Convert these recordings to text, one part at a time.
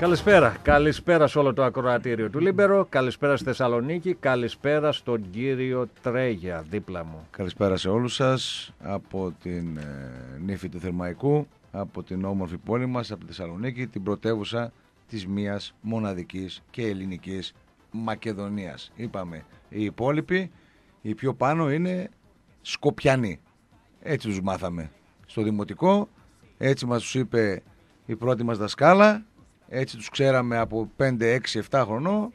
Καλησπέρα. Καλησπέρα σε όλο το ακροατήριο του Λίμπερο. Καλησπέρα στη Θεσσαλονίκη. Καλησπέρα στον κύριο Τρέγια δίπλα μου. Καλησπέρα σε όλους σας από την ε, νύφη του Θερμαϊκού, από την όμορφη πόλη μας, από τη Θεσσαλονίκη, την πρωτεύουσα της μίας μοναδικής και ελληνικής Μακεδονίας. Είπαμε, οι υπόλοιποι, οι πιο πάνω είναι Σκοπιανοί. Έτσι τους μάθαμε στο δημοτικό, έτσι μας τους είπε η πρώτη μας δασκάλα, έτσι τους ξέραμε από 5, 6, 7 χρονών,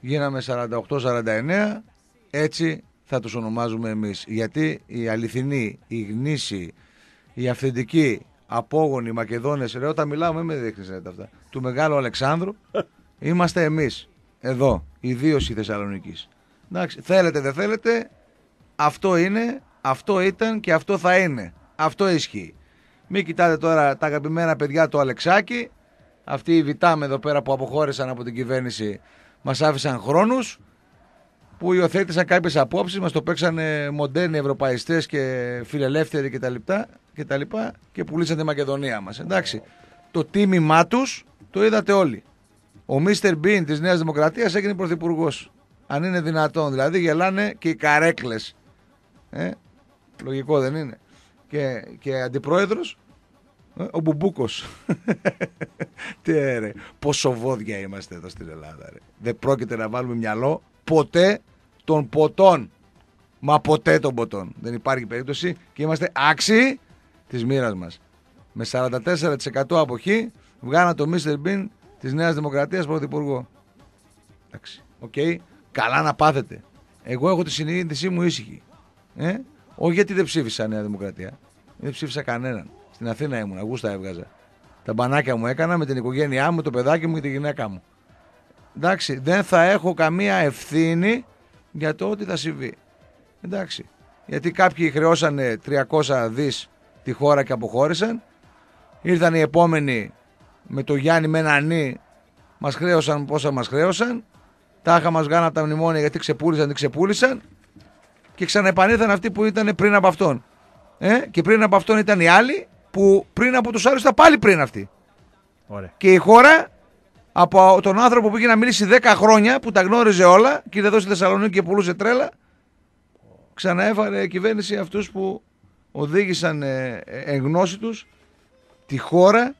γίναμε 48-49, έτσι θα τους ονομάζουμε εμείς. Γιατί η αληθινή, η γνήσιοι, η αυθεντική, απόγονοι Μακεδόνες, ρε όταν μιλάμε με δείχνεις αυτά, του Μεγάλου Αλεξάνδρου, είμαστε εμείς, εδώ, ιδίω η Θεσσαλονίκης. Εντάξει, θέλετε δεν θέλετε, αυτό είναι, αυτό ήταν και αυτό θα είναι. Αυτό ισχύει. Μην κοιτάτε τώρα τα αγαπημένα παιδιά του Αλεξάκη, αυτοί οι βιτάμε εδώ πέρα που αποχώρησαν από την κυβέρνηση μας άφησαν χρόνους που υιοθέτησαν κάποιες απόψεις, μας το παίξανε μοντέρνοι ευρωπαϊστές και φιλελεύθεροι και τα, λοιπά, και τα λοιπά και πουλήσαν τη Μακεδονία μας. Εντάξει, το τίμημά τους το είδατε όλοι. Ο Μίστερ Μπίν της Νέας Δημοκρατίας έγινε πρωθυπουργός. Αν είναι δυνατόν, δηλαδή γελάνε και οι καρέκλες. Ε, λογικό δεν είναι. Και, και αντιπρόεδρος ε, ο Μπουμπούκος. Τι ρε. Πόσο βόδια είμαστε εδώ στην Ελλάδα. Ρε. Δεν πρόκειται να βάλουμε μυαλό ποτέ των ποτών. Μα ποτέ των ποτών. Δεν υπάρχει περίπτωση και είμαστε άξιοι της μοίρας μας. Με 44% αποχή βγάνα το Mr. Bean της Νέας Δημοκρατίας πρωθυπουργό. Εντάξει. Οκ. Okay. Καλά να πάθετε. Εγώ έχω τη συνείδησή μου ήσυχη. Ε; Όχι γιατί δεν ψήφισα Νέα Δημοκρατία. Δεν ψήφισα κανέναν. Στην Αθήνα ήμουν, αγούστα έβγαζα. Τα μπανάκια μου έκανα με την οικογένειά μου, το παιδάκι μου και τη γυναίκα μου. Εντάξει, δεν θα έχω καμία ευθύνη για το ότι θα συμβεί. Εντάξει. Γιατί κάποιοι χρεώσανε 300 δις τη χώρα και αποχώρησαν. Ήρθαν οι επόμενοι με το Γιάννη με ένα νι. Μας χρέωσαν πόσα μας χρέωσαν. Τάχα μας γάνα τα μνημόνια γιατί ξεπούλησαν, τι ξεπούλησαν. Και ξαναεπανήλθαν αυτοί που ήταν πριν από αυτόν. Ε; Και πριν από αυτόν ήταν οι άλλοι που πριν από τους άλλου ήταν πάλι πριν αυτή. Ωραία. Και η χώρα από τον άνθρωπο που είχε να μιλήσει 10 χρόνια που τα γνώριζε όλα και είδε εδώ στη Θεσσαλονίκη και πουλούσε τρέλα, ξαναέφαρε κυβέρνηση αυτούς που οδήγησαν ε, εν γνώση τους τη χώρα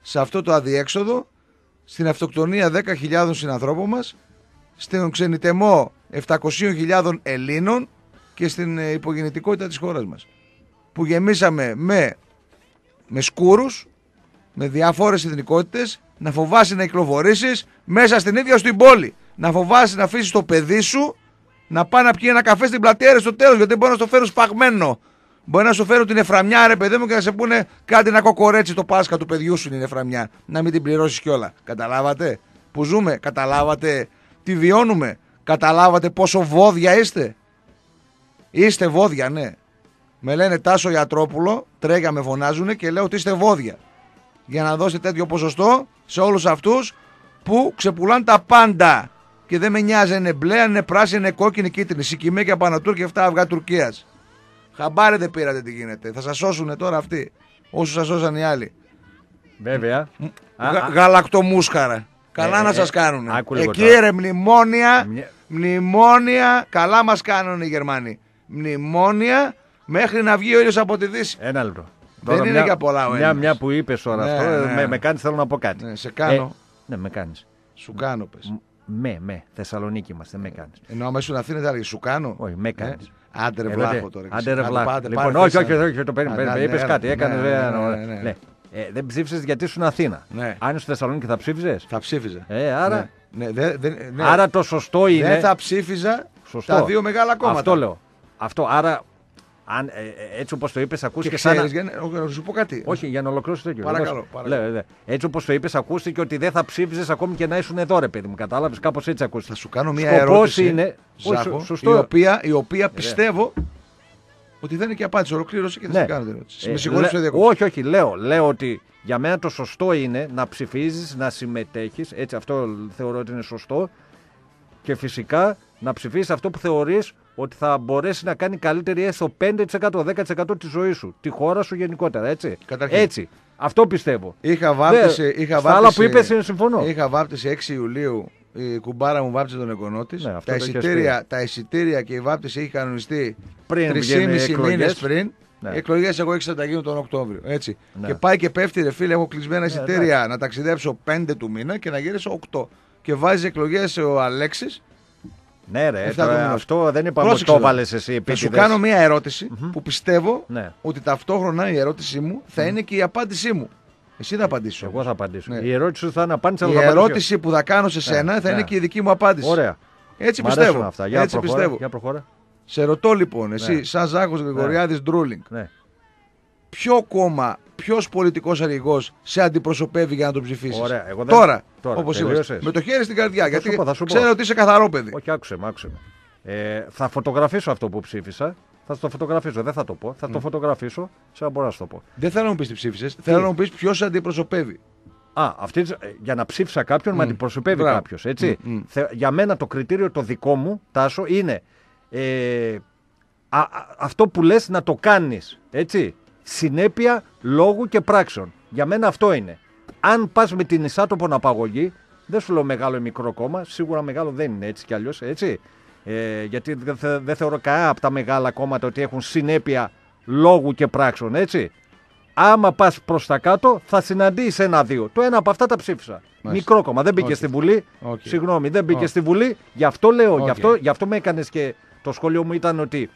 σε αυτό το αδιέξοδο, στην αυτοκτονία 10.000 συνανθρώπων μας, στον ξενιτεμό 700.000 Ελλήνων και στην ε, υπογεννητικότητα της χώρας μας. Που γεμίσαμε με με σκούρους, με διάφορες εθνικότητες, να φοβάσαι να κυκλοφορήσεις μέσα στην ίδια στην πόλη. Να φοβάσαι να αφήσεις το παιδί σου να πάει να πιει ένα καφέ στην πλατεία στο τέλος, γιατί μπορεί να στο φέρουν σπαγμένο. Μπορεί να σου φέρουν την εφραμιά, ρε παιδί μου, και να σε πούνε κάτι να κοκορέτσι το Πάσχα του παιδιού σου είναι εφραμιά. Να μην την πληρώσεις κιόλα. Καταλάβατε που ζούμε, καταλάβατε τι βιώνουμε, καταλάβατε πόσο βόδια είστε. Είστε βόδια, ναι. Με λένε Τάσο Γιατρόπουλο, τρέγια με φωνάζουν και λέω ότι είστε βόδια. Για να δώσετε τέτοιο ποσοστό σε όλους αυτούς που ξεπουλάνε τα πάντα. Και δεν με νοιάζει, είναι μπλε, είναι πράσινη, είναι κόκκινη, κίτρινη. Σικιμέ και Απανατούρ και 7 αυγά Τουρκίας. Χαμπάρε δεν πήρατε τι γίνεται. Θα σας σώσουν τώρα αυτοί. Όσους σας σώσαν οι άλλοι. Βέβαια. Γα, γαλακτομούσχαρα. Καλά ε, να ε, σας κάνουν. Εκεί ρε μνημόνια, μνημόνια, καλά μας κάνουν οι Γερμανοί. Μνημόνια μέχρι να βγει ο ήλιος από τη Δύση. Ένα λεπτό. Δεν είναι μια, για πολλά ο μια, μια που είπες τώρα ναι, αυτό, ναι. με, με κάνει θέλω να πω κάτι. Ναι, σε κάνω. Ε, ναι, με κάνεις. Σου κάνω, πες. Με, με. Θεσσαλονίκη είμαστε, με κάνεις. Ενώ άμα ήσουν Αθήνα θα σου κάνω. Όχι, με κάνεις. Ε, άντε ρε βλάχο τώρα. Άντε ρε βλάχο. Λοιπόν, όχι, όχι, όχι, το παίρνει. Είπε κάτι, έκανες. Ναι. Ε, δεν ψήφισες γιατί ήσουν Αθήνα. Ναι. Αν ήσουν Θεσσαλονίκη θα ψήφιζες; Θα ψήφιζε. Ε, άρα... Ναι. Ναι, δε, ναι. άρα το σωστό είναι. Δεν θα ψήφιζα Σωστό. τα δύο μεγάλα κόμματα. Αυτό λέω. Αυτό, άρα αν, ε, ε, έτσι όπως το είπες, ακούστηκε. Και ξέρεις, σαν... για να σου πω κάτι. Όχι, για να ολοκληρώσω το Παρακαλώ. παρακαλώ. Λέω, έτσι όπως το είπες, ακούστηκε ότι δεν θα ψήφιζες ακόμη και να ήσουν εδώ, ρε παιδί μου. Κατάλαβες, κάπως έτσι ακούστηκε. Θα σου κάνω μια Σκοπός ερώτηση. είναι. Ζάχο, σωστό. Η οποία, η οποία πιστεύω ότι δεν είναι και απάντηση. Ολοκλήρωση και θα ναι. κάνω την ερώτηση. Ε, Με συγχωρείτε Όχι, όχι, λέω, λέω ότι για μένα το σωστό είναι να ψηφίζεις, να συμμετέχεις. Έτσι, αυτό θεωρώ ότι είναι σωστό. Και φυσικά να ψηφίσει αυτό που θεωρείς ότι θα μπορέσει να κάνει καλύτερη έστω 5%, 10% της ζωής σου, τη χώρα σου γενικότερα. Έτσι. Καταρχήν. έτσι. Αυτό πιστεύω. Είχα βάπτιση. Δεν- είχα στα άλλα βάπτιση- που είπες, συμφωνώ. Είχα βάπτιση 6 Ιουλίου. Η κουμπάρα μου βάπτισε τον εγγονό της. Ναι, αυτό τα, το είχες εισιτήρια, τα εισιτήρια και η βάπτιση είχε κανονιστεί Πριν 3,5 βγαίνουν οι μήνε εκλογές. πριν. Ναι. Οι εκλογές εγώ ήξερα ότι θα γίνουν τον Οκτώβριο. Έτσι. Ναι. Και πάει και πέφτει, ρε φίλε, έχω κλεισμένα Ναι, εισιτήρια να ταξιδέψω 5 του μήνα και να γυρίσω 8. Και βάζει εκλογές ο Αλέξης. Ναι, ρε, Εφτά τώρα του μηνός. αυτό δεν είπαμε ότι Πρόσεξε το τώρα. βάλες εσύ Θα σου επίτηδες. κάνω μια ερώτηση που πιστεύω Ναι. ότι ταυτόχρονα η ερώτησή μου θα είναι και η απάντησή μου. Εσύ θα απαντήσεις. Εγώ θα απαντήσω. Ναι. Η ερώτηση σου θα είναι απάντηση, αλλά Η θα απαντήσω. ερώτηση που θα κάνω σε σένα θα ναι. είναι και η δική μου απάντηση. Ωραία. Έτσι Μ' αρέσουν πιστεύω. αυτά. Για Έτσι προχώρα. πιστεύω. Για προχώρα. Σε ρωτώ λοιπόν, εσύ, Ναι. σαν Ζάκο Γρηγοριάδης Ντρούλινγκ, Ναι. ποιο κόμμα, ποιος πολιτικός αρχηγός σε αντιπροσωπεύει για να τον ψηφίσεις. Ωραία, εγώ δεν- Τώρα, τώρα, όπως τελείωσες. είπα. Με το χέρι στην καρδιά. σου γιατί πω, θα σου πω. ξέρω ότι είσαι καθαρό παιδί. Όχι, άκουσε με, άκουσε με. Ε, θα φωτογραφίσω αυτό που ψήφισα. Θα το φωτογραφίσω, δεν θα το πω. Θα το φωτογραφίσω, σε να μπορώ να σου το πω. Δεν θέλω να μου πεις τι ψήφισες. Θέλω να μου πεις ποιος σε αντιπροσωπεύει. Α, αυτή, ε, για να ψήφισα κάποιον, με αντιπροσωπεύει Μπράβο. κάποιος. Έτσι. Μμ, μμ. Θε- για μένα το κριτήριο το δικό μου, Τάσο, είναι ε, α, α- αυτό που λες να το κάνεις. Έτσι. Συνέπεια λόγου και πράξεων. Για μένα αυτό είναι. Αν πας με την εισάτοπον απαγωγή, δεν σου λέω μεγάλο ή μικρό κόμμα, σίγουρα μεγάλο δεν είναι έτσι κι αλλιώς, έτσι. Ε, γιατί δεν θε- δεν θεωρώ κανένα από τα μεγάλα κόμματα ότι έχουν συνέπεια λόγου και πράξεων, έτσι. Άμα πας προς τα κάτω, θα συναντήσεις ένα-δύο. Το ένα από αυτά τα ψήφισα. Μικρό κόμμα. Δεν μπήκε Οκ. στη Βουλή. Οκ. Συγγνώμη, δεν μπήκε Οκ. στη Βουλή. Γι' αυτό λέω, Οκ. γι, αυτό, γι' αυτό με έκανες και το σχόλιο μου ήταν ότι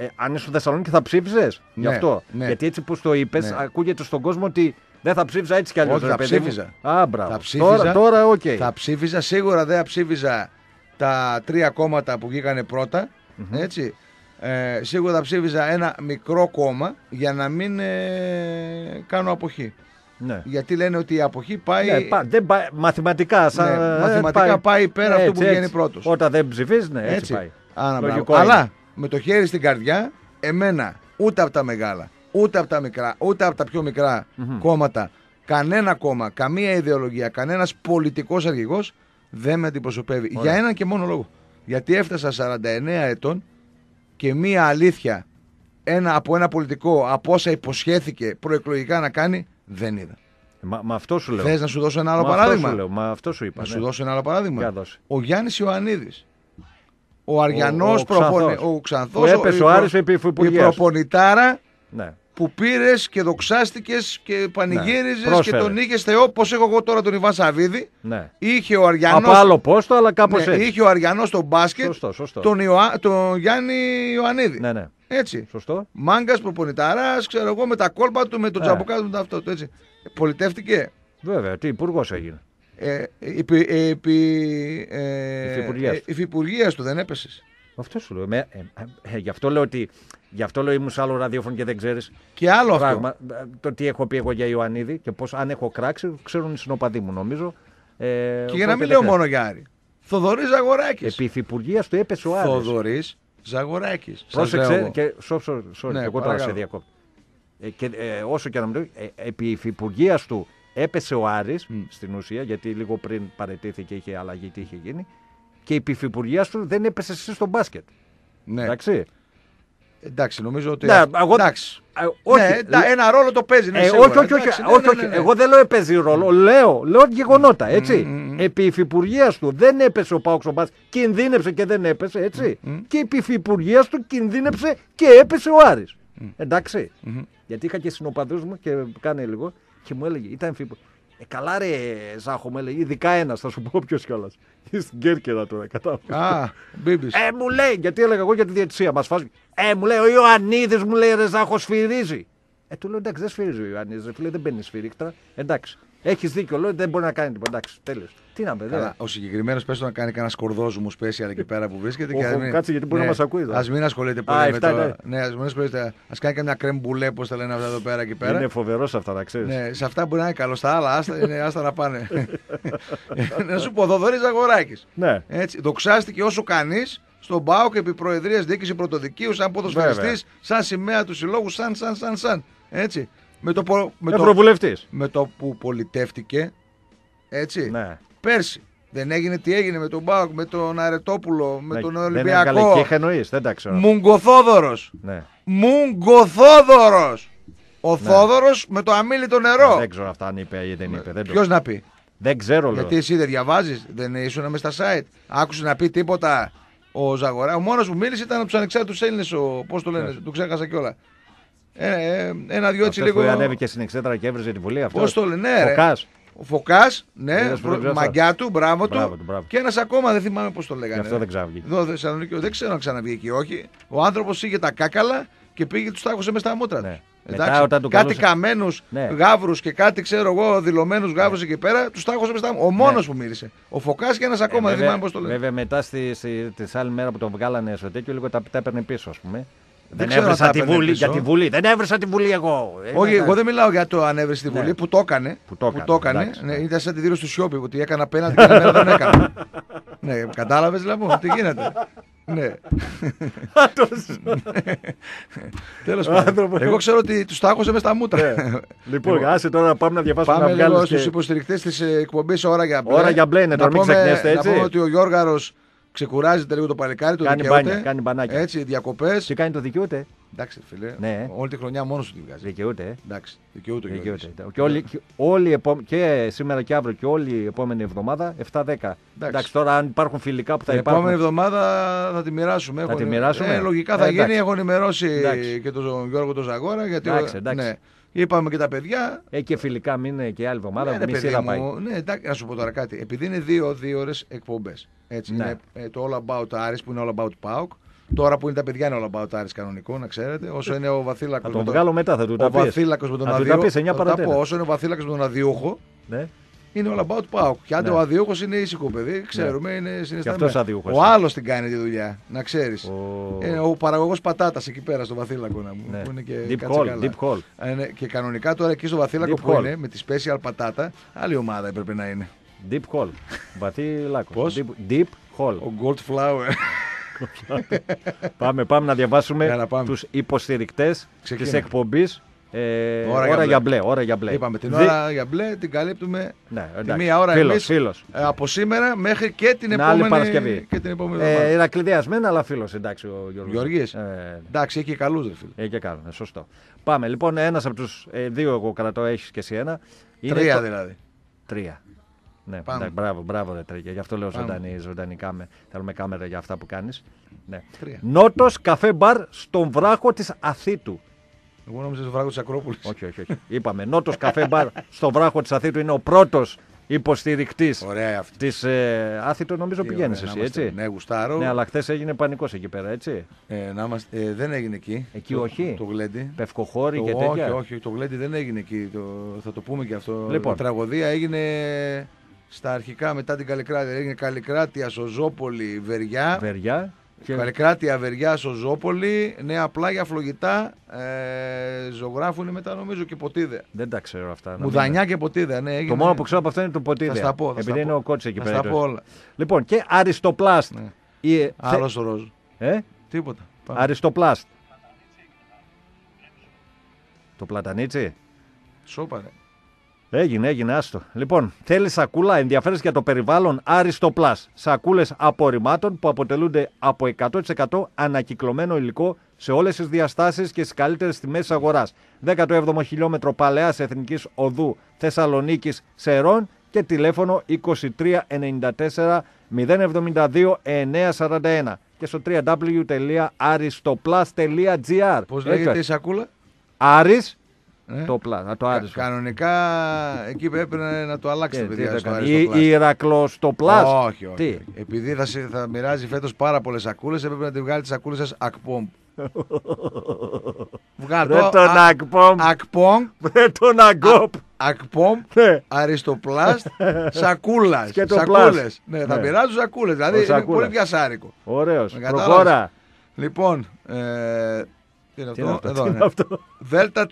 ε, αν ήσουν Θεσσαλονίκη θα ψήφιζες; Γι' Ναι, αυτό. ναι. Γιατί έτσι που το είπες, Ναι. ακούγεται στον κόσμο ότι δεν θα ψήφιζα έτσι κι αλλιώς. Όχι, θα ψήφιζα. Α, μπράβο. Θα ψήφιζα. Τώρα, τώρα, οκ. Θα ψήφιζα, σίγουρα δεν θα ψήφιζα τα τρία κόμματα που βγήκανε πρώτα, Έτσι. Ε, σίγουρα θα ψήφιζα ένα μικρό κόμμα για να μην ε, κάνω αποχή. Ναι. Γιατί λένε ότι η αποχή πάει. Ναι, πά- δεν πάει- μαθηματικά, σαν, Ναι, ε, μαθηματικά πάει πέρα αυτού που βγαίνει πρώτος. Όταν δεν ψηφίζεις, ναι, έτσι, Έτσι. πάει. Άνα, Λογικό μπράβο. είναι. Αλλά με το χέρι στην καρδιά, εμένα ούτε από τα μεγάλα, ούτε από τα μικρά, ούτε από τα πιο μικρα κόμματα, κανένα κόμμα, καμία ιδεολογία, κανένας πολιτικός αρχηγός δεν με αντιπροσωπεύει. Ωραία. Για έναν και μόνο λόγο. Γιατί έφτασα 49 ετών και μία αλήθεια ένα, από ένα πολιτικό από όσα υποσχέθηκε προεκλογικά να κάνει, δεν είδα. Μα, μα αυτό σου λέω. Θες να σου δώσω ένα άλλο Μα Αυτό παράδειγμα; σου λέω. Μα αυτό σου είπα. Να ναι. σου δώσω ένα άλλο παράδειγμα. Για δώσε. Ο Γιάννης Ιωαννίδης. Ο Αριανός Ο- ο προπονητή. Ξανθός. Ο Ξανθός. Που έπεσε ο Άρης επί υφυπουργείας. Η προπονητάρα Ναι. που πήρες και δοξάστηκες και πανηγύριζες και πρόσφερε. τον είχες θεό. Όπω έχω εγώ τώρα τον Ιβάν Σαββίδη. ναι. Είχε ο Αριανό. Από άλλο πόστο, αλλά κάπως ναι, έτσι. είχε ο Αριανός στον μπάσκετ. Σωστό, σωστό. Τον, Ιωα... τον Γιάννη Ιωαννίδη. Ναι, ναι. Έτσι. Σωστό. Μάγκας προπονηταρά, ξέρω εγώ, με τα κόλπα του, με τον Ναι. τζαμπουκά του, με αυτό του. Έτσι. Ε, Πολιτεύτηκε; Βέβαια, τι υπουργός έγινε. Ε, επί, επί, ε, Υφυπουργείας ε, υφυπουργείας του δεν έπεσες. Αυτό σου λέω. Με, ε, ε, ε, γι' αυτό λέω ότι. Γι' αυτό λέω ήμουν σε άλλο ραδιόφωνο και δεν ξέρεις. Και άλλο αυτό. Πράγμα, ε, το τι έχω πει εγώ για Ιωαννίδη και πώς αν έχω κράξει, ξέρουν οι συνοπαδοί μου νομίζω. Ε, Και για να μην λέω μόνο για Άρη. Θοδωρής Ζαγοράκης. Επί υφυπουργεία του έπεσε ο Άρης. Θοδωρής Ζαγοράκης. Πρόσεξε και. Σω, σω, σω, Ναι, εγώ τώρα παρακαλώ. σε διακόπτω. Ε, και, ε, όσο και να μην το ε, επί υφυπουργεία του έπεσε ο Άρης στην ουσία, γιατί λίγο πριν παρετήθηκε, είχε αλλαγή, τι είχε γίνει. Και επί υφυπουργεία του δεν έπεσε εσύ στο μπάσκετ. Ναι. Εντάξει. Εντάξει, νομίζω ότι. Ναι, εγώ- Εντάξει. Ε, όχι, ναι, τα- λέ- ένα ρόλο το παίζει. Ναι, Ε, σίγουρα. όχι, όχι, όχι, Εντάξει, ναι, όχι, ναι, όχι. ναι, ναι. Εγώ δεν λέω παίζει ρόλο. Λέω, λέω γεγονότα, έτσι. Επί υφυπουργεία του δεν έπεσε ο Πάουξ ο Μπάς, κινδύνεψε και δεν έπεσε, έτσι. Και επί υφυπουργεία του κινδύνεψε και έπεσε ο Άρης. Εντάξει. Γιατί είχα και συνοπαδούς μου και κάνε λίγο και μου έλεγε, ήταν υφυπουργό. Ε, καλά ρε Ζάχο μου έλεγε, ειδικά ένας, θα σου πω ποιος κιόλας. Στην Κέρκυρα τώρα, κατάλαβα. Α, μπίμπης. Ε, μου λέει, γιατί έλεγα εγώ για τη διαιτησία μας φάζει. Ε, μου λέει, ο Ιωαννίδης μου λέει, ρε Ζάχος σφυρίζει. Ε, του λέω, εντάξει, δεν σφυρίζει ο Ιωαννίδης, ρε φίλε, δεν μπαίνει σφυρίχτρα. Εντάξει. Έχεις δίκιο, λέω, δεν μπορεί να κάνει τίποτα. Εντάξει, τέλο. Τι να πει, δεν. Καλά, ο συγκεκριμένος πες το να κάνει κανένα σκορδόζουμο special εκεί πέρα που βρίσκεται. Οχ, ας οχ, κάτσε, γιατί μπορεί να μας ακούει, εδώ. Α μην ασχολείται Α, πολύ με εφτά, το. ναι. Ναι, ας μην ασχολείται. Α κάνει καμιά κρέμ μπουλέ, πώς τα λένε αυτά εδώ πέρα και πέρα. Είναι φοβερός αυτά, να ξέρεις. Ναι, σε αυτά μπορεί να είναι καλό. Στα άλλα, άστα, είναι, άστα να πάνε. να σου πω, Θοδωρής Αγοράκη. Ναι. Έτσι, δοξάστηκε όσο κανείς στον ΠΑΟΚ επί Προεδρίας Διοίκηση Πρωτοδικείου, σαν Βέβαια. ποδοσφαιριστή, σαν σημαία του συλλόγου, σαν, σαν, σαν, σαν. Έτσι. Με το, πο- με το, Ευρωβουλευτή. με το που πολιτεύτηκε, έτσι, Ναι. πέρσι, Δεν έγινε τι έγινε με τον Μπάουκ, με τον Αρετόπουλο, με Ναι, τον Δεν έκανε Ολυμπιακό. και εννοείς, δεν τα ξέρω. Μουγκοθόδωρος. Ναι. Μουγκοθόδωρος. Ο Θόδωρος με το αμήλυτο νερό. Δεν ξέρω αυτά αν είπε ή δεν είπε. Δεν, το- Ποιος να πει; δεν ξέρω, λέω. Γιατί εσύ δεν διαβάζεις, δεν ήσουν μες στα site. Άκουσες να πει τίποτα ο Ζαγορά. Ο μόνος που μίλησε ήταν από τους ανεξάρτητους Έλληνες. Πώς το λένε, του ξέχασα κιόλα. Ε, ε, ένα-δυο έτσι Αυτός λίγο. που ανέβηκε στην εξέτρα και έβριζε τη Βουλή. Αυτός. Πώς το λένε, ναι, ρε. Φωκάς. Ο Φωκάς, ναι, Είδες που δεν ξέρω μαγκιά του, μπράβο του. Μπράβο του, μπράβο. Και ένας ακόμα, δεν θυμάμαι πώς το λέγανε. Γι' αυτό δεν ξαναβγήκε. Εδώ Θεσσαλονίκη, δεν ξέρω αν ξαναβγήκε ή όχι. Ο άνθρωπος είχε τα κάκαλα και πήγε τους τάγωσε μέσα στα μούτρα Ναι. τους. Μετά όταν του κάτι καλούσε- καμένους Ναι. γάβρους και κάτι ξέρω εγώ δηλωμένους γάβρους εκεί πέρα, τους τάγωσε μέσα στα Ο μόνος Ναι. που μίλησε. Ο Φωκάς και ένας ακόμα, Ε, δεν βέβαια- θυμάμαι πώς το λένε. Βέβαια μετά στη, στη, της άλλη μέρα που τον βγάλανε στο τέτοιο λίγο τα, τα έπαιρνε πίσω, ας πούμε. Δεν, ξέρω αν έβρισα τα τη έπαιρνε Βουλή. πίσω. Για τη Βουλή. Δεν έβρισα τη Βουλή εγώ. Ε, Όχι, ναι, εγώ δεν μιλάω για το ανέβρεση στη Ναι. Βουλή που το έκανε. Που το έκανε, εντάξει, ναι, ναι. ήταν σαν τη δήλωση του Σιώπη ότι έκανα απέναντι και άλλη μέρα δεν έκανα. ναι, κατάλαβες λοιπόν, τι γίνεται. ναι. Τέλος πάντων. Εγώ ξέρω ότι τους τάγωσε μες στα μούτρα. Λοιπόν, άσε τώρα να πάμε να διαβάσουμε Πάμε να λίγο βγάλεις στους και... υποστηρικτές της εκπομπής Ώρα για μπλε. Ώρα για μπλε είναι, να τώρα μην πούμε, ξεχνιέστε, να έτσι. πούμε ότι ο Γιώργαρος ξεκουράζεται λίγο το παλικάρι, το Κάνει δικαιούται. μπάνια, κάνει μπανάκια. Έτσι, διακοπές. Τι κάνει το δικαιούται. Εντάξει, φίλε. Ναι. Όλη τη χρονιά μόνος του τη βγάζει. Δικαιούται. ε. Εντάξει, δικαιούται ο Γιώργης. Δικαιούται. Και, όλοι, και, όλοι οι επό- και σήμερα και αύριο και όλη η επόμενη εβδομάδα 7-10. Εντάξει. τώρα αν υπάρχουν φιλικά που θα Την υπάρχουν. επόμενη εβδομάδα θα τη μοιράσουμε. Θα Έχω- τη μοιράσουμε; Ε, λογικά θα Ε, γίνει. εντάξει. Έχω ενημερώσει Εντάξει. και τον Γιώργο τον Ζαγόρα. Γιατί Εντάξει, εντάξει. Ναι. Είπαμε και τα παιδιά. Ε, και φιλικά μην είναι και άλλη εβδομάδα. Ναι, ρε, μισή παιδί θα πάει. μου, ναι, εντάξει, να σου πω τώρα κάτι. Επειδή είναι δύο, δύο ώρες εκπομπές. Έτσι, Ναι. είναι ε, το All About Aris που είναι All About Pauk. Τώρα που είναι τα παιδιά είναι All About Aris κανονικό, να ξέρετε. Όσο είναι ο Βαθύλακος. Θα τον βγάλω μετά, θα του τα Ο πεις. Βαθύλακος με τον Θα του τα Αδιόχο. πεις 9 θα τα παρατέταρτο. πω, Όσο είναι ο Βαθύλακος με τον Αδιόχο, Ναι. Είναι All About Pauk. Και αν Ναι. ο Αδιόχο είναι ήσυχο παιδί, ξέρουμε, είναι συναισθημένο. αυτός αδιόχος Ο είναι. άλλος την κάνει τη δουλειά, να ξέρεις. Ο- Ε, ο παραγωγός πατάτας εκεί πέρα στο Βαθύλακο να μου. Ναι. Που είναι και Deep κάτσε hole, καλά. deep hole. Ε, ναι, και κανονικά τώρα εκεί στο Βαθύλακο Deep που hole. είναι με τη special πατάτα, άλλη ομάδα έπρεπε να είναι. Deep hole. Βαθύ λάκκο. Πώς; Deep, deep hole. Ο Gold Flower. πάμε, πάμε να διαβάσουμε Έλα, πάμε. τους υποστηρικτές Ξεκίνα. της εκπομπής ε, Ώρα ώρα, για για μπλε. μπλε. Ώρα για μπλε. Είπαμε την Δι- ώρα για μπλε, την καλύπτουμε Ναι, τη εντάξει. μία ώρα φίλος, εμείς, φίλος. ε, από σήμερα μέχρι και την, Την άλλη επόμενη, Παρασκευή. και την επόμενη Ε, εβδομάδα. Ηρακλειδιασμένα, αλλά φίλος, εντάξει, ο Γιώργος. Γιώργης. Ε, Εντάξει, έχει καλούς ρε φίλε. ε, και κάνω, ε, σωστό. Πάμε, λοιπόν, ένας από τους ε, δύο εγώ κρατώ, έχεις και εσύ ένα. Είναι Τρία το- δηλαδή. Τρία. Ναι, Πάμε. εντάξει, μπράβο, μπράβο, ρε Τρίγια. Γι' αυτό λέω Πάμε. ζωντανή, ζωντανή κάμερα. Θέλουμε κάμερα για αυτά που κάνεις. Ναι. Τρία. Νότος καφέ μπαρ στον βράχο της Αθήτου. Εγώ νόμιζα στο βράγος της Ακρόπολης. όχι, όχι, όχι. Είπαμε. Νότος καφέ μπαρ στον βράχο της Αθήτου είναι ο πρώτος υποστηρικτής Ωραία αυτή. της ε, Άθητο. Νομίζω Τι πηγαίνεις ωραία, να εσύ, είμαστε- έτσι; Ναι, γουστάρω. Ναι, αλλά χθες έγινε πανικός εκεί πέρα, έτσι; Ε, να είμαστε, ε, δεν έγινε εκεί. Εκεί το, όχι; Το γλέντι. Πευκοχώρη Το, και όχι, τέτοια; όχι, το γλέντι δεν έγινε εκεί. Το, θα το πούμε και αυτό. Λοιπόν. Η τραγωδία έγινε στα αρχικά μετά την Καλλικράτεια. Έγινε Καλλικράτεια, Σοζόπολη, Βεριά. Βεριά. Και... Καλλικράτεια, Βεριά, Σοζόπολη. Νέα πλάγια, φλογητά. Ε, ζωγράφου είναι μετά νομίζω και ποτίδε. Δεν τα ξέρω αυτά. να μην- Μουδανιά και ποτίδε. Ναι, έγινε. Το μόνο που ξέρω από αυτό είναι το ποτίδι. Θα στα πω, θα Επειδή στα είναι πω. ο κότσι εκεί Θα πέρα. στα πω όλα. Λοιπόν, και Αριστοπλάστ. Ναι. Η- θε- Άλλος ροζ. Ε; Τίποτα. Πάμε. Αριστοπλάστ. Το πλατανίτσι. Σώπα, ρε. Έγινε, έγινε, άστο. Λοιπόν, θέλει σακούλα, ενδιαφέρει για το περιβάλλον Αριστοπλάς. Σακούλε απορριμμάτων που αποτελούνται από 100% ανακυκλωμένο υλικό σε όλε τι διαστάσει και στι καλύτερε τιμέ αγορά. 17ο χιλιόμετρο Παλαιά Εθνική Οδού Θεσσαλονίκη Σερών και τηλέφωνο 2394 072 941 και στο www.aristoplus.gr Πώ λέγεται η σακούλα. Άρης, Ε; το πλά, το Κα- Άρης. κανονικά εκεί πρέπει να, να το αλλάξει Ε, το τι παιδιά θα στο κάνει. Αριστοπλάστη. Η, η Ηρακλωστοπλάς. Όχι, όχι. Τι; όχι. Επειδή θα, σε- θα μοιράζει φέτος πάρα πολλές σακούλες, έπρεπε να τη βγάλει τις σακούλες σας ακπομ. Βγάλει Ρε το τον α- Ακπομ. ακπομ, Ρε τον Αγκόπ. ακπομ, Ναι. αριστοπλάστ, σακούλας. Σκετοπλάστ. Σακούλες. Ναι, θα Ναι. μοιράζουν σακούλες. Δηλαδή Ο είναι σακούλας. πολύ πιασάρικο. Ωραίος. Με κατάλαβες; Προχώρα. Λοιπόν, ε, τι είναι Τι είναι αυτό, αυτό, εδώ τι είναι. είναι αυτό; Δέλτα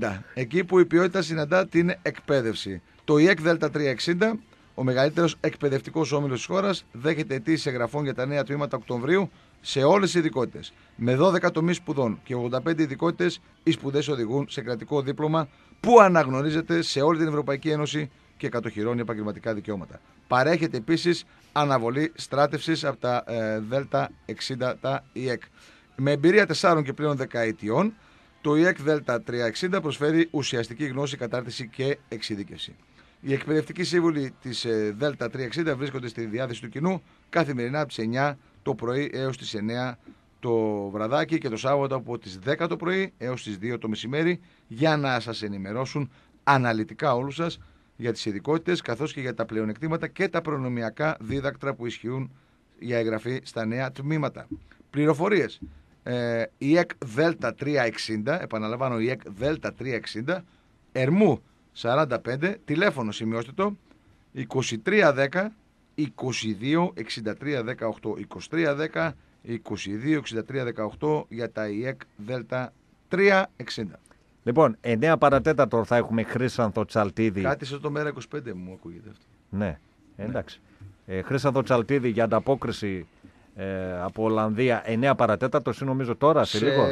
360. Εκεί που η ποιότητα συναντά την εκπαίδευση. Το ΙΕΚ Δέλτα 360, ο μεγαλύτερος εκπαιδευτικός όμιλος της χώρας, δέχεται αιτήσεις εγγραφών για τα νέα τμήματα Οκτωβρίου σε όλες τις ειδικότητες. Με 12 τομείς σπουδών και 85 ειδικότητες, οι σπουδές οδηγούν σε κρατικό δίπλωμα που αναγνωρίζεται σε όλη την Ευρωπαϊκή Ένωση και κατοχυρώνει επαγγελματικά δικαιώματα. Παρέχεται επίσης αναβολή στράτευσης από τα ε, ΔΕΛΤΑ 60 τα ΙΕΚ. Με εμπειρία 4 και πλέον δεκαετιών, το ΙΕΚ ΔΕΛΤΑ 360 προσφέρει ουσιαστική γνώση, κατάρτιση και εξειδίκευση. Οι εκπαιδευτικοί σύμβουλοι της ε, ΔΕΛΤΑ 360 βρίσκονται στη διάθεση του κοινού καθημερινά από τις 9 το πρωί έως τις 9 το βραδάκι και το Σάββατο από τις 10 το πρωί έως τις 2 το μεσημέρι για να σας ενημερώσουν αναλυτικά όλους σας για τις ειδικότητες καθώς και για τα πλεονεκτήματα και τα προνομιακά δίδακτρα που ισχύουν για εγγραφή στα νέα τμήματα. Πληροφορίες. Ε, η ΕΚ ΔΕΛΤΑ 360, επαναλαμβάνω η ΕΚ ΔΕΛΤΑ 360, Ερμού 45, τηλέφωνο σημειώστε το, 2310 22 63 18 23 10 22-63-18 για τα ΙΕΚ ΔΕΛΤΑ 360. Λοιπόν, 9 παρατέταρτο θα έχουμε Χρήσανθο Τσαλτίδη. Κάτι σε το μέρα 25 μου ακούγεται αυτό. Ναι, εντάξει. Ναι. Ε, Χρήσανθο Τσαλτίδη για ανταπόκριση ε, από Ολλανδία 9 παρατέταρτος είναι νομίζω τώρα σε, λίγο.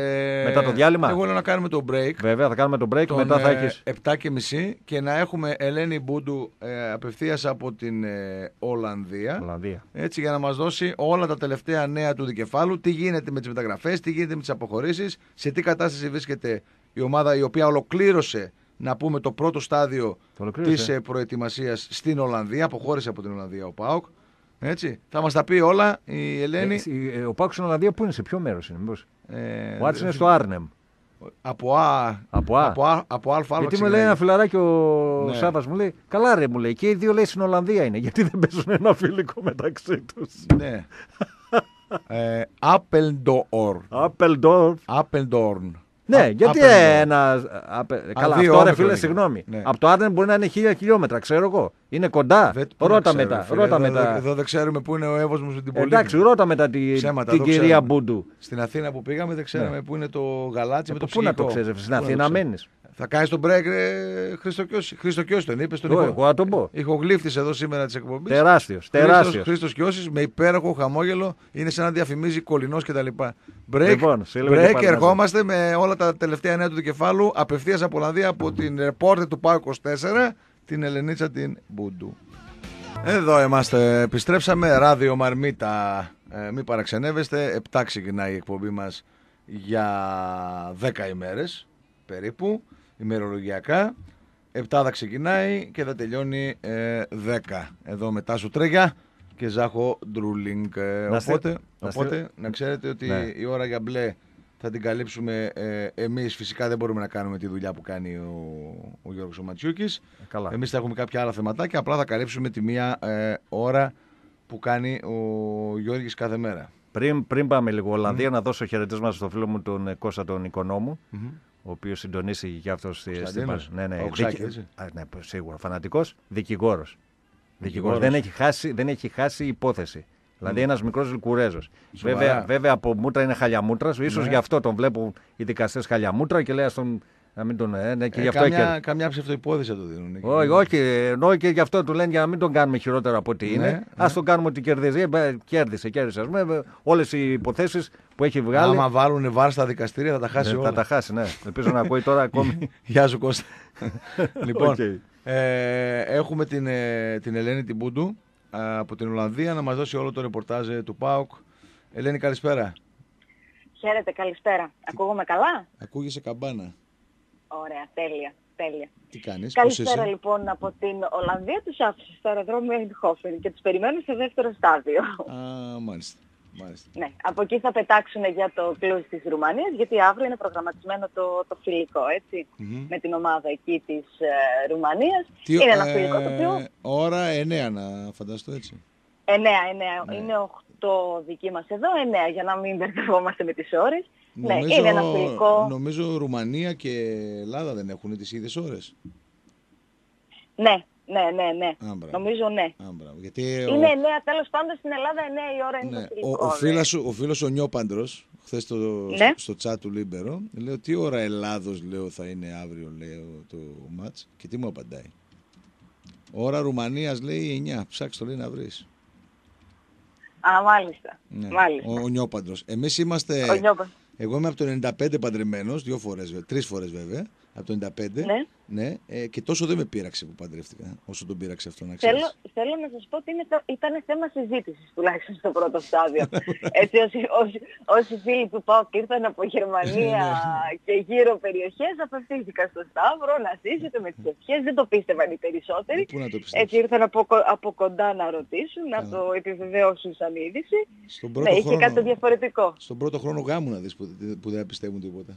Μετά το διάλειμμα. Εγώ λέω να κάνουμε το break. Βέβαια, θα κάνουμε το break. μετά θα έχει. 7 και μισή και να έχουμε Ελένη Μπούντου ε, απευθείας από την ε, Ολλανδία. Ολλανδία. Έτσι για να μας δώσει όλα τα τελευταία νέα του δικεφάλου. Τι γίνεται με τις μεταγραφές, τι γίνεται με τις αποχωρήσεις, σε τι κατάσταση βρίσκεται η ομάδα η οποία ολοκλήρωσε να πούμε το πρώτο στάδιο της ε, προετοιμασίας στην Ολλανδία. Αποχώρησε από την Ολλανδία ο Πάοκ. Έτσι. Θα μας τα πει όλα η Ελένη. Ε, ο Πάκος στην Ολλανδία πού είναι, σε ποιο μέρος είναι, μήπως; Ε, ο Άρης είναι στο Άρνεμ. Από Α. Από Α. Από, α, από α, α γιατί μου λέει ένα φιλαράκι ο ναι. Σάβα μου λέει, Καλά ρε μου λέει, και οι δύο λέει στην Ολλανδία είναι. Γιατί δεν παίζουν ένα φιλικό μεταξύ τους. Ναι. ε, Appledorn. Appledorn. Ναι, γιατί ένας. Καλά, αυτό ρε φίλε, συγγνώμη. Ναι. Από το Άρνεν μπορεί να είναι χίλια χιλιόμετρα, ξέρω εγώ. Είναι κοντά. ρώτα μετά. ρώτα μετά. Εδώ δεν ξέρουμε πού είναι ο Εύω μου στην πόλη. Εντάξει, ρώτα μετά τη, Ψέματα, την κυρία Μπούντου. Στην Αθήνα που πήγαμε δεν ξέραμε ναι. πού είναι το γαλάτσι με το ψυγείο. Πού να το ξέρεις, στην Αθήνα μένεις. Θα κάνεις τον break, Χρήστο Κιώση. τον είπες. Τον εγώ να τον πω. Ηχογλήφτη εδώ σήμερα της εκπομπής. Τεράστιος. Τεράστιος. Χρήστος Κιώσης με υπέροχο χαμόγελο είναι σαν να διαφημίζει κολυνό κτλ. Break, λοιπόν, break ερχόμαστε με όλα τα τελευταία νέα του κεφάλου απευθείας από Ολλανδία από την ρεπόρτερ του ΠΑΟ 24, την Ελενίτσα την Μπούντου. Εδώ είμαστε, επιστρέψαμε, ράδιο Μαρμίτα, ε, μην παραξενεύεστε, 7 ξεκινάει η εκπομπή μας για 10 ημέρες περίπου ημερολογιακά. Επτάδα ξεκινάει και θα τελειώνει ε, 10. Εδώ μετά σου τρέγια και Ζάχο Ντρούλινγκ. Ε, οπότε, να, οπότε να ξέρετε ότι ναι. η ώρα για μπλε θα την καλύψουμε ε, εμείς. Φυσικά δεν μπορούμε να κάνουμε τη δουλειά που κάνει ο, ο Γιώργος Ματσιούκης. Ε, εμείς θα έχουμε κάποια άλλα θεματάκια. Απλά θα καλύψουμε τη μία ε, ώρα που κάνει ο Γιώργης κάθε μέρα. Πριν, πριν πάμε λίγο Ολλανδία, mm. να δώσω χαιρετίσματα στο φίλο μου τον Κώστα τον Οικονόμου, mm-hmm ο οποίος συντονίσει για αυτό στη Ναι, ναι, ναι, σίγουρα. Φανατικός δικηγόρος. Δεν, έχει χάσει, δεν έχει χάσει υπόθεση. Δηλαδή ένας μικρός Λικουρέζο. Βέβαια, βέβαια από μούτρα είναι χαλιαμούτρας. σω ναι. γι' αυτό τον βλέπουν οι δικαστές χαλιαμούτρα και λέει ας τον να μην τον. Ε, ναι, και ε, καμιά, και... καμιά ψευτοϊπόθεση το δίνουν. Όχι, όχι. Ενώ και γι' αυτό του λένε για να μην τον κάνουμε χειρότερο από ό,τι ναι, είναι. Ναι. Α τον κάνουμε ότι κερδίζει. Ε, κέρδισε, κέρδισε. Όλες οι υποθέσεις που έχει βγάλει. Άμα βάλουν βάρ στα δικαστήρια θα τα χάσει ναι, όλα. Θα τα χάσει, ναι. Ελπίζω να ακούει τώρα ακόμη. Γεια σου Κώστα. λοιπόν, okay. ε, έχουμε την, ε, την Ελένη την Πούντου από την Ολλανδία να μας δώσει όλο το ρεπορτάζ του ΠΑΟΚ. Ελένη, καλησπέρα. Χαίρετε, καλησπέρα. Ακούγομαι καλά; Ακούγεσαι καμπάνα. Ωραία, τέλεια. τέλεια. Τι κάνεις, Καλησπέρα λοιπόν από την Ολλανδία, τους άφησες στο αεροδρόμιο Eindhoven και τους περιμένουν σε δεύτερο στάδιο. Α, μάλιστα. Μάλιστα. Ναι, από εκεί θα πετάξουν για το κλουζ της Ρουμανίας, γιατί αύριο είναι προγραμματισμένο το, το φιλικό, με την ομάδα εκεί της ε, Ρουμανίας. Τι, είναι ένα ε, φιλικό το οποίο... Ώρα 9 να φανταστώ έτσι. 9, 9. Ναι. Είναι 8 δική μας εδώ, 9 για να μην μπερδευόμαστε με τις ώρες. Ναι, νομίζω, ναι, είναι ένα φιλικό. Νομίζω Ρουμανία και Ελλάδα δεν έχουν τις ίδιες ώρες. Ναι, ναι, ναι, ναι. Νομίζω ναι. Γιατί είναι ο... 9, τέλος πάντων στην Ελλάδα 9 η ώρα είναι ναι. το φιλικό. Ο, ο, φίλος, ο φίλος ο Νιόπαντρος, χθες στο, ναι. στο, στο chat του Λίμπερο, λέω τι ώρα Ελλάδος λέω, θα είναι αύριο λέω, το ματς και τι μου απαντάει. Ώρα Ρουμανίας λέει 9, ψάξ το λέει να βρεις. Α, μάλιστα. Ναι. μάλιστα. Ο, ο Νιόπαντρος. Εμείς είμαστε... Ο εγώ είμαι από το 95 παντρεμένος, δύο φορές, τρεις φορές βέβαια. Από το 95. Ναι. ναι ε, και τόσο δεν με πείραξε που παντρεύτηκα, όσο τον πείραξε αυτό να ξέρεις. Θέλω, θέλω να σας πω ότι είναι, το- ήταν θέμα συζήτησης τουλάχιστον στο πρώτο στάδιο. Έτσι όσοι, όσοι, όσοι φίλοι του ΠΑΟΚ ήρθαν από Γερμανία και γύρω περιοχές απευθύνθηκαν στο Σταύρο να ζήσετε με τις ευχές. Δεν το πίστευαν οι περισσότεροι. Πού να το πιστέψεις. Έτσι ήρθαν από, κο- από κοντά να ρωτήσουν, να το επιβεβαιώσουν σαν είδηση. Στον πρώτο, Ναι, είχε χρόνο, κάτι διαφορετικό. στον πρώτο χρόνο γάμου να δεις που, που δεν πιστεύουν τίποτα.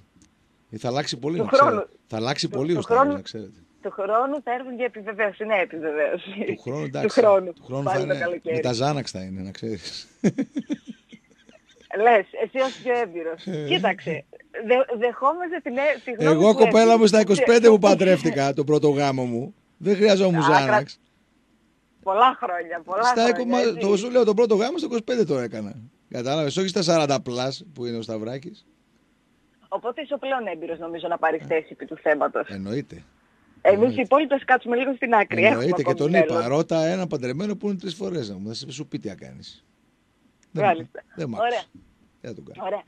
Ε, θα αλλάξει πολύ, Του να ξέρετε. χρόνου. Θα αλλάξει Του- πολύ του ο Σταύρος, χρόνου- να ξέρετε. Του χρόνου θα έρθουν για επιβεβαίωση. Ναι, επιβεβαίωση. Του χρόνου, εντάξει. Του χρόνου. Του χρόνου Πάλι θα το είναι, καλοκαίρι. με τα Ζάναξ θα είναι, να ξέρεις. Λες, εσύ ως πιο έμπειρος. Κοίταξε, δε, δεχόμαστε την, έ- τη γνώμη Ε. Εγώ που κοπέλα μου στα έχεις. 25 που παντρεύτηκα το πρώτο γάμο μου. Δεν χρειαζόμουν Άκρα- Ζάναξ. Πολλά χρόνια, πολλά Στα χρόνια. είκο- μα- έτσι. το σου λέω το πρώτο γάμο στο 25 το έκανα. Κατάλαβες, όχι στα 40 πλάς που είναι ο Σταυράκης. Οπότε είσαι ο πλέον έμπειρος νομίζω να πάρεις θέση επί του θέματος. Εννοείται. Εμείς οι υπόλοιποι κάτσουμε λίγο στην άκρη. Έχουμε Εννοείται και ακόμη τον είπα. μέλλον. Ρώτα ένα παντρεμένο που είναι τρεις φορές να μου. Θα σε σου πει τι να κάνεις. Μάλιστα. Δεν μ' Ωραία. άκουσες. Δεν θα τον κάνω. Ωραία.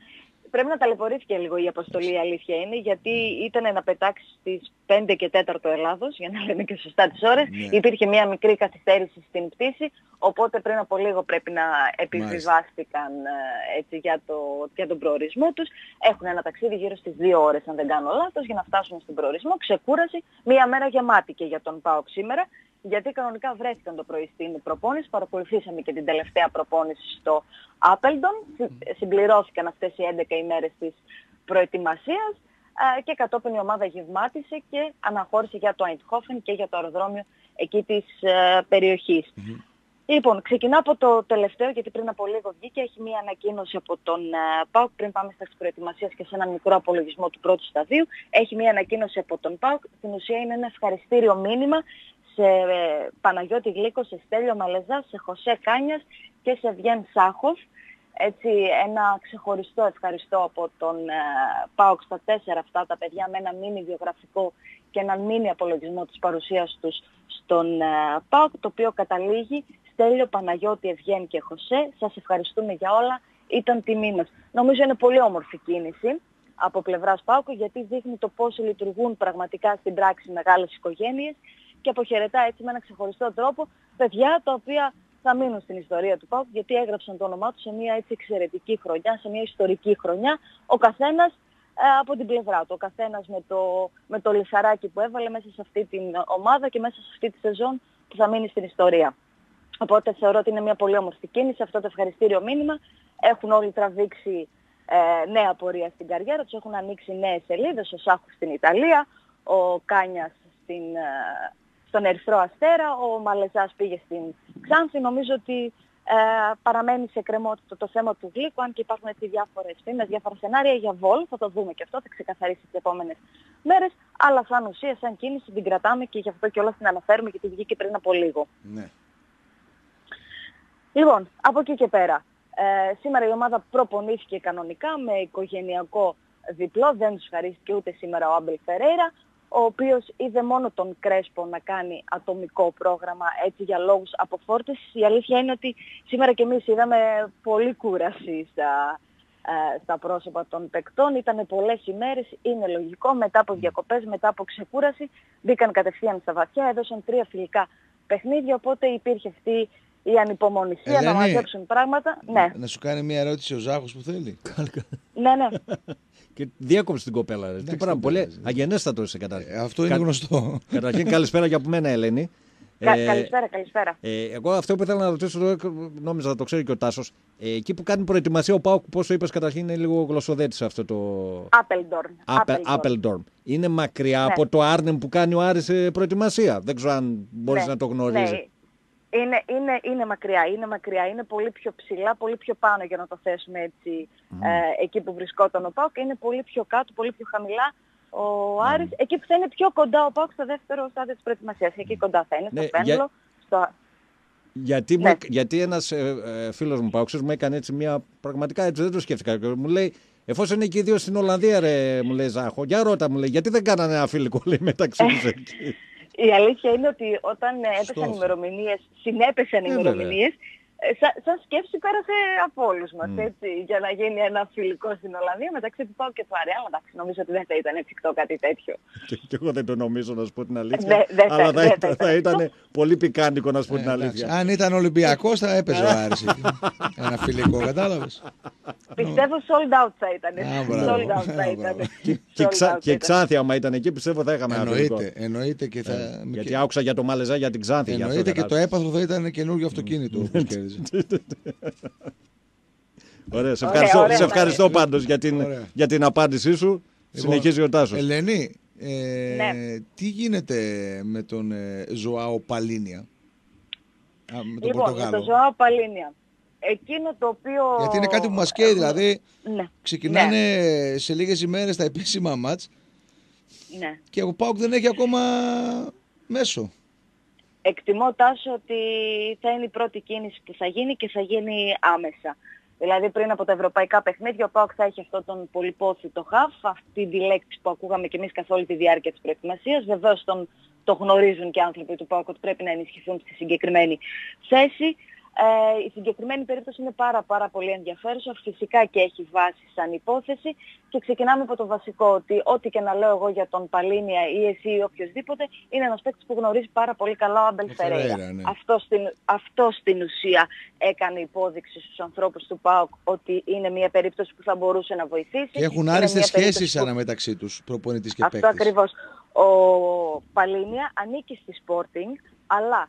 Πρέπει να ταλαιπωρήθηκε λίγο η αποστολή, η αλήθεια είναι, γιατί ήταν να πετάξει στις 5 και 4 Ελλάδος, για να λέμε και σωστά τις ώρες. Ναι. Υπήρχε μια μικρή καθυστέρηση στην πτήση, οπότε πριν από λίγο πρέπει να επιβιβάστηκαν ε, έτσι, για, το, για τον προορισμό τους. Έχουν ένα ταξίδι γύρω στις 2 ώρες, αν δεν κάνω λάθος, για να φτάσουν στον προορισμό. Ξεκούραση, μια μέρα γεμάτη και για τον ΠΑΟΚ σήμερα, γιατί κανονικά βρέθηκαν το πρωί στην προπόνηση, παρακολουθήσαμε και την τελευταία προπόνηση στο Άπελντον, Συ- συμπληρώθηκαν αυτές οι 11 ημέρες της προετοιμασίας ε, και κατόπιν η ομάδα γευμάτισε και αναχώρησε για το Eindhoven και για το αεροδρόμιο εκεί της ε, περιοχής. Λοιπόν, ξεκινά από το τελευταίο, γιατί πριν από λίγο βγήκε, έχει μία ανακοίνωση από τον ε, ΠΑΟΚ, πριν πάμε στα της προετοιμασίας και σε έναν μικρό απολογισμό του πρώτου σταδίου, έχει μία ανακοίνωση από τον ΠΑΟΚ, στην ουσία είναι ένα ευχαριστήριο μήνυμα σε ε, Παναγιώτη Γλίκο, σε Στέλιο Μαλεζά, σε Χωσέ Κάνιας και σε Βιέν Σάχοφ. Έτσι ένα ξεχωριστό ευχαριστώ από τον ε, ΠΑΟΚ στα τέσσερα αυτά τα παιδιά με ένα μίνι βιογραφικό και έναν μίνι απολογισμό της παρουσίας τους στον ε, ΠΑΟΚ, το οποίο καταλήγει Στέλιο, Παναγιώτη, Ευγέν και Χωσέ. Σας ευχαριστούμε για όλα. Ήταν τιμή μας. Νομίζω είναι πολύ όμορφη κίνηση από πλευράς ΠΑΟΚ γιατί δείχνει το πώς λειτουργούν πραγματικά στην πράξη μεγάλες οικογένειες και αποχαιρετά έτσι με ένα ξεχωριστό τρόπο παιδιά τα οποία θα μείνουν στην ιστορία του ΠΑΟΚ γιατί έγραψαν το όνομά τους σε μια έτσι εξαιρετική χρονιά, σε μια ιστορική χρονιά. Ο καθένας ε, από την πλευρά του. Ο καθένας με το, με το λιθαράκι που έβαλε μέσα σε αυτή την ομάδα και μέσα σε αυτή τη σεζόν που θα μείνει στην ιστορία. Οπότε θεωρώ ότι είναι μια πολύ όμορφη κίνηση αυτό το ευχαριστήριο μήνυμα. Έχουν όλοι τραβήξει ε, νέα πορεία στην καριέρα τους, έχουν ανοίξει νέες σελίδες, ο Σάχου στην Ιταλία, ο Κάνιας στην, ε, στον Ερυθρό Αστέρα, ο Μαλεζάς πήγε στην Ξάνθη. Νομίζω ότι ε, παραμένει σε κρεμότητα το θέμα του Γλύκου, αν και υπάρχουν έτσι διάφορες φήμες, διάφορα σενάρια για Βόλ, θα το δούμε και αυτό, θα ξεκαθαρίσει τις επόμενες μέρες, αλλά σαν ουσία, σαν κίνηση την κρατάμε και γι' αυτό και όλα την αναφέρουμε γιατί βγήκε πριν από λίγο. Ναι. Λοιπόν, από εκεί και πέρα. Ε, σήμερα η ομάδα προπονήθηκε κανονικά με οικογενειακό διπλό. Δεν τους χαρίστηκε ούτε σήμερα ο Άμπελ Φερέιρα, ο οποίος είδε μόνο τον Κρέσπο να κάνει ατομικό πρόγραμμα έτσι για λόγους αποφόρτησης. Η αλήθεια είναι ότι σήμερα και εμείς είδαμε πολύ κούραση στα, ε, στα πρόσωπα των παικτών. Ήταν πολλές ημέρες, είναι λογικό, μετά από διακοπές, μετά από ξεκούραση, μπήκαν κατευθείαν στα βαθιά, έδωσαν τρία φιλικά παιχνίδια, οπότε υπήρχε αυτή η ανυπομονησία να Ελένη. μαζέψουν πράγματα. Ναι, Να σου κάνει μια ερώτηση ο Ζάχος που θέλει. ναι, ναι. Και διέκοψε την κοπέλα. Ρε. Τι Εντάξει, πράγμα, δεν πολύ πειράζει. αγενέστατο είσαι κατά. Ε, αυτό είναι Κα- γνωστό. Καταρχήν, καλησπέρα και από μένα, Ελένη. Κα- Ε, καλησπέρα, καλησπέρα. Ε, εγώ αυτό που ήθελα να ρωτήσω, το- νόμιζα να το ξέρει και ο Τάσος. Ε, εκεί που κάνει προετοιμασία ο Πάουκ, πόσο είπες καταρχήν, είναι λίγο γλωσσοδέτης αυτό το. Άπελντορν. Apple, Apple Dorm. Είναι μακριά Ναι. από το Άρνεμ που κάνει ο Άρης ε, προετοιμασία. Δεν ξέρω αν μπορείς Ναι, να το γνωρίζεις. Ναι. Είναι, είναι, είναι μακριά, είναι μακριά, είναι πολύ πιο ψηλά, πολύ πιο πάνω για να το θέσουμε έτσι ε, εκεί που βρισκόταν ο ΠΑΟΚ. Είναι πολύ πιο κάτω, πολύ πιο χαμηλά ο Άρης, εκεί που θα είναι πιο κοντά ο ΠΑΟΚ στο δεύτερο στάδιο της προετοιμασίας. Εκεί κοντά θα είναι, στο Ναι, Πέντλο, για- στο... Γιατί, μου, Ναι. έκ- γιατί ένας ε, ε, φίλος μου Πάουξος μου έκανε έτσι μια πραγματικά έτσι δεν το σκέφτηκα και μου λέει εφόσον είναι και οι δύο στην Ολλανδία ρε μου λέει Ζάχο για ρώτα μου λέει γιατί δεν κάνανε ένα φιλικό λέει μεταξύ τους εκεί. Η αλήθεια είναι ότι όταν ε, έπεσαν Στόχο. ημερομηνίες, συνέπεσαν Ε, βέβαια. Ημερομηνίες, ε, σαν, σαν σκέψη πέρασε από όλους μας, έτσι, για να γίνει ένα φιλικό στην Ολλανδία μεταξύ του Πάου και του Άρη. Αλλά εντάξει, νομίζω ότι δεν θα ήταν εφικτό κάτι τέτοιο. Και, και εγώ δεν το νομίζω, να σου πω την αλήθεια. Ναι, δεν θα- αλλά θα, δεν ήταν, θα θα ήταν. ήταν πολύ πικάντικο, να σου πω Ε, την αλήθεια. εντάξει. Αν ήταν Ολυμπιακός θα έπαιζε ο Άρης εκεί. Ένα φιλικό, κατάλαβες; Πιστεύω sold out θα ήταν. Α, μπράβο. Sold out θα Α, ήταν. μπράβο. Και, και, Sold ξα, out και ήταν. Ξάνθη, άμα ήταν εκεί, πιστεύω θα είχαμε ένα φιλικό. Εννοείται, εννοείται και θα... Γιατί και- άκουσα για το Μαλεζά για την Ξάνθη. γι' αυτό Εννοείται και δεν το άκουσα. έπαθρο θα ήταν καινούργιο αυτοκίνητο όπως κέρδιζε. Ωραία, σε Ωραία, ευχαριστώ, ωραία, σε ευχαριστώ ωραία. πάντως για την, Ωραία. για την απάντησή σου. Λοιπόν, Συνεχίζει ο Τάσος. Ελένη, ε, Ναι. τι γίνεται με τον ε, Ζωάο Παλίνια, Α, με τον Λοιπόν, με Πορτογάλο. το Ζωάο Παλίνια. Εκείνο το οποίο... Γιατί είναι κάτι που μας καίει, δηλαδή Ναι, ξεκινάνε σε λίγες ημέρες τα επίσημα μάτς ναι. και ο Πάουκ δεν έχει ακόμα μέσο. Εκτιμώ τάσο ότι θα είναι η πρώτη κίνηση που θα γίνει και θα γίνει άμεσα. Δηλαδή πριν από τα ευρωπαϊκά παιχνίδια ο ΠΑΟΚ θα έχει αυτό τον πολυπόθητο χαφ, αυτή τη λέξη που ακούγαμε και εμείς καθ' όλη τη διάρκεια της προετοιμασίας. Βεβαίως τον, το γνωρίζουν και οι άνθρωποι του ΠΑΟΚ ότι πρέπει να ενισχυθούν στη συγκεκριμένη θέση. Ε, η συγκεκριμένη περίπτωση είναι πάρα πάρα πολύ ενδιαφέρουσα, φυσικά και έχει βάση σαν υπόθεση και ξεκινάμε από το βασικό ότι ό,τι και να λέω εγώ για τον Παλίνια ή εσύ ή οποιοδήποτε είναι ένας παίκτης που γνωρίζει πάρα πολύ καλά ο Άμπελ Ο Φερέιρα. Φερέιρα, ναι. Αυτό, στην, αυτό στην ουσία έκανε υπόδειξη στους ανθρώπους του ΠΑΟΚ ότι είναι μια περίπτωση που θα μπορούσε να βοηθήσει. Και έχουν Είναι άριστες μια περίπτωση σχέσεις που- αναμεταξύ τους, προπονητής και αυτό παίκτης. ακριβώς. Ο Παλίνια ανήκει στη Sporting, αλλά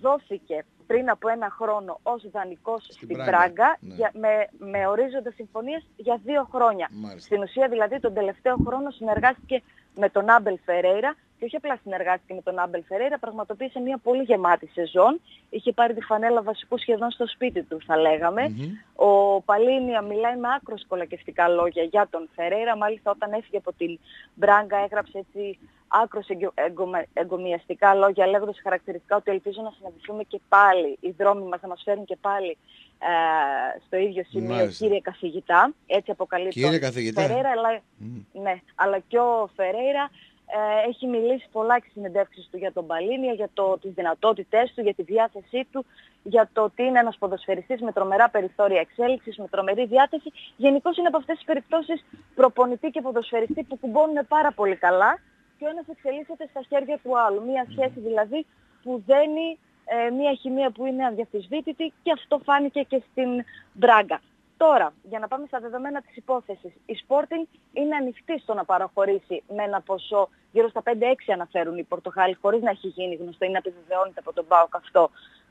δόθηκε πριν από ένα χρόνο ως δανεικός στην, Μπράγκα, Πράγκα ναι. για, με, με ορίζοντα συμφωνίας για δύο χρόνια. Μάλιστα. Στην ουσία δηλαδή τον τελευταίο χρόνο συνεργάστηκε με τον Άμπελ Φερέιρα και όχι απλά συνεργάστηκε με τον Άμπελ Φερέιρα, πραγματοποίησε μια πολύ γεμάτη σεζόν. Είχε πάρει τη φανέλα βασικού σχεδόν στο σπίτι του θα λέγαμε. Μμμ. Ο Παλίνια μιλάει με άκρος κολακευτικά λόγια για τον Φερέιρα. Μάλιστα όταν έφυγε από την Μπράγκα έγραψε έτσι άκρος εγκο- εγκομα- εγκομιαστικά λόγια λέγοντας χαρακτηριστικά ότι ελπίζω να συναντηθούμε και πάλι. Οι δρόμοι μας να μας φέρουν και πάλι ε, στο ίδιο σημείο Μάλιστα. κύριε καθηγητά. Έτσι αποκαλεί Κύριε τον καθηγητά. Φερέιρα, αλλά, Μμ. ναι, αλλά και ο Φερέιρα ε, έχει μιλήσει πολλά και στις συνεντεύξεις του για τον Παλίνια, για το, τις δυνατότητές του, για τη διάθεσή του, για το ότι είναι ένας ποδοσφαιριστής με τρομερά περιθώρια εξέλιξης, με τρομερή διάθεση. Γενικώς είναι από αυτές τις περιπτώσεις προπονητή και ποδοσφαιριστή που κουμπώνουν πάρα πολύ καλά και ο ένας εξελίσσεται στα χέρια του άλλου. Μία σχέση δηλαδή που δένει ε, μία χημεία που είναι αδιαφυσβήτητη και αυτό φάνηκε και στην Μπράγκα. Τώρα, για να πάμε στα δεδομένα της υπόθεσης, η Sporting είναι ανοιχτή στο να παραχωρήσει με ένα ποσό γύρω στα 5-6 αναφέρουν οι Πορτογάλοι, χωρίς να έχει γίνει γνωστό ή να επιβεβαιώνεται από τον ΠΑΟΚ αυτό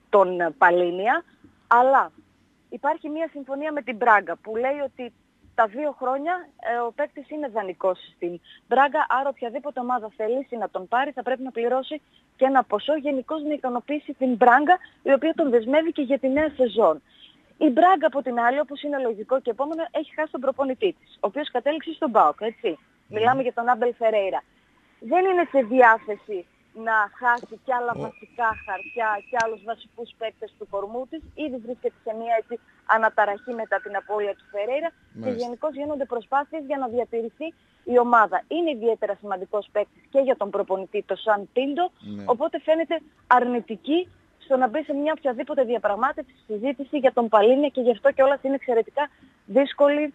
τον ε, Παλίνια. Αλλά υπάρχει μια συμφωνία με την Μπράγκα που λέει ότι τα δύο χρόνια ε, ο παίκτης είναι δανεικός στην Μπράγκα, άρα οποιαδήποτε ομάδα θελήσει να τον πάρει θα πρέπει να πληρώσει και ένα ποσό γενικώς να ικανοποιήσει την Μπράγκα η οποία τον δεσμεύει και για τη νέα σεζόν. Η Μπράγκα από την άλλη, όπως είναι λογικό και επόμενο, έχει χάσει τον προπονητή της, ο οποίος κατέληξε στον ΠΑΟΚ, έτσι. Μιλάμε για τον Άμπελ Φερέιρα. Δεν είναι σε διάθεση να χάσει κι άλλα βασικά χαρτιά και άλλους βασικούς παίκτες του κορμού της. Ήδη βρίσκεται σε μια έτσι αναταραχή μετά την απώλεια του Φερέιρα και Μάλιστα. γενικώς γίνονται προσπάθειες για να διατηρηθεί η ομάδα. Είναι ιδιαίτερα σημαντικός παίκτης και για τον προπονητή, το Σαν Πίντο, Ναι. οπότε φαίνεται αρνητική στο να μπει σε μια οποιαδήποτε διαπραγμάτευση, συζήτηση για τον Παλίνια και γι' αυτό και όλα είναι εξαιρετικά δύσκολη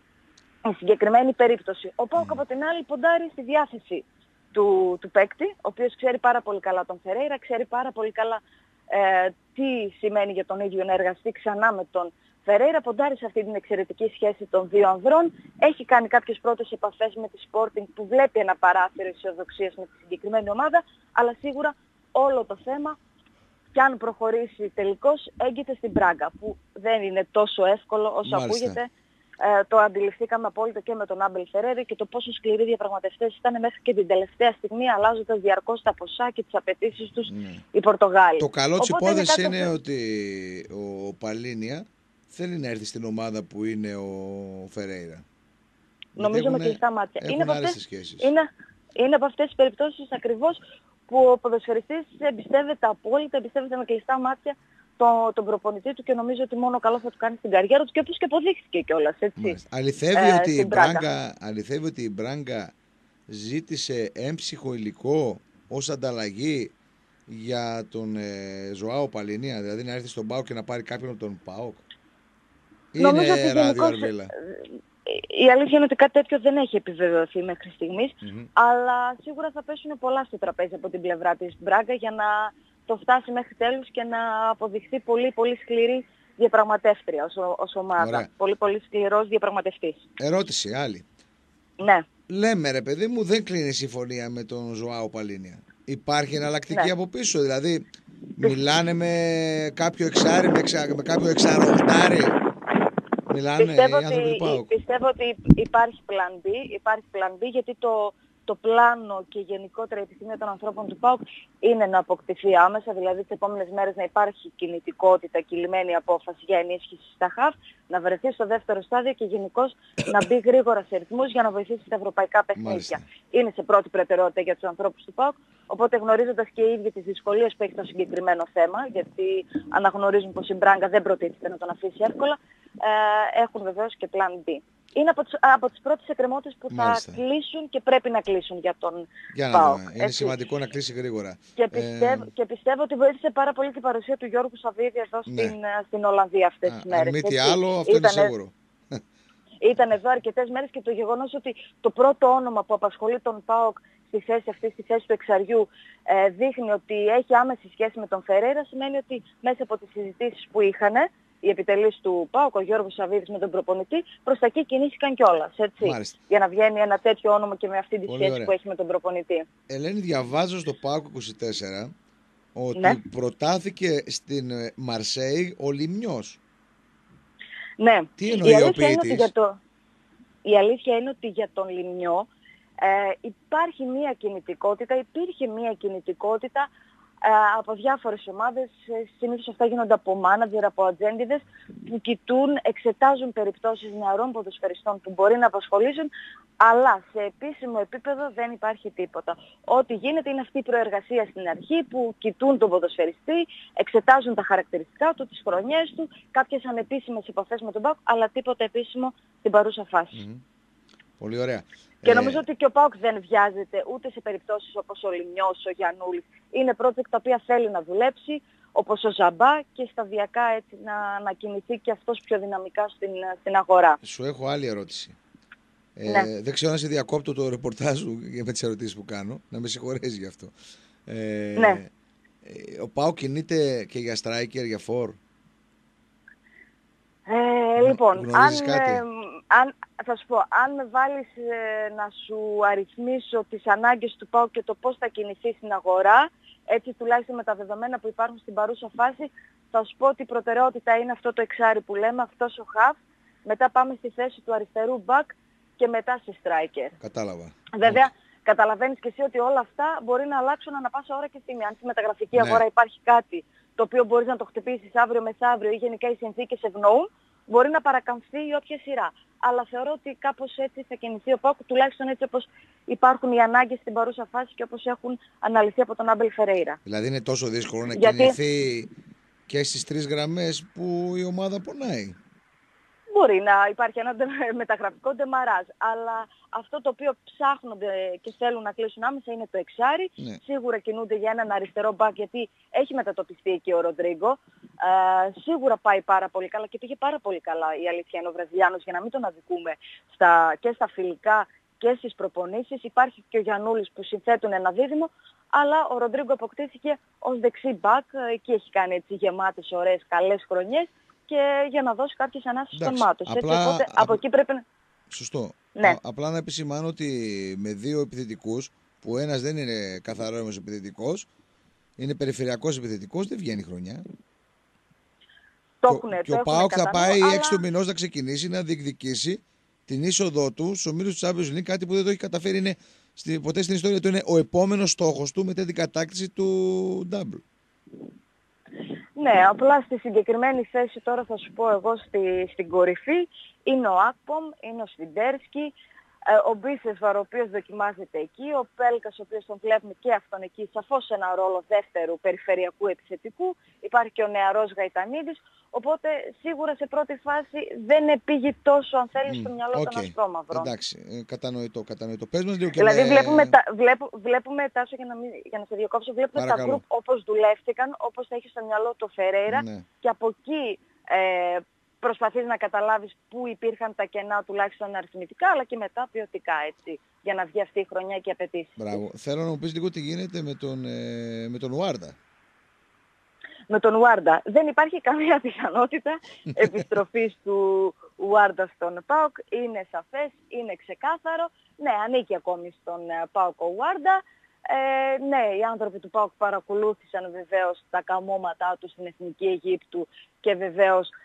η συγκεκριμένη περίπτωση. Ο Πάοκ από την άλλη ποντάρει στη διάθεση του, του παίκτη, ο οποίος ξέρει πάρα πολύ καλά τον Φερέιρα, ξέρει πάρα πολύ καλά ε, τι σημαίνει για τον ίδιο να εργαστεί ξανά με τον Φερέιρα, ποντάρει σε αυτή την εξαιρετική σχέση των δύο ανδρών, έχει κάνει κάποιες πρώτες επαφές με τη Sporting που βλέπει ένα παράθυρο αισιοδοξίας με τη συγκεκριμένη ομάδα, αλλά σίγουρα όλο το θέμα και αν προχωρήσει τελικώς έγκυται στην Πράγκα που δεν είναι τόσο εύκολο όσο Μάλιστα. ακούγεται. Ε, το αντιληφθήκαμε απόλυτα και με τον Άμπελ Φερέρη και το πόσο σκληροί διαπραγματευτές ήταν μέχρι και την τελευταία στιγμή αλλάζοντας διαρκώς τα ποσά και τις απαιτήσεις τους Ναι. οι Πορτογάλοι. Το καλό της Οπότε υπόθεσης κάτι είναι αυτό- ότι ο Παλίνια θέλει να έρθει στην ομάδα που είναι ο Φερέιρα. Νομίζω Γιατί με έχουνε- κλειστά μάτια. Έχουν Είναι από, άριστες αυτές, σχέσεις. είναι, είναι από αυτές τις περιπτώσεις ακριβώς που ο ποδοσφαιριστής εμπιστεύεται απόλυτα, εμπιστεύεται με κλειστά μάτια το, τον προπονητή του και νομίζω ότι μόνο καλό θα του κάνει στην καριέρα του και όπως και αποδείχθηκε κιόλας, έτσι. Μάλιστα. Αληθεύει, Ε, ότι η στην Μπράγκα. Μπράγκα, αληθεύει ότι η Μπράγκα ζήτησε έμψυχο υλικό ως ανταλλαγή για τον ε, Ζωάο Παλινία, δηλαδή να έρθει στον ΠΑΟΚ και να πάρει κάποιον από τον ΠΑΟΚ. Νομίζω Είναι ότι ράδιο γενικώς, αρβίλα. ε, η αλήθεια είναι ότι κάτι τέτοιο δεν έχει επιβεβαιωθεί μέχρι στιγμής, Μμμ. αλλά σίγουρα θα πέσουν πολλά στο τραπέζι από την πλευρά της Μπράγκα για να το φτάσει μέχρι τέλους και να αποδειχθεί πολύ πολύ σκληρή διαπραγματεύτρια ως, ο- ως ομάδα. Ωραία. Πολύ πολύ σκληρός διαπραγματευτής. Ερώτηση άλλη. Ναι. Λέμε ρε παιδί μου δεν κλείνει η συμφωνία με τον Ζωάο Παλίνια. Υπάρχει εναλλακτική Ναι. από πίσω, δηλαδή μιλάνε με κάποιο εξάρι, με, εξα... με κάποιο εξαροχτάρι. Μιλάνε πιστεύω, οι άνθρωποι ότι, του ΠΑΟΚ. πιστεύω ότι υπάρχει plan B, υπάρχει plan B γιατί το, το πλάνο και γενικότερα η επιθυμία των ανθρώπων του ΠΑΟΚ είναι να αποκτηθεί άμεσα, δηλαδή τις επόμενες μέρες να υπάρχει κινητικότητα, κυλημένη απόφαση για ενίσχυση στα ΧΑΦ, να βρεθεί στο δεύτερο στάδιο και γενικώς να μπει γρήγορα σε ρυθμούς για να βοηθήσει τα ευρωπαϊκά παιχνίδια. Μάλιστα. Είναι σε πρώτη προτεραιότητα για τους ανθρώπους του ΠΑΟΚ, οπότε γνωρίζοντας και οι ίδιοι τις δυσκολίες που έχει το συγκεκριμένο θέμα, γιατί αναγνωρίζουν πως η Μπράγκα δεν προτίθεται να τον αφήσει εύκολα, ε, έχουν βεβαίως και plan B. Είναι από τις, από τις πρώτες εκκρεμότητες που Μάλιστα. θα κλείσουν και πρέπει να κλείσουν για τον Για να ΠΑΟΚ. δούμε. Είναι έτσι. σημαντικό να κλείσει γρήγορα. Και πιστεύω, και πιστεύω ότι βοήθησε πάρα πολύ την παρουσία του Γιώργου Σαββίδη εδώ Ναι. στην, ε, στην Ολλανδία αυτές Α, τις μέρες. αν μη τι έτσι. άλλο, αυτό είναι Ήτανε- σίγουρο. ήταν εδώ αρκετές μέρες και το γεγονός ότι το πρώτο όνομα που απασχολεί τον ΠΑΟΚ στη θέση αυτή, στη θέση του εξαριού, ε, δείχνει ότι έχει άμεση σχέση με τον Φεραίρα, σημαίνει ότι μέσα από τις συζητήσεις που είχαν οι επιτελείς του ΠΑΟΚ, ο Γιώργος Σαββίδης με τον προπονητή, προς τα εκεί κινήθηκαν κιόλας, έτσι. Μάλιστα. Για να βγαίνει ένα τέτοιο όνομα και με αυτή τη Πολύ σχέση ωραία. που έχει με τον προπονητή. Ελένη, διαβάζω στο ΠΑΟΚ 24 ότι Ναι. προτάθηκε στην ε, Μαρσέη ο Λιμνιός. Ναι. Τι εννοεί η ο αλήθεια είναι ότι ποιητής; για το... Η αλήθεια είναι ότι για τον Λιμνιό ε, υπάρχει μία κινητικότητα, υπήρχε μία κινητικότητα ε, από διάφορες ομάδες, ε, συνήθως αυτά γίνονται από μάνατζερ, από ατζέντιδες, που κοιτούν, εξετάζουν περιπτώσεις νεαρών ποδοσφαιριστών που μπορεί να απασχολήσουν, αλλά σε επίσημο επίπεδο δεν υπάρχει τίποτα. Ό,τι γίνεται είναι αυτή η προεργασία στην αρχή που κοιτούν τον ποδοσφαιριστή, εξετάζουν τα χαρακτηριστικά του, τις χρονιές του, κάποιες ανεπίσημες επαφές με τον ΠΑΟΚ, αλλά τίποτα επίσημο στην παρούσα φάση. Μμμ. Πολύ ωραία. Και Ε, νομίζω ότι και ο ΠΑΟΚ δεν βιάζεται ούτε σε περιπτώσεις όπως ο Λιμιός, ο Γιαννούλης. Είναι project τα οποία θέλει να δουλέψει, όπως ο Ζαμπά και σταδιακά έτσι να, να κινηθεί και αυτός πιο δυναμικά στην, στην αγορά. Σου έχω άλλη ερώτηση. Ε, Ναι. Δεν ξέρω αν σε διακόπτω το ρεπορτάζ σου με τις ερωτήσεις που κάνω. Να με συγχωρέσεις γι' αυτό. Ε, Ναι. ε, ο Πάο κινείται και για striker, για for. Ε, Γνω- λοιπόν, αν, γνωρίζεις κάτι; Ε, αν, θα σου πω, αν με βάλεις ε, να σου αριθμίσω τις ανάγκες του ΠΑΟΚ και το πώς θα κινηθεί στην αγορά, έτσι τουλάχιστον με τα δεδομένα που υπάρχουν στην παρούσα φάση, θα σου πω ότι η προτεραιότητα είναι αυτό το εξάρι που λέμε, αυτός ο χαφ, μετά πάμε στη θέση του αριστερού μπακ και μετά στη striker. Κατάλαβα. Βέβαια, καταλαβαίνεις και εσύ ότι όλα αυτά μπορεί να αλλάξουν ανά πάσα ώρα και στιγμή. Αν στη μεταγραφική Ναι. αγορά υπάρχει κάτι το οποίο μπορείς να το χτυπήσεις αύριο μεθαύριο ή γενικά οι συνθήκες ευνοούν, μπορεί να παρακαμφθεί η όποια σειρά. Αλλά θεωρώ ότι κάπως έτσι θα κινηθεί ο ΠΑΟΚ, τουλάχιστον έτσι όπως υπάρχουν οι ανάγκες στην παρούσα φάση και όπως έχουν αναλυθεί από τον Άμπελ Φερέιρα. Δηλαδή είναι τόσο δύσκολο να Γιατί- κινηθεί και στις τρεις γραμμές που η ομάδα πονάει. Μπορεί να υπάρχει ένα ντε- μεταγραφικό ντεμαράζ, αλλά αυτό το οποίο ψάχνονται και θέλουν να κλείσουν άμεσα είναι το εξάρι. Ναι. Σίγουρα κινούνται για έναν αριστερό μπακ γιατί έχει μετατοπιστεί εκεί ο Ροντρίγκο. Ε, σίγουρα πάει πάρα πολύ καλά και πήγε πάρα πολύ καλά η αλήθεια είναι ο Βραζιλιάνος για να μην τον αδικούμε στα, και στα φιλικά και στις προπονήσεις. Υπάρχει και ο Γιαννούλης που συνθέτουν ένα δίδυμο, αλλά ο Ροντρίγκο αποκτήθηκε ως δεξί μπακ. Εκεί έχει κάνει έτσι γεμάτες, ωραίες, καλές χρονιές και για να δώσει κάποιες ανάσεις στον Εντάξει, Μάτος. Έτσι, απλά- οπότε απλά- από εκεί πρέπει να... Σωστό. Ναι. Α- απλά να επισημάνω ότι με δύο επιθετικούς, που ένας δεν είναι καθαρός επιθετικός, είναι περιφερειακός επιθετικός, δεν βγαίνει χρονιά. Το Και ο- έχουνε, και το ο έχουνε Πάοκ θα κατά νου, πάει αλλά- 6 του μηνός να ξεκινήσει να διεκδικήσει την είσοδό του στου ομίλου του Champions League. Κάτι που δεν το έχει καταφέρει είναι στη, ποτέ στην ιστορία του. Είναι ο επόμενος στόχος του μετά την κατάκτηση του Double. Ναι, απλά στη συγκεκριμένη θέση τώρα θα σου πω εγώ στη, στην κορυφή. Είναι ο Ακπομ, είναι ο Σβιντέρσκι, Ε, ο Μπίσεσβαρ ο οποίος δοκιμάζεται εκεί, ο Πέλκας ο οποίος τον βλέπουμε και αυτόν εκεί, σαφώς σε ένα ρόλο δεύτερου περιφερειακού επιθετικού, υπάρχει και ο νεαρός Γαϊτανίδης, οπότε σίγουρα σε πρώτη φάση δεν επήγει τόσο αν θέλεις στο μυαλό okay. των ασπρόμαυρων. Εντάξει, ε, κατανοητό, κατανοητό. Πες μας λίγο και Δηλαδή με... βλέπουμε, τα, βλέπ, βλέπουμε Τάσο για να, μην, για να σε διακόψω, βλέπουμε Παρακαλώ. τα γκρουπ όπως δουλεύτηκαν, όπως θα έχει στο μυαλό το Φερέιρα ναι. και από εκεί ε, προσπαθείς να καταλάβεις πού υπήρχαν τα κενά τουλάχιστον αριθμητικά αλλά και μετά ποιοτικά έτσι για να βγει αυτή η χρονιά και απαιτήσεις. Μπράβο. Θέλω να μου πεις λίγο τι γίνεται με τον, ε, με τον Ουάρντα. Με τον Ουάρντα. Δεν υπάρχει καμία πιθανότητα επιστροφής του Ουάρντα στον ΠΑΟΚ. Είναι σαφές, είναι ξεκάθαρο. Ναι, ανήκει ακόμη στον ε, ΠΑΟΚ ο Ουάρντα. Ε, ναι, οι άνθρωποι του ΠΑΟΚ παρακολούθησαν βεβαίως τα καμώματά τους στην Εθνική Αιγύπτου και βεβαίως ε,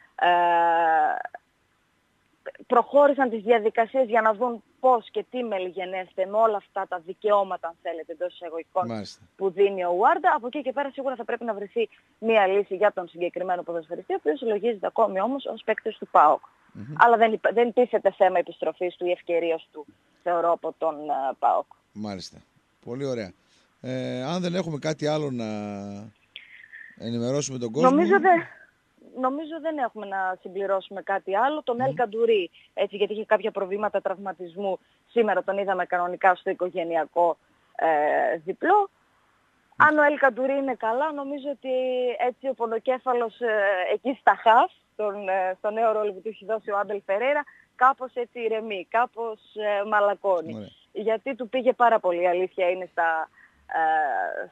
προχώρησαν τις διαδικασίες για να δουν πώς και τι μελγενέστε με όλα αυτά τα δικαιώματα, αν θέλετε, εντός εισαγωγικών που δίνει ο Ουάρντα. Από εκεί και πέρα σίγουρα θα πρέπει να βρεθεί μία λύση για τον συγκεκριμένο ποδοσφαιριστή, ο οποίος συλλογίζεται ακόμη όμως ως παίκτης του ΠΑΟΚ. Αλλά δεν, δεν τίθεται θέμα επιστροφής του ή ευκαιρίας του, θεωρώ, από τον uh, ΠΑΟΚ. Μάλιστα. Πολύ ωραία. Ε, αν δεν έχουμε κάτι άλλο να ενημερώσουμε τον κόσμο... Νομίζω δεν νομίζω δεν έχουμε να συμπληρώσουμε κάτι άλλο. Τον Ελ Καντουρί, έτσι, γιατί είχε κάποια προβλήματα τραυματισμού, σήμερα τον είδαμε κανονικά στο οικογενειακό ε, διπλό. Αν ο Ελ Καντουρί είναι καλά, νομίζω ότι έτσι ο πονοκέφαλος ε, εκεί στα χαφ, τον, ε, στο νέο ρόλο που του έχει δώσει ο Άμπελ Φερέρα, κάπως έτσι ηρεμεί, κάπως ε, μαλακώνει. Γιατί του πήγε πάρα πολύ, η αλήθεια είναι στα, ε,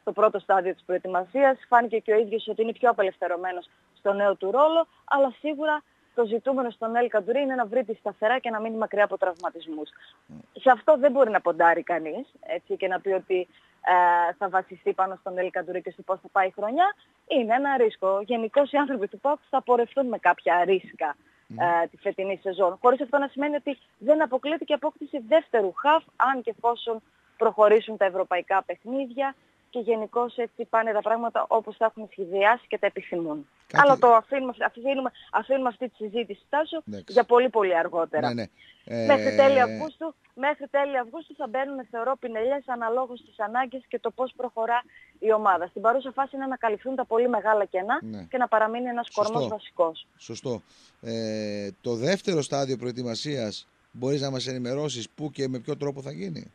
στο πρώτο στάδιο της προετοιμασίας. Φάνηκε και ο ίδιος ότι είναι πιο απελευθερωμένος στο νέο του ρόλο, αλλά σίγουρα το ζητούμενο στον Ελ Καντουρί είναι να βρει τη σταθερά και να μείνει μακριά από τραυματισμούς. Σε αυτό δεν μπορεί να ποντάρει κανείς έτσι, και να πει ότι ε, θα βασιστεί πάνω στον Ελ Καντουρί και στο πώς θα πάει η χρονιά. Είναι ένα ρίσκο. Γενικώς οι άνθρωποι του ΠΟΚ θα πορευτούν με κάποια ρίσκα ε, τη φετινή σεζόν. Χωρίς αυτό να σημαίνει ότι δεν αποκλείεται και απόκτηση δεύτερου χαφ, αν και εφόσον προχωρήσουν τα ευρωπαϊκά παιχνίδια και γενικώ έτσι πάνε τα πράγματα όπως τα έχουν σχεδιάσει και τα επιθυμούν. Αλλά το αφήνουμε, αφήνουμε, αφήνουμε αυτή τη συζήτηση Τάσο για πολύ πολύ αργότερα. Ναι, ναι. Ε... Μέχρι, τέλη Αυγούστου, μέχρι τέλη Αυγούστου θα μπαίνουν θεωρώ πινελιές αναλόγως στις ανάγκες και το πώς προχωρά η ομάδα. Στην παρούσα φάση είναι να καλυφθούν τα πολύ μεγάλα κενά ναι. και να παραμείνει ένας κορμός βασικός. Σωστό. Ε, το δεύτερο στάδιο προετοιμασίας μπορείς να μας ενημερώσεις πού και με ποιο τρόπο θα γίνει;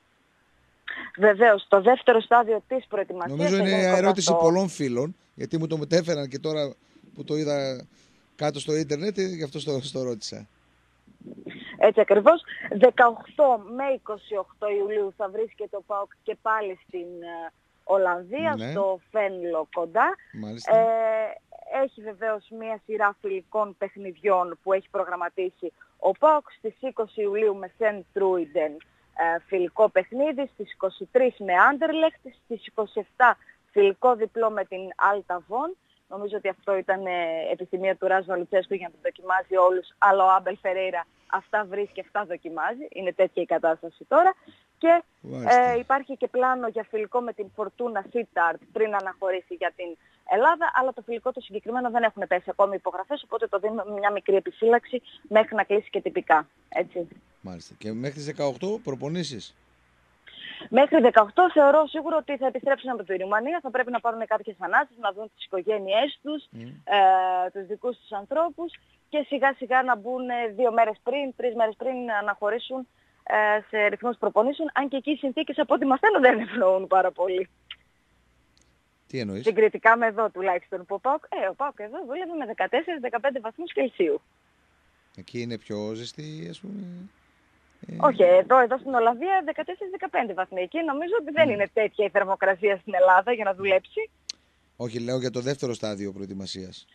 Βεβαίως, το δεύτερο στάδιο της προετοιμασίας. Νομίζω είναι η ερώτηση πολλών φίλων, γιατί μου το μετέφεραν και τώρα που το είδα κάτω στο ίντερνετ, γι' αυτό στο, στο ρώτησα. Έτσι ακριβώς. 18 με 28 Ιουλίου θα βρίσκεται ο ΠΑΟΚ και πάλι στην ε, Ολλανδία, ναι. στο Φένλο κοντά. Ε, έχει βεβαίως μία σειρά φιλικών παιχνιδιών που έχει προγραμματίσει ο ΠΑΟΚ στις 20 Ιουλίου με Σεν Τρούιντεν ε, φιλικό παιχνίδι, στις 23 με Άντερλεχτ, στις 27 φιλικό διπλό με την Alta Von. Νομίζω ότι αυτό ήταν ε, επιθυμία του Ράζ Βαλουτσέσκου για να τον δοκιμάζει όλους, αλλά ο Άμπελ Φερέιρα αυτά βρίσκει, αυτά δοκιμάζει. Είναι τέτοια η κατάσταση τώρα. Και ε, υπάρχει και πλάνο για φιλικό με την Φορτούνα Σίταρτ πριν αναχωρήσει για την Ελλάδα, αλλά το φιλικό το συγκεκριμένο δεν έχουν πέσει ακόμη υπογραφές, οπότε το δίνουμε μια μικρή επιφύλαξη μέχρι να κλείσει και τυπικά. Έτσι. Μάλιστα. Και μέχρι τις 18 προπονήσεις; Μέχρι 18 θεωρώ σίγουρο ότι θα επιστρέψουν από τη Ρουμανία, θα πρέπει να πάρουν κάποιες ανάσεις, να δουν τις οικογένειές τους, mm. ε, τους δικούς τους ανθρώπους και σιγά σιγά να μπουν δύο μέρες πριν, τρεις μέρες πριν να αναχωρήσουν ε, σε ρυθμούς προπονήσεων, αν και εκεί οι συνθήκες από ό,τι μαθαίνω δεν ευνοούν πάρα πολύ. Τι εννοείς; Συγκριτικά με εδώ τουλάχιστον που ο Πάοκ, ε, ο Πάοκ εδώ δούλευε με 14-15 βαθμούς Κελσίου. Εκεί είναι πιο ζεστή, ας πούμε. Ε... Όχι, εδώ, εδώ στην Ολλανδία 14-15 βαθμοί. Εκεί νομίζω ότι δεν mm. είναι τέτοια η θερμοκρασία στην Ελλάδα για να δουλέψει. Όχι, λέω για το δεύτερο στάδιο προετοιμασίας.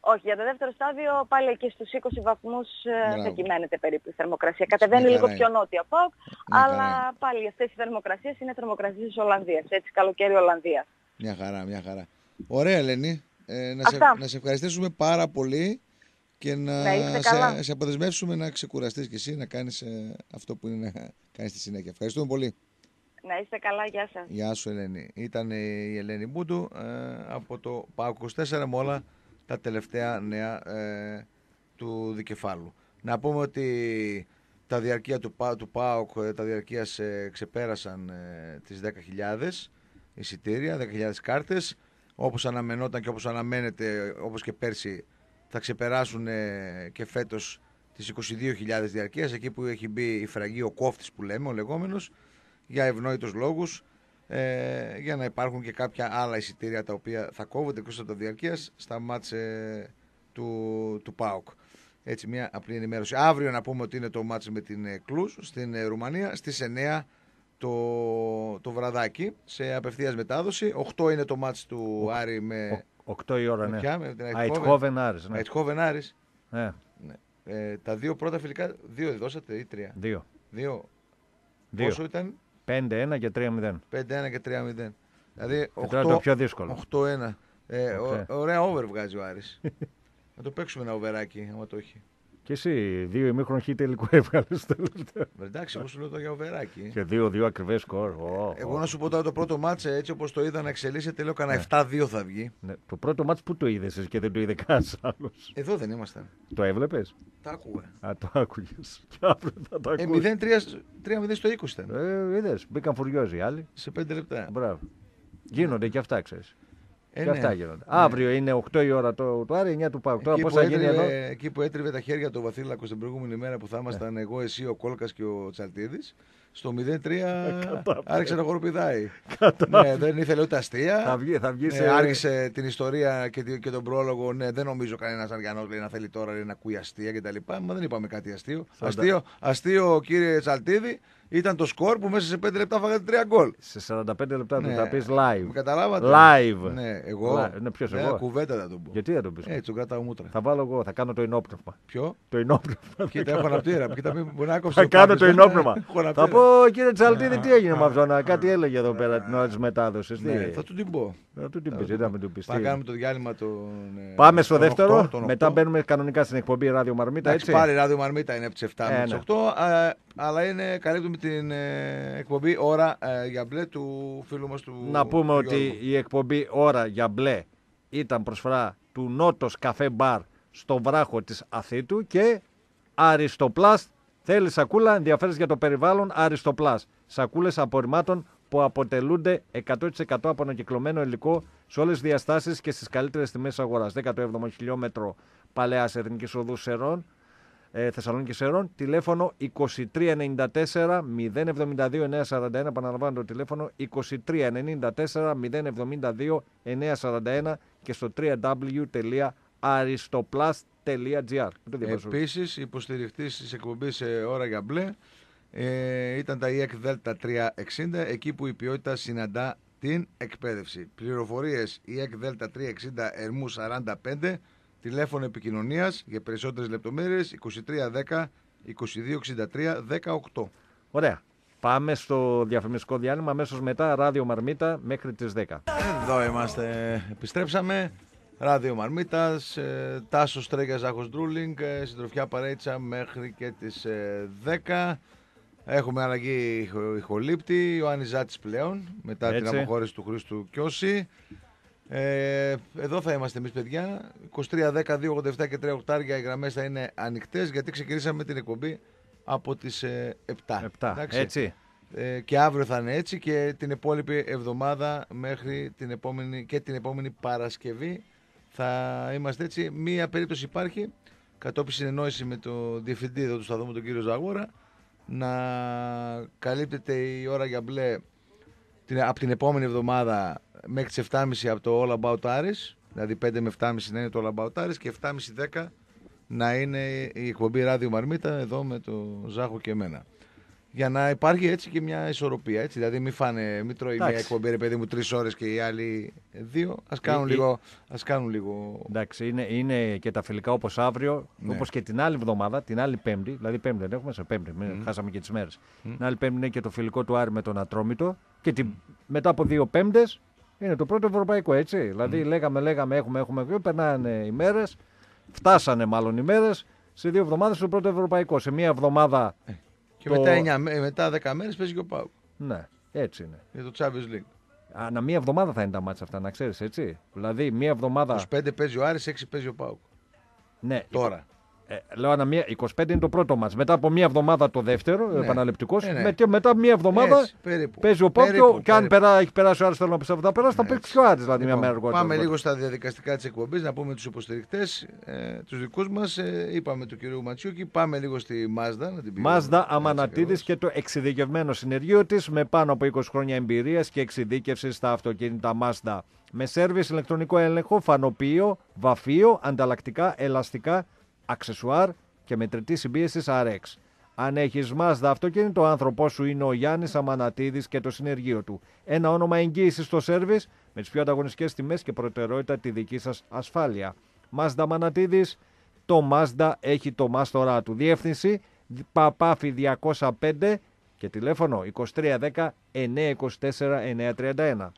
Όχι, για το δεύτερο στάδιο πάλι εκεί στους 20 βαθμούς ε, θα κυμαίνεται περίπου η θερμοκρασία. Κατεβαίνει λίγο πιο νότια ΠΟΚ, αλλά πάλι αυτές οι θερμοκρασίες είναι θερμοκρασίες της Ολλανδίας, έτσι καλοκαίρι Ολλανδίας. Μια χαρά, μια χαρά. Ωραία Ελένη, ε, να, σε, να σε ευχαριστήσουμε πάρα πολύ και να, σε, σε αποδεσμεύσουμε να ξεκουραστείς και εσύ να κάνεις ε, αυτό που είναι να κάνεις στη συνέχεια. Ευχαριστούμε πολύ. Να είστε καλά, γεια σας. Γεια σου Ελένη. Ήταν η Ελένη Μπούντου ε, από το ΠΑΟ 24 με όλα τα τελευταία νέα ε, του δικεφάλου. Να πούμε ότι τα διαρκεία του, Πα- του ΠΑΟΚ, ε, τα διαρκεία ε, ξεπέρασαν ε, τις 10.000 εισιτήρια, 10.000 κάρτες. Όπως αναμενόταν και όπως αναμένεται, όπως και πέρσι, θα ξεπεράσουν ε, και φέτος τις 22.000 διαρκείας, εκεί που έχει μπει η φραγή, ο κόφτης που λέμε, ο λεγόμενος, για ευνόητους λόγους, ε, για να υπάρχουν και κάποια άλλα εισιτήρια τα οποία θα κόβονται εκτός από τα διαρκείας στα μάτς ε, του, του ΠΑΟΚ. Έτσι, μια απλή ενημέρωση. Αύριο να πούμε ότι είναι το μάτς με την ε, Κλούς στην ε, Ρουμανία στις 9 το, το βραδάκι σε απευθείας μετάδοση. 8 είναι το ματς του Άρη με, 8 η ώρα, με ναι. ποια, με την Αιτχόβεν Άρης, ναι. Αιτχόβεν Άρης. ναι. Ναι. Ε, τα δύο πρώτα φιλικά, δύο δώσατε ή τρία; Δύο. Δύο. Δύο. Πόσο ήταν, 5-1 και 3-0. 5-1 και 3-0. Δηλαδή Και τώρα το 8, πιο δύσκολο. 8-1. Ε, Οκ. ω- ωραία over βγάζει ο Άρης. να το παίξουμε ένα over άκι, άμα το έχει. Και εσύ, δύο ημίχρον χ τελικού έβγαλες τελευταίο. Εντάξει, εγώ σου λέω το για overάκι. Και δύο-δύο ακριβές σκορ. Ω, Εγώ ω. να σου πω τώρα το πρώτο μάτσε έτσι όπως το είδα να εξελίσσεται, λέω κανένα 7-2 θα βγει. Ναι, το πρώτο μάτς που το είδες και δεν το είδε κανένας άλλος; Εδώ δεν ήμασταν. Το έβλεπες; Τα άκουγα. Α, το άκουγες. Και αύριο θα το Ε, ακούσεις. 0-3 3-0 στο 20 ήταν. Ε, είδες, μπήκαν φουριόζοι οι άλλοι. Σε 5 λεπτά. Μπράβο. Γίνονται και αυτά, ξέρεις. Ε, και ναι. αυτά γίνονται. Αύριο είναι 8 η ώρα το, το Άρη, 9 του Πάουκ. Τώρα Εκεί πώς που, θα γίνει έτριβε, εδώ. εκεί που έτριβε τα χέρια του Βαθύλακος την προηγούμενη μέρα που θα Ναι. ήμασταν εγώ, εσύ, ο Κόλκας και ο Τσαλτίδης, στο 0-3 άρχισε να χοροπηδάει. ναι, δεν ήθελε ούτε αστεία. Θα βγει, θα βγει Ναι, σε. άργησε την ιστορία και, τη- και τον πρόλογο. Ναι, δεν νομίζω κανένας Αριανός να θέλει τώρα λέει, να ακούει αστεία κτλ. Μα δεν είπαμε κάτι αστείο. Θα Αστείο, αστείο, κύριε Τσαλτίδη, ήταν το σκορ που μέσα σε 5 λεπτά φάγατε τρία γκολ. Σε 45 λεπτά Ναι. του θα πεις live. Με καταλάβατε. Live. Ναι, εγώ. Live. Ναι, ποιος Ναι, εγώ; κουβέντα θα τον πω. Γιατί δεν το πεις; Έτσι, τον κρατάω μούτρα. Θα βάλω εγώ, θα κάνω το ενόπνευμα. Ποιο; Το ενόπνευμα. Κοίτα, έχω αναπτήρα. Κοίτα, μην μπορεί να κόψει. Θα ο κάνω κάποιος. το ενόπνευμα. Έχω θα αναπτήρα. πω, κύριε Τσαλτίδη, τι έγινε με αυτό, να κάτι έλεγε εδώ πέρα την ώρα της μετάδοσης. Ναι, θα του την πω. Θα του την πεις, δεν θα με του πεις. Θα κάνουμε το διάλειμμα τον. ε, Πάμε στο τον δεύτερο. οκτώ, τον μετά οκτώ. μπαίνουμε κανονικά στην εκπομπή Ράδιο Μαρμίτα. Εντάξει, Έτσι. πάλι ράδιο Μαρμίτα είναι από τις 7 Ε, με τις ναι. 8. Ε, αλλά είναι, καλύπτουμε την ε, εκπομπή ώρα ε, για μπλε του φίλου μας του. Να πούμε του ότι Γιώργου. η εκπομπή Ώρα για μπλε ήταν προσφορά του Νότος Καφέ Μπαρ στο βράχο της Αθήτου και Αριστοπλάστ θέλει σακούλα ενδιαφέρεις για το περιβάλλον Αριστοπλάστ. Σακούλες απορριμμάτων που αποτελούνται 100% από ανακυκλωμένο υλικό σε όλες τις διαστάσεις και στις καλύτερες τιμές αγοράς. 17ο χιλιόμετρο Παλαιάς Εθνικής Οδούς Σερών ε, Θεσσαλονίκη Σερών, τηλέφωνο 2394 072 941. Επαναλαμβάνω το τηλέφωνο 2394 072 941 και στο www.aristoplast.gr. Μην το διαβάζω. Επίσης, υποστηριχτής της εκπομπής ώρα για μπλε ε, ήταν τα EEC Delta 360, εκεί που η ποιότητα συναντά την εκπαίδευση. Πληροφορίες EEC Delta 360 Ερμού 45, τηλέφωνο επικοινωνίας για περισσότερες λεπτομέρειες 2310 2263 18. Ωραία. Πάμε στο διαφημιστικό διάλειμμα. Αμέσως μετά ράδιο Μαρμίτα μέχρι τις 10. Εδώ είμαστε. Επιστρέψαμε. Ράδιο Μαρμίτας, ε, Τάσος Τρέγιας Ζάχος Ντρούλινγκ, ε, συντροφιά παρέτσα μέχρι και τις ε, 10. Έχουμε αλλαγή ηχο- ηχολήπτη, Ιωάννη Ζάτης πλέον, μετά την Έτσι. αποχώρηση του Χρήστου Κιώση. Ε, εδώ θα είμαστε εμείς παιδιά, 23, 10, 2, 87 και 3 οκτάρια οι γραμμές θα είναι ανοιχτές γιατί ξεκινήσαμε την εκπομπή από τις ε, 7. 7. Εντάξει. Έτσι. Ε, και αύριο θα είναι έτσι και την υπόλοιπη εβδομάδα μέχρι την επόμενη, και την επόμενη Παρασκευή θα είμαστε έτσι. Μία περίπτωση υπάρχει, κατόπιν συνεννόηση με τον διευθυντή εδώ του σταθμού, τον κύριο Ζαγόρα, να καλύπτεται η ώρα για μπλε την, από την επόμενη εβδομάδα μέχρι τις 7.30 από το All About Aris, δηλαδή 5 με 7.30 να είναι το All About Aris και 7.30-10 να είναι η εκπομπή Ράδιο Μαρμίτα εδώ με τον Ζάχο και εμένα. Για να υπάρχει έτσι και μια ισορροπία. Έτσι. Δηλαδή, μην, φάνε, μην τρώει μια Εντάξει. εκπομπή, ρε παιδί μου, τρεις ώρες και οι άλλοι δύο. Α κάνουν, Ή- λίγο, ας κάνουν λίγο. Εντάξει, είναι, είναι και τα φιλικά όπως αύριο, Ναι. όπως και την άλλη εβδομάδα, την άλλη Πέμπτη. Δηλαδή, Πέμπτη δεν έχουμε, σε Πέμπτη, μην χάσαμε και τις μέρες. Την άλλη Πέμπτη είναι και το φιλικό του Άρη με τον Ατρόμητο. Και την, μετά από δύο Πέμπτες είναι το πρώτο ευρωπαϊκό, έτσι. Δηλαδή, λέγαμε, λέγαμε, έχουμε, έχουμε, έχουμε, περνάνε οι μέρες, φτάσανε μάλλον οι μέρες, σε δύο εβδομάδες το πρώτο ευρωπαϊκό. Σε μία εβδομάδα. Και το- μετά, 9, μέ- μετά 10 μέρες παίζει και ο Πάουκ Ναι, έτσι είναι. για το Champions League. Ανά μία εβδομάδα θα είναι τα μάτσα αυτά, να ξέρεις, έτσι. Δηλαδή, μία εβδομάδα. 25 παίζει ο Άρης, 6 παίζει ο Πάουκ. Ναι, Τώρα. Ε, λέω ανα μία, 25 είναι το πρώτο μα. Μετά από μία εβδομάδα το δεύτερο, Ναι. επαναληπτικός. Ναι, ναι. Με, και μετά μία εβδομάδα Έτσι, περίπου. παίζει ο Πάο. Περίπου, Και αν περίπου. περά, έχει περάσει ο Άρης, θέλω να πιστεύω θα περάσει, θα Έτσι. παίξει και ο Άρης δηλαδή μία Λοιπόν, μέρα αργότερα. Πάμε λίγο στα διαδικαστικά της εκπομπής, να πούμε τους υποστηρικτέ, ε, τους δικούς μας. Ε, είπαμε του κυρίου Ματσιούκη. Πάμε λίγο στη Μάζδα. Να την πει Μάζδα έτσι Αμανατίδης ακριβώς. και το εξειδικευμένο συνεργείο της με πάνω από 20 χρόνια εμπειρίας και εξειδίκευσης στα αυτοκίνητα Mazda. Με σέρβις ηλεκτρονικό έλεγχο, φανοποιείο, βαφείο, ανταλλακτικά, ελαστικά, αξεσουάρ και μετρητή συμπίεσης RX. Αν έχεις Mazda αυτοκίνητο, ο άνθρωπός σου είναι ο Γιάννης Αμανατίδης και το συνεργείο του. Ένα όνομα εγγύησης στο σέρβις με τις πιο ανταγωνιστικές τιμές και προτεραιότητα τη δική σας ασφάλεια. Mazda Αμανατίδης, το Mazda έχει το μάστορά του. Διεύθυνση Παπάφη 205 και τηλέφωνο 2310 924 931.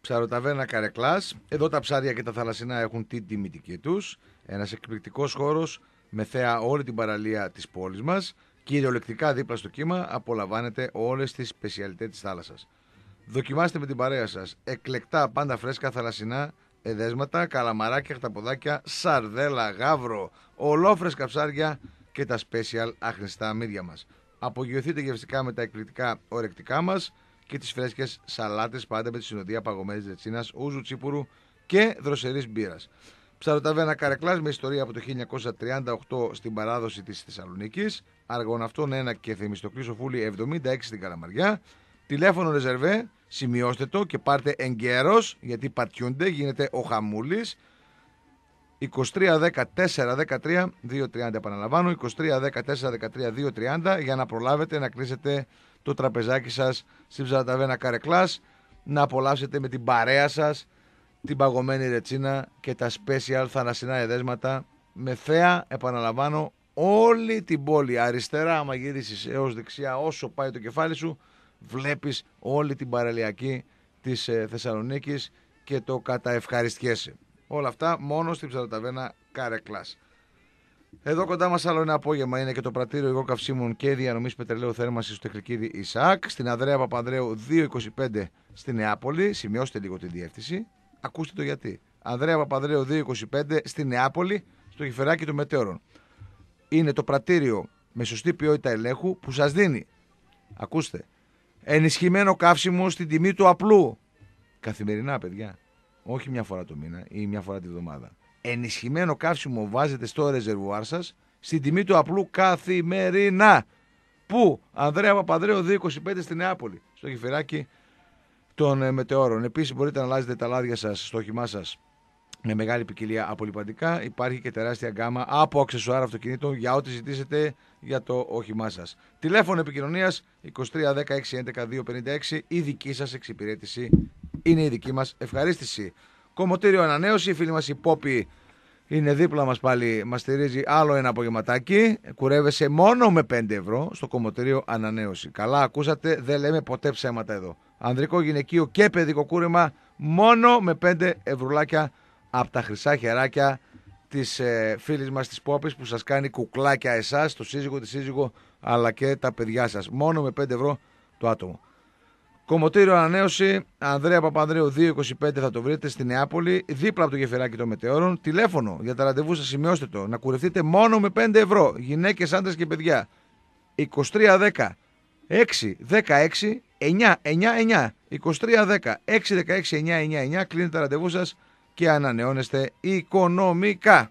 Ψαροταβέρνα Καρεκλάς. Εδώ τα ψάρια και τα θαλασσινά έχουν την τιμητική τους. Ένας εκπληκτικός χώρος με θέα όλη την παραλία της πόλης μας. Κυριολεκτικά δίπλα στο κύμα απολαμβάνετε όλες τις σπεσιαλιτές της θάλασσας. Δοκιμάστε με την παρέα σας εκλεκτά πάντα φρέσκα θαλασσινά εδέσματα, καλαμαράκια, χταποδάκια, σαρδέλα, γάβρο, ολόφρεσκα ψάρια και τα special άχρηστα μύδια μας. Απογειωθείτε γευστικά με τα εκπληκτικά ορεκτικά μας και τις φρέσκες σαλάτες πάντα με τη συνοδεία παγωμένης ρετσίνας, ούζου τσίπουρου και δροσερής μπύρας. Ψαροταβένα Καρεκλά με ιστορία από το 1938 στην παράδοση της Θεσσαλονίκης. Αργοναυτών 1 και Θεμιστοκλής Φούλη 76 στην Καλαμαριά. Τηλέφωνο ρεζερβέ, σημειώστε το και πάρτε εγκαίρω γιατί πατιούνται, γίνεται ο χαμούλης. 23 10 4 13 230 επαναλαμβάνω 23 10 4 13 230 για να προλάβετε να κλείσετε το τραπεζάκι σας στην Ψαραταβένα Καρεκλάς να απολαύσετε με την παρέα σας την παγωμένη ρετσίνα και τα special θαλασσινά εδέσματα με θέα επαναλαμβάνω όλη την πόλη αριστερά άμα γυρίσεις έως δεξιά όσο πάει το κεφάλι σου βλέπεις όλη την παραλιακή της ε, Θεσσαλονίκης και το καταευχαριστιέσαι. Όλα αυτά μόνο στην Ψαροταβένα Καρεκλάς. Εδώ κοντά μας άλλο ένα απόγευμα είναι και το πρατήριο υγρό καυσίμων και διανομής πετρελαίου θέρμανσης στο Τεχνικίδη Ισaac. Στην Ανδρέα Παπανδρέου 225 στη Νεάπολη. Σημειώστε λίγο τη διεύθυνση. Ακούστε το γιατί. Ανδρέα Παπανδρέου 225 στη Νεάπολη, στο γυφεράκι των Μετέωρων. Είναι το πρατήριο με σωστή ποιότητα ελέγχου που σας δίνει. Ακούστε. Ενισχυμένο καύσιμο στην τιμή του απλού. Καθημερινά, παιδιά. Όχι μια φορά το μήνα ή μια φορά τη βδομάδα. Ενισχυμένο καύσιμο βάζετε στο ρεζερβουάρ σας στην τιμή του απλού καθημερινά. Πού; Ανδρέα Παπανδρέου 225 στη Νεάπολη, στο γυφεράκι των ε, μετεώρων. Επίσης μπορείτε να αλλάζετε τα λάδια σας στο όχημά σας με μεγάλη ποικιλία απολυπαντικά. Υπάρχει και τεράστια γκάμα από αξεσουάρ αυτοκινήτων για ό,τι ζητήσετε για το όχημά σας. Τηλέφωνο επικοινωνίας 23 10 6 11 256. Η δική σας εξυπηρέτηση είναι η δική μας ευχαρίστηση. Κομμωτήριο ανανέωση, η φίλη μας η Πόπη είναι δίπλα μας πάλι, μας στηρίζει άλλο ένα απογευματάκι. Κουρεύεσαι μόνο με 5 ευρώ στο κομμωτήριο ανανέωση. Καλά, ακούσατε, δεν λέμε ποτέ ψέματα εδώ. Ανδρικό, γυναικείο και παιδικό κούρεμα μόνο με 5 ευρουλάκια από τα χρυσά χεράκια της ε, φίλης μας της Πόπης που σας κάνει κουκλάκια εσάς, το σύζυγο, τη σύζυγο αλλά και τα παιδιά σας. Μόνο με 5 ευρώ το άτομο. Κομμωτήριο ανανέωση, Ανδρέα Παπανδρέου 225 θα το βρείτε στη Νεάπολη, δίπλα από το γεφυράκι των Μετεώρων. Τηλέφωνο για τα ραντεβού σας, σημειώστε το. Να κουρευτείτε μόνο με 5 ευρώ. Γυναίκες, άντρες και παιδιά. 2310 6 16 9 9 9. 2310 6 16 9 9 9. Κλείνετε τα ραντεβού σας και ανανεώνεστε οικονομικά.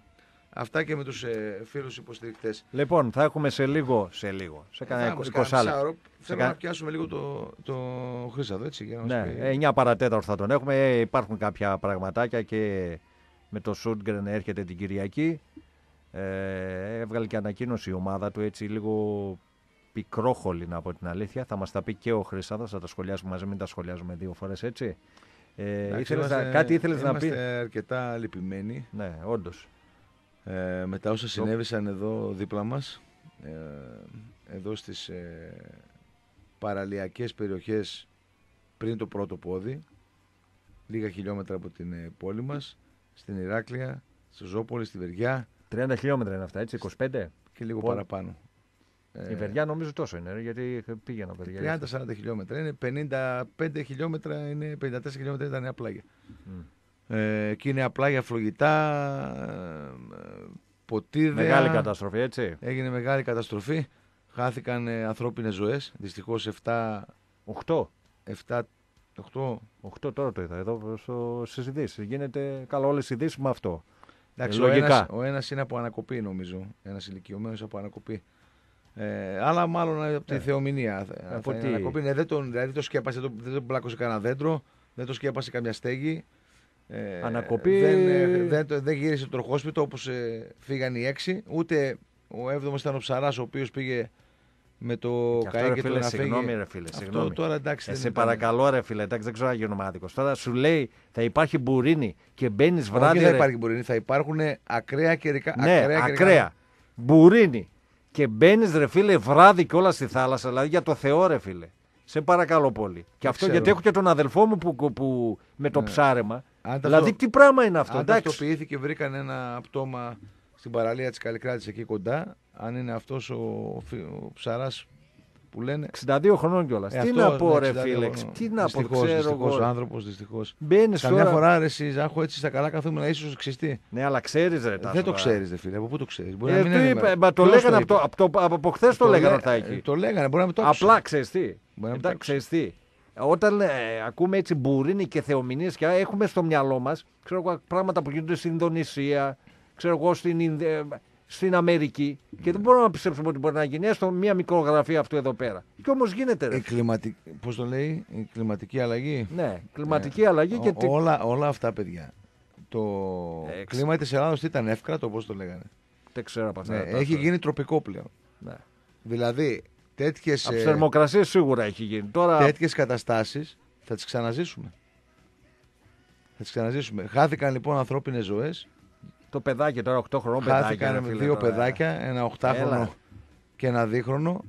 Αυτά και με τους ε, φίλους υποστηρικτές. Λοιπόν, θα έχουμε σε λίγο, σε λίγο, σε Θα κανένα μας 20 κάνει άλλα. μισάωρο. Θέλω κα- να πιάσουμε λίγο το, το Χρήσαδο, έτσι, για να μας Ναι, πει. 9 παρατέταρτο θα τον έχουμε. Ε, Υπάρχουν κάποια πραγματάκια και με το Σούντγκρεν έρχεται την Κυριακή. Ε, έβγαλε και ανακοίνωση η ομάδα του έτσι λίγο πικρόχολη να πω την αλήθεια. Θα μας τα πει και ο Χρυσάδος, θα τα σχολιάσουμε μαζί, μην τα σχολιάζουμε δύο φορές έτσι. Ε, Εντάξει, ήθελες να- είμαστε- κάτι ήθελες να πεις; Είμαστε αρκετά λυπημένοι Ναι, όντως. ε, μετά όσα συνέβησαν εδώ δίπλα μας. Ε, εδώ στις ε, παραλιακές περιοχές πριν το πρώτο πόδι. Λίγα χιλιόμετρα από την ε, πόλη μας. Στην Ηράκλεια, στο Ζόπολη, στη Βεριά 30 χιλιόμετρα είναι αυτά, έτσι, 25. και λίγο Πόλη. παραπάνω. Ε, Η Βεριά νομίζω τόσο είναι, ρε, γιατί πήγαινα Βεριά. 30-40 χιλιόμετρα είναι, 55 χιλιόμετρα είναι, 54 χιλιόμετρα είναι τα νέα πλάγια. Μμ. Ε, και είναι απλά για φλογητά, ε, ποτίδια. Μεγάλη καταστροφή, έτσι. Έγινε μεγάλη καταστροφή. Χάθηκαν ε, ανθρώπινες ζωές. Δυστυχώς 7, 8. 7 8. 8 τώρα το είδα εδώ στι ειδήσει. Γίνεται καλά όλες οι ειδήσεις με αυτό. Εντάξει, Ε, ο λογικά. ένας, ο ένας είναι από ανακοπή νομίζω. Ένας ηλικιωμένος από ανακοπή. Ε, αλλά μάλλον από τη Ε. θεομηνία. θα- Από θα είναι τι; ανακοπή. Ναι, δεν τον, δηλαδή το σκέπασε, το, δεν τον πλάκωσε κανένα δέντρο, δεν το σκέπασε καμιά στέγη. Ε, Ανακοπή. Δεν, ε, δεν, το- δεν γύρισε το τροχόσπιτο όπως ε, φύγαν οι έξι. Ούτε ο έβδομος ήταν ο Ψαράς ο οποίος πήγε με το Και αυτό, καί ρε και φίλε, τον αφήγε. συγγνώμη, ρε φίλε, Αυτό συγγνώμη. τώρα εντάξει. Ε, δεν σε ήταν- παρακαλώ, ρε φίλε, εντάξει, δεν ξέρω αν γίνω μάτικο. Τώρα σου λέει θα υπάρχει μπουρίνι και μπαίνεις Όχι, βράδυ. δεν θα ρε- υπάρχει μπορεί, θα υπάρχουν ακραία καιρικά. Ναι, ακραία, καιρικά- ακραία. Μπουρίνι. Και μπαίνεις, ρε φίλε, βράδυ και όλα στη θάλασσα. Δηλαδή για το Θεό, ρε φίλε. Σε παρακαλώ πολύ. Και αυτό ξέρω. γιατί έχω και τον αδελφό μου που, που, με το Ναι. ψάρεμα. Αν Δηλαδή ταυτο- τι πράγμα είναι αυτό, Αν εντάξει. ταυτοποιήθηκε, βρήκαν ένα πτώμα στην παραλία της Καλλικράτη εκεί κοντά. Αν είναι αυτός ο, ο ψαράς που λένε. 62 χρονών κιόλας. Ε, τι αυτό, να πω, ναι, ρε 62 φίλε, χρονών. τι να πω, Δυστυχώς, ξέρω δυστυχώς, ο εγώ. άνθρωπος δυστυχώς. Μπαίνεις Καμιά τώρα. φορά ρε, εσύ, Ζάχο, έτσι στα καλά καθόμουν ίσως ξυστή. Ναι, αλλά ξέρεις, ρε Τάσο, Δεν το τώρα. ξέρεις, δε φίλε. Από πού το ξέρεις. Μπορεί Ε, να το μην είναι είπε, ενημερωμένο. μα το Ποιος λέγανε από, είπε; το, από, το, από, από χθες το, λέγανε λέ- ότι θα έχει. Το λέγανε, μπορεί να μην το άκουσα. Απλά ξέρεις τι; Μπορεί να μην το Εντάξει, άκουσα. ξέρεις τι; Όταν ε, ακούμε έτσι μπουρίνι και θεομηνίες και έχουμε στο μυαλό μας πράγματα που γίνονται στην Ινδονησία, ξέρω εγώ στην, Ινδ- ε, στην Αμερική και δεν μπορούμε να πιστέψουμε ότι μπορεί να γίνει έστω μία μικρογραφία αυτό εδώ πέρα. Και όμως γίνεται, ρε. Η κλιματική, πώς το λέει, η κλιματική αλλαγή. Ναι, κλιματική αλλαγή και. Ο- τι- όλα, όλα αυτά, παιδιά. Το Ε, κλίμα της Ελλάδα ήταν εύκρατο, πώς το λέγανε. Δεν ξέρω από αυτά. Ναι, τα έχει τώρα. γίνει τροπικό πλέον. Ναι. Δηλαδή, τέτοιες Από τις θερμοκρασίες σίγουρα έχει γίνει. Τώρα. τέτοιες καταστάσεις θα τις ξαναζήσουμε. Θα τις ξαναζήσουμε. Χάθηκαν λοιπόν ανθρώπινες ζωές. Το παιδάκι τώρα, 8 χρονών παιδάκι. Χάθηκαν ρε φίλε, δύο τώρα. παιδάκια, ένα 8χρονο Έλα. και ένα δίχρονο.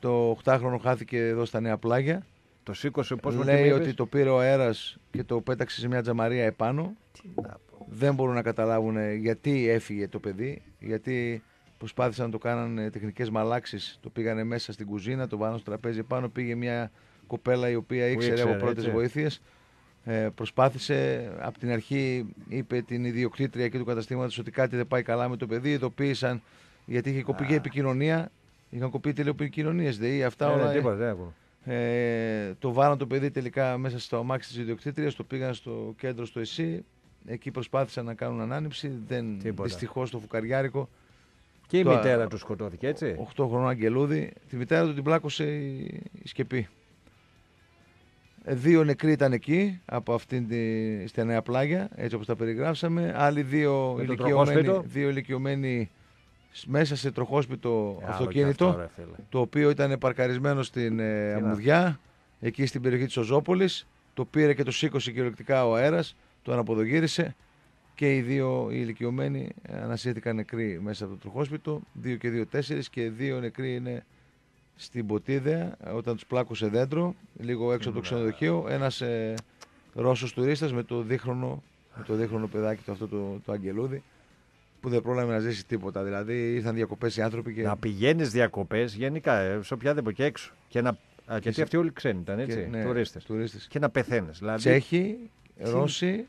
Το 8χρονο χάθηκε εδώ στα Νέα Πλάγια. Το σήκωσε πώ μου Λέει την ότι είπες; το πήρε ο αέρας και το πέταξε σε μια τζαμαρία επάνω. Τι να πω. Δεν μπορούν να καταλάβουν γιατί έφυγε το παιδί. Γιατί προσπάθησαν να το κάνουν τεχνικές μαλάξεις. Το πήγανε μέσα στην κουζίνα, το βάλανε στο τραπέζι πάνω. Πήγε μια κοπέλα η οποία ήξερε, ήξερε, από πρώτες έτσι. Βοήθειες. Ε, προσπάθησε, από την αρχή είπε την ιδιοκτήτρια και του καταστήματος ότι κάτι δεν πάει καλά με το παιδί. Ειδοποίησαν γιατί είχε κοπεί και η επικοινωνία. Είχαν κοπεί τηλεοπικοινωνίες, ΔΕΗ, αυτά Ε, όλα. ναι, τίποτα, δεν ακούω. Ε, το βάλαν το παιδί τελικά μέσα στο αμάξι της ιδιοκτήτριας, το πήγαν στο κέντρο στο ΕΣΥ. Εκεί προσπάθησαν να κάνουν ανάνυψη. Δεν, Τίποτα. δυστυχώς το φουκαριάρικο, Και η Το- μητέρα του σκοτώθηκε, έτσι; 8 χρονών Αγγελούδη, τη μητέρα του την πλάκωσε η, η σκεπή. Ε, Δύο νεκροί ήταν εκεί από αυτήν τη, στη Νέα Πλάγια, έτσι όπως τα περιγράψαμε. Άλλοι δύο Με το ηλικιωμένοι, τροχόσπιτο; δύο ηλικιωμένοι σ- μέσα σε τροχόσπιτο Ε, άλλο και αυτοκίνητο αυτό, ρε φίλε. το οποίο ήταν παρκαρισμένο στην ε, Τι να- Αμμουδιά, εκεί στην περιοχή της Οζόπολης. Το πήρε και το σήκωσε κυριολεκτικά ο αέρας, το αναποδογύρισε και οι δύο οι ηλικιωμένοι ε, ανασύρθηκαν νεκροί μέσα από το τροχόσπιτο. Δύο και δύο τέσσερις και δύο νεκροί είναι στην Ποτίδεα όταν τους πλάκωσε δέντρο, λίγο έξω από το ξενοδοχείο. Ένας ε, Ρώσος τουρίστας με το δίχρονο, με το δίχρονο παιδάκι του αυτό το, το Αγγελούδη που δεν πρόλαβε να ζήσει τίποτα. Δηλαδή ήρθαν διακοπές οι άνθρωποι και Να πηγαίνεις διακοπές γενικά, ε, σε οποιαδήποτε και έξω. Και να, α, γιατί σε- αυτοί όλοι ξένοι ήταν, έτσι. και- ναι, τουρίστες. τουρίστες. Και να πεθαίνεις. Δηλαδή, Τσέχοι, Ρώσοι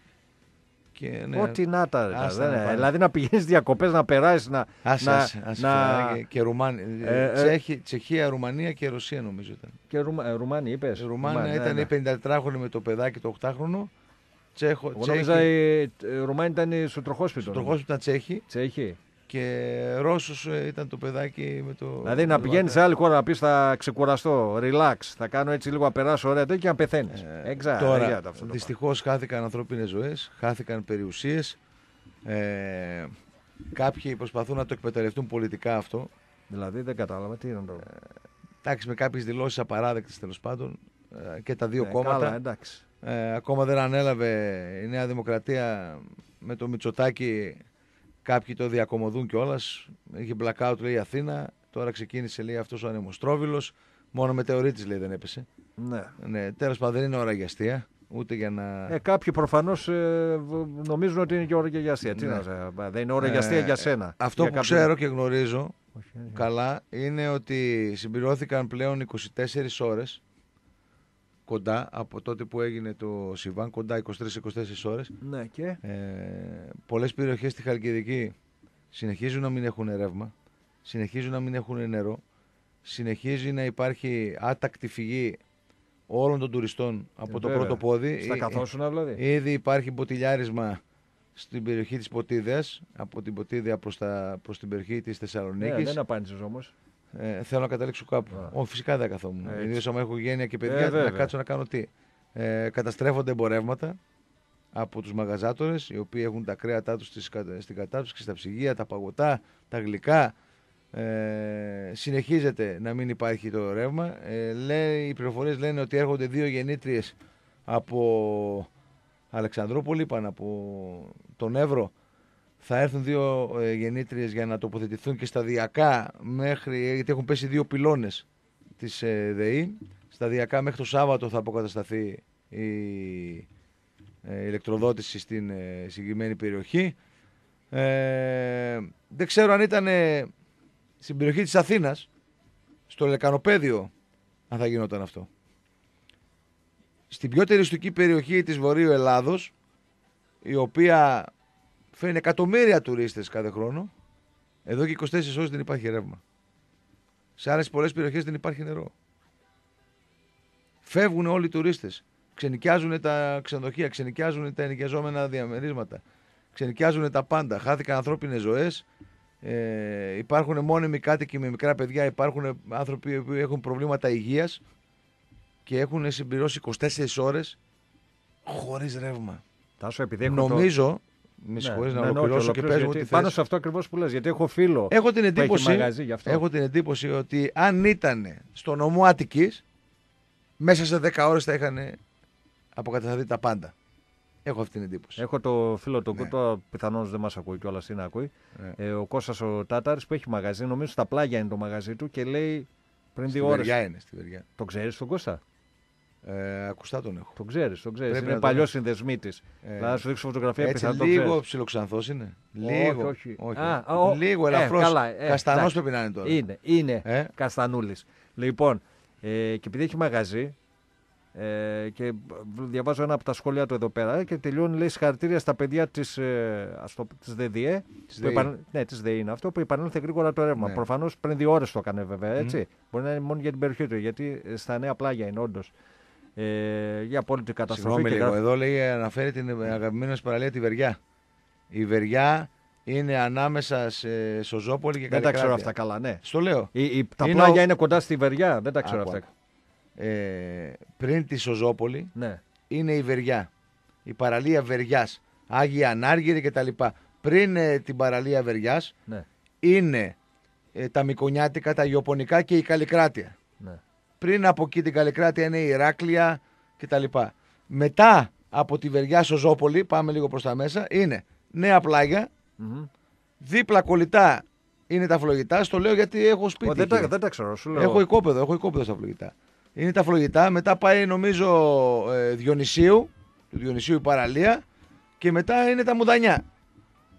και ναι. Ό,τι να τα. ρε, Άστα δεν- να πάνε. δηλαδή να πηγαίνεις διακοπές, να περάσεις. Να, Άσε, να, άσε, άσε, να- φιλαράκια. και Ρουμάνια. Ε, ε. Τσέχη, Τσεχία, Ρουμανία και Ρωσία νομίζω ήταν. Και Ρουμα, ε, Ρουμάνοι, είπες. Η Ρουμάνια ήταν η 54χρονη με το παιδάκι το 8χρονο. Τσέχο, Εγώ νόμιζα Τσέχη, οι ε, Ρουμάνοι ήταν στο τροχόσπιτο. στο τροχός ήταν Τσέχη Τσέχοι. Και Ρώσος ε, ήταν το παιδάκι με το. Δηλαδή να το πηγαίνεις σε βάτα. άλλη χώρα να πεις θα ξεκουραστώ, relax, θα κάνω έτσι λίγο να περάσω ωραία τέτοια και να πεθαίνεις. Ε, Εξά, Τώρα, για το αυτό το δυστυχώς χάθηκαν ανθρώπινες ζωές, χάθηκαν περιουσίες. Ε, κάποιοι προσπαθούν να το εκμεταλλευτούν πολιτικά αυτό. πράγμα. Δηλαδή δεν κατάλαβα τι είναι το. Εντάξει, με κάποιες δηλώσεις απαράδεκτες τέλος πάντων ε, και τα δύο Ναι, κόμματα. Καλά, εντάξει. Ε, ακόμα δεν ανέλαβε η Νέα Δημοκρατία με το Μητσοτάκι. Κάποιοι το διακομωδούν κιόλας. Είχε blackout λέει η Αθήνα. Τώρα ξεκίνησε λέει αυτός ο ανεμοστρόβιλος. Μόνο μετεωρίτης λέει δεν έπεσε. Ναι. Ναι, Τέλος πάντων δεν είναι ώρα για αστεία. Ούτε για να. Ε, κάποιοι προφανώς νομίζουν ότι είναι και ώρα για αστεία. Τι Ναι. να σε- δεν είναι ώρα για αστεία Ε, για σένα. Αυτό Για που κάποιον- ξέρω και γνωρίζω Όχι, ε, καλά είναι ότι συμπληρώθηκαν πλέον 24 ώρες κοντά από τότε που έγινε το Σιβάν, κοντά 23-24 ώρες Ναι, και; Ε, πολλές περιοχές στη Χαλκιδική συνεχίζουν να μην έχουν ρεύμα, συνεχίζουν να μην έχουν νερό, συνεχίζει να υπάρχει άτακτη φυγή όλων των τουριστών από Ε, το βέβαια. πρώτο πόδι. Στα Ε, καθόσουνα δηλαδή. Ήδη υπάρχει μποτιλιάρισμα στην περιοχή της Ποτίδας, από την Ποτίδια προς, τα, προς την περιοχή της Ναι, Θεσσαλονίκης. δεν απάντησες όμως. Ε, θέλω να καταλήξω κάπου. Α. Όχι, φυσικά δεν καθόμουν. Έτσι. Ιδίως άμα έχω γένεια και Ε, παιδιά, να βέβαια. κάτσω να κάνω τι. Ε, καταστρέφονται εμπορεύματα από τους μαγαζάτορες, οι οποίοι έχουν τα κρέατά τους στην κατάψυξη, στα ψυγεία, τα παγωτά, τα γλυκά. Ε, συνεχίζεται να μην υπάρχει το ρεύμα. Ε, λέει, οι πληροφορίες λένε ότι έρχονται δύο γεννήτριες από Αλεξανδρούπολη, είπαν από τον Εύρο. Θα έρθουν δύο ε, γεννήτριες για να τοποθετηθούν και σταδιακά μέχρι, γιατί έχουν πέσει δύο πυλώνες της ε, ΔΕΗ. Σταδιακά μέχρι το Σάββατο θα αποκατασταθεί η ε, ηλεκτροδότηση στην ε, συγκεκριμένη περιοχή. Ε, δεν ξέρω αν ήταν ε, στην περιοχή της Αθήνας, στο Λεκανοπέδιο, αν θα γινόταν αυτό. Στην πιο τεριστική περιοχή της Βορείου Ελλάδος, η οποία φέρνει εκατομμύρια τουρίστες κάθε χρόνο, εδώ και 24 ώρες δεν υπάρχει ρεύμα. Σε άλλες πολλές περιοχές δεν υπάρχει νερό. Φεύγουν όλοι οι τουρίστες. Ξενικιάζουν τα ξενοδοχεία, ξενικιάζουν τα ενοικιαζόμενα διαμερίσματα. Ξενικιάζουν τα πάντα. Χάθηκαν ανθρώπινες ζωές. Ε, υπάρχουν μόνιμοι κάτοικοι με μικρά παιδιά. Υπάρχουν άνθρωποι που έχουν προβλήματα υγείας και έχουν συμπληρώσει 24 ώρες χωρίς ρεύμα. Τάσο, επειδή έχω το- Νομίζω, με Ναι, συγχωρείς ναι, να ναι, όχι, ολοκληρώσω και ολοκλήρωσε, πες μου γιατί τι Πάνω θες. σε αυτό ακριβώς που λες, γιατί έχω φίλο. Έχω την που έχει εντύπωση, μαγαζί γι' αυτό. έχω την εντύπωση ότι αν ήταν στο νομό Αττικής, μέσα σε 10 ώρες θα είχαν αποκατασταθεί τα πάντα. Έχω αυτή την εντύπωση. Έχω το φίλο τον Ναι. Κούτο, πιθανώς δεν μας ακούει κιόλας ή να ακούει. Ναι. Ε, ο Κώστας ο Τάταρης που έχει μαγαζί, νομίζω στα πλάγια είναι το μαγαζί του και λέει πριν Στη δύο ώρες. Βεριά είναι, στη Βεριά. Το ξέρεις τον Κώστα; Ε, ακουστά τον έχω. Τον ξέρεις, τον ξέρεις. Πρέπει Είναι να τον παλιός έχω. συνδεσμίτη. Ε, Θα σου δείξω φωτογραφία Έτσι πιθανόν το λίγο ξέρεις. ψιλοξανθός είναι. Όχι, Λίγο. όχι. όχι. Α, ο- λίγο ε, ελαφρώς. καλά, ε, Καστανός εντάξει. πρέπει να είναι τώρα. Είναι, είναι Ε. Καστανούλης. Λοιπόν, ε, και επειδή έχει μαγαζί ε, και διαβάζω ένα από τα σχόλια του εδώ πέρα και τελειώνει λέει συγχαρητήρια στα παιδιά της ε, ας το- της ΔΔΕ. Της που ΔΕΗ. επανε- Ναι, της ΔΕΗ είναι αυτό που επανέλθε γρήγορα το ρεύμα. Ναι. Προφανώς πριν δύο ώρες το έκανε βέβαια έτσι. Μπορεί να είναι μόνο για την περιοχή του γιατί ε, στα νέα πλάγια είναι όντως. Ε, για απόλυτη καταστροφή. Συγγνώμη και λίγο. γράφει- Εδώ λέει αναφέρει την αγαπημένη μας παραλία τη Βεριά. Η Βεριά είναι ανάμεσα σε Σοζόπολη και Δεν τα ξέρω Καλλικράτεια. αυτά καλά, ναι. Στο λέω. Η, η- τα Είναι πλάγια ο- είναι κοντά στη Βεριά, δεν τα ξέρω Άκου, αυτά. άκου. Ε, πριν τη Σοζόπολη Ναι. είναι η Βεριά. Η παραλία Βεριάς. Άγια Ανάργυρη κτλ. Πριν ε, την παραλία Βεριάς Ναι, είναι ε, τα Μικονιάτικα, τα Ιωπωνικά και η Καλλικράτεια. ναι. Πριν από εκεί την Καλλικράτεια είναι η Ηράκλεια κτλ. Μετά από τη Βεριά Σοζόπολη, πάμε λίγο προς τα μέσα, είναι νέα πλάγια, Μμμ. δίπλα κολλητά είναι τα φλογητά. Στο λέω γιατί έχω σπίτι. Ω, δεν, εκεί. τα, δεν τα ξέρω, σου λέω. Έχω οικόπεδο, έχω οικόπεδο στα φλογητά. Είναι τα φλογητά, μετά πάει νομίζω ε, Διονυσίου, του Διονυσίου η παραλία και μετά είναι τα μουδανιά.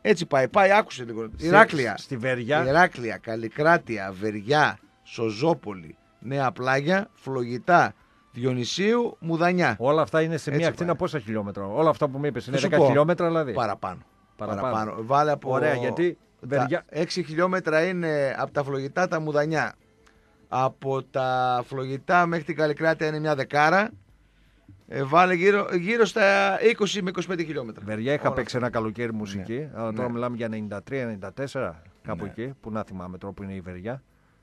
Έτσι πάει, πάει, άκουσε λίγο. Στη- Ηράκλεια. Στη Βεριά. Ηράκλεια, Καλλικράτεια, Βεριά, Σοζόπολη, Νέα Πλάγια, Φλογητά, Διονυσίου, Μουδανιά. Όλα αυτά είναι σε Έτσι μία ακτίνα πάει. πόσα χιλιόμετρα; Όλα αυτά που μου είπες είναι Θα 10 σου πω. χιλιόμετρα δηλαδή; Παραπάνω. Παραπάνω. Βάλε από. Ωραία, γιατί τα Βεριά- 6 χιλιόμετρα είναι από τα φλογητά τα μουδανιά. Από τα φλογητά μέχρι την Καλλικράτεια είναι μια δεκάρα. Ε, βάλε γύρω, γύρω στα 20 με 25 χιλιόμετρα. Βεριά είχα Όλα παίξει ένα καλοκαίρι μουσική. αλλά τώρα Ναι. μιλάμε για 93-94, κάπου Ναι. εκεί. Που να θυμάμαι τώρα που είναι η Βεριά.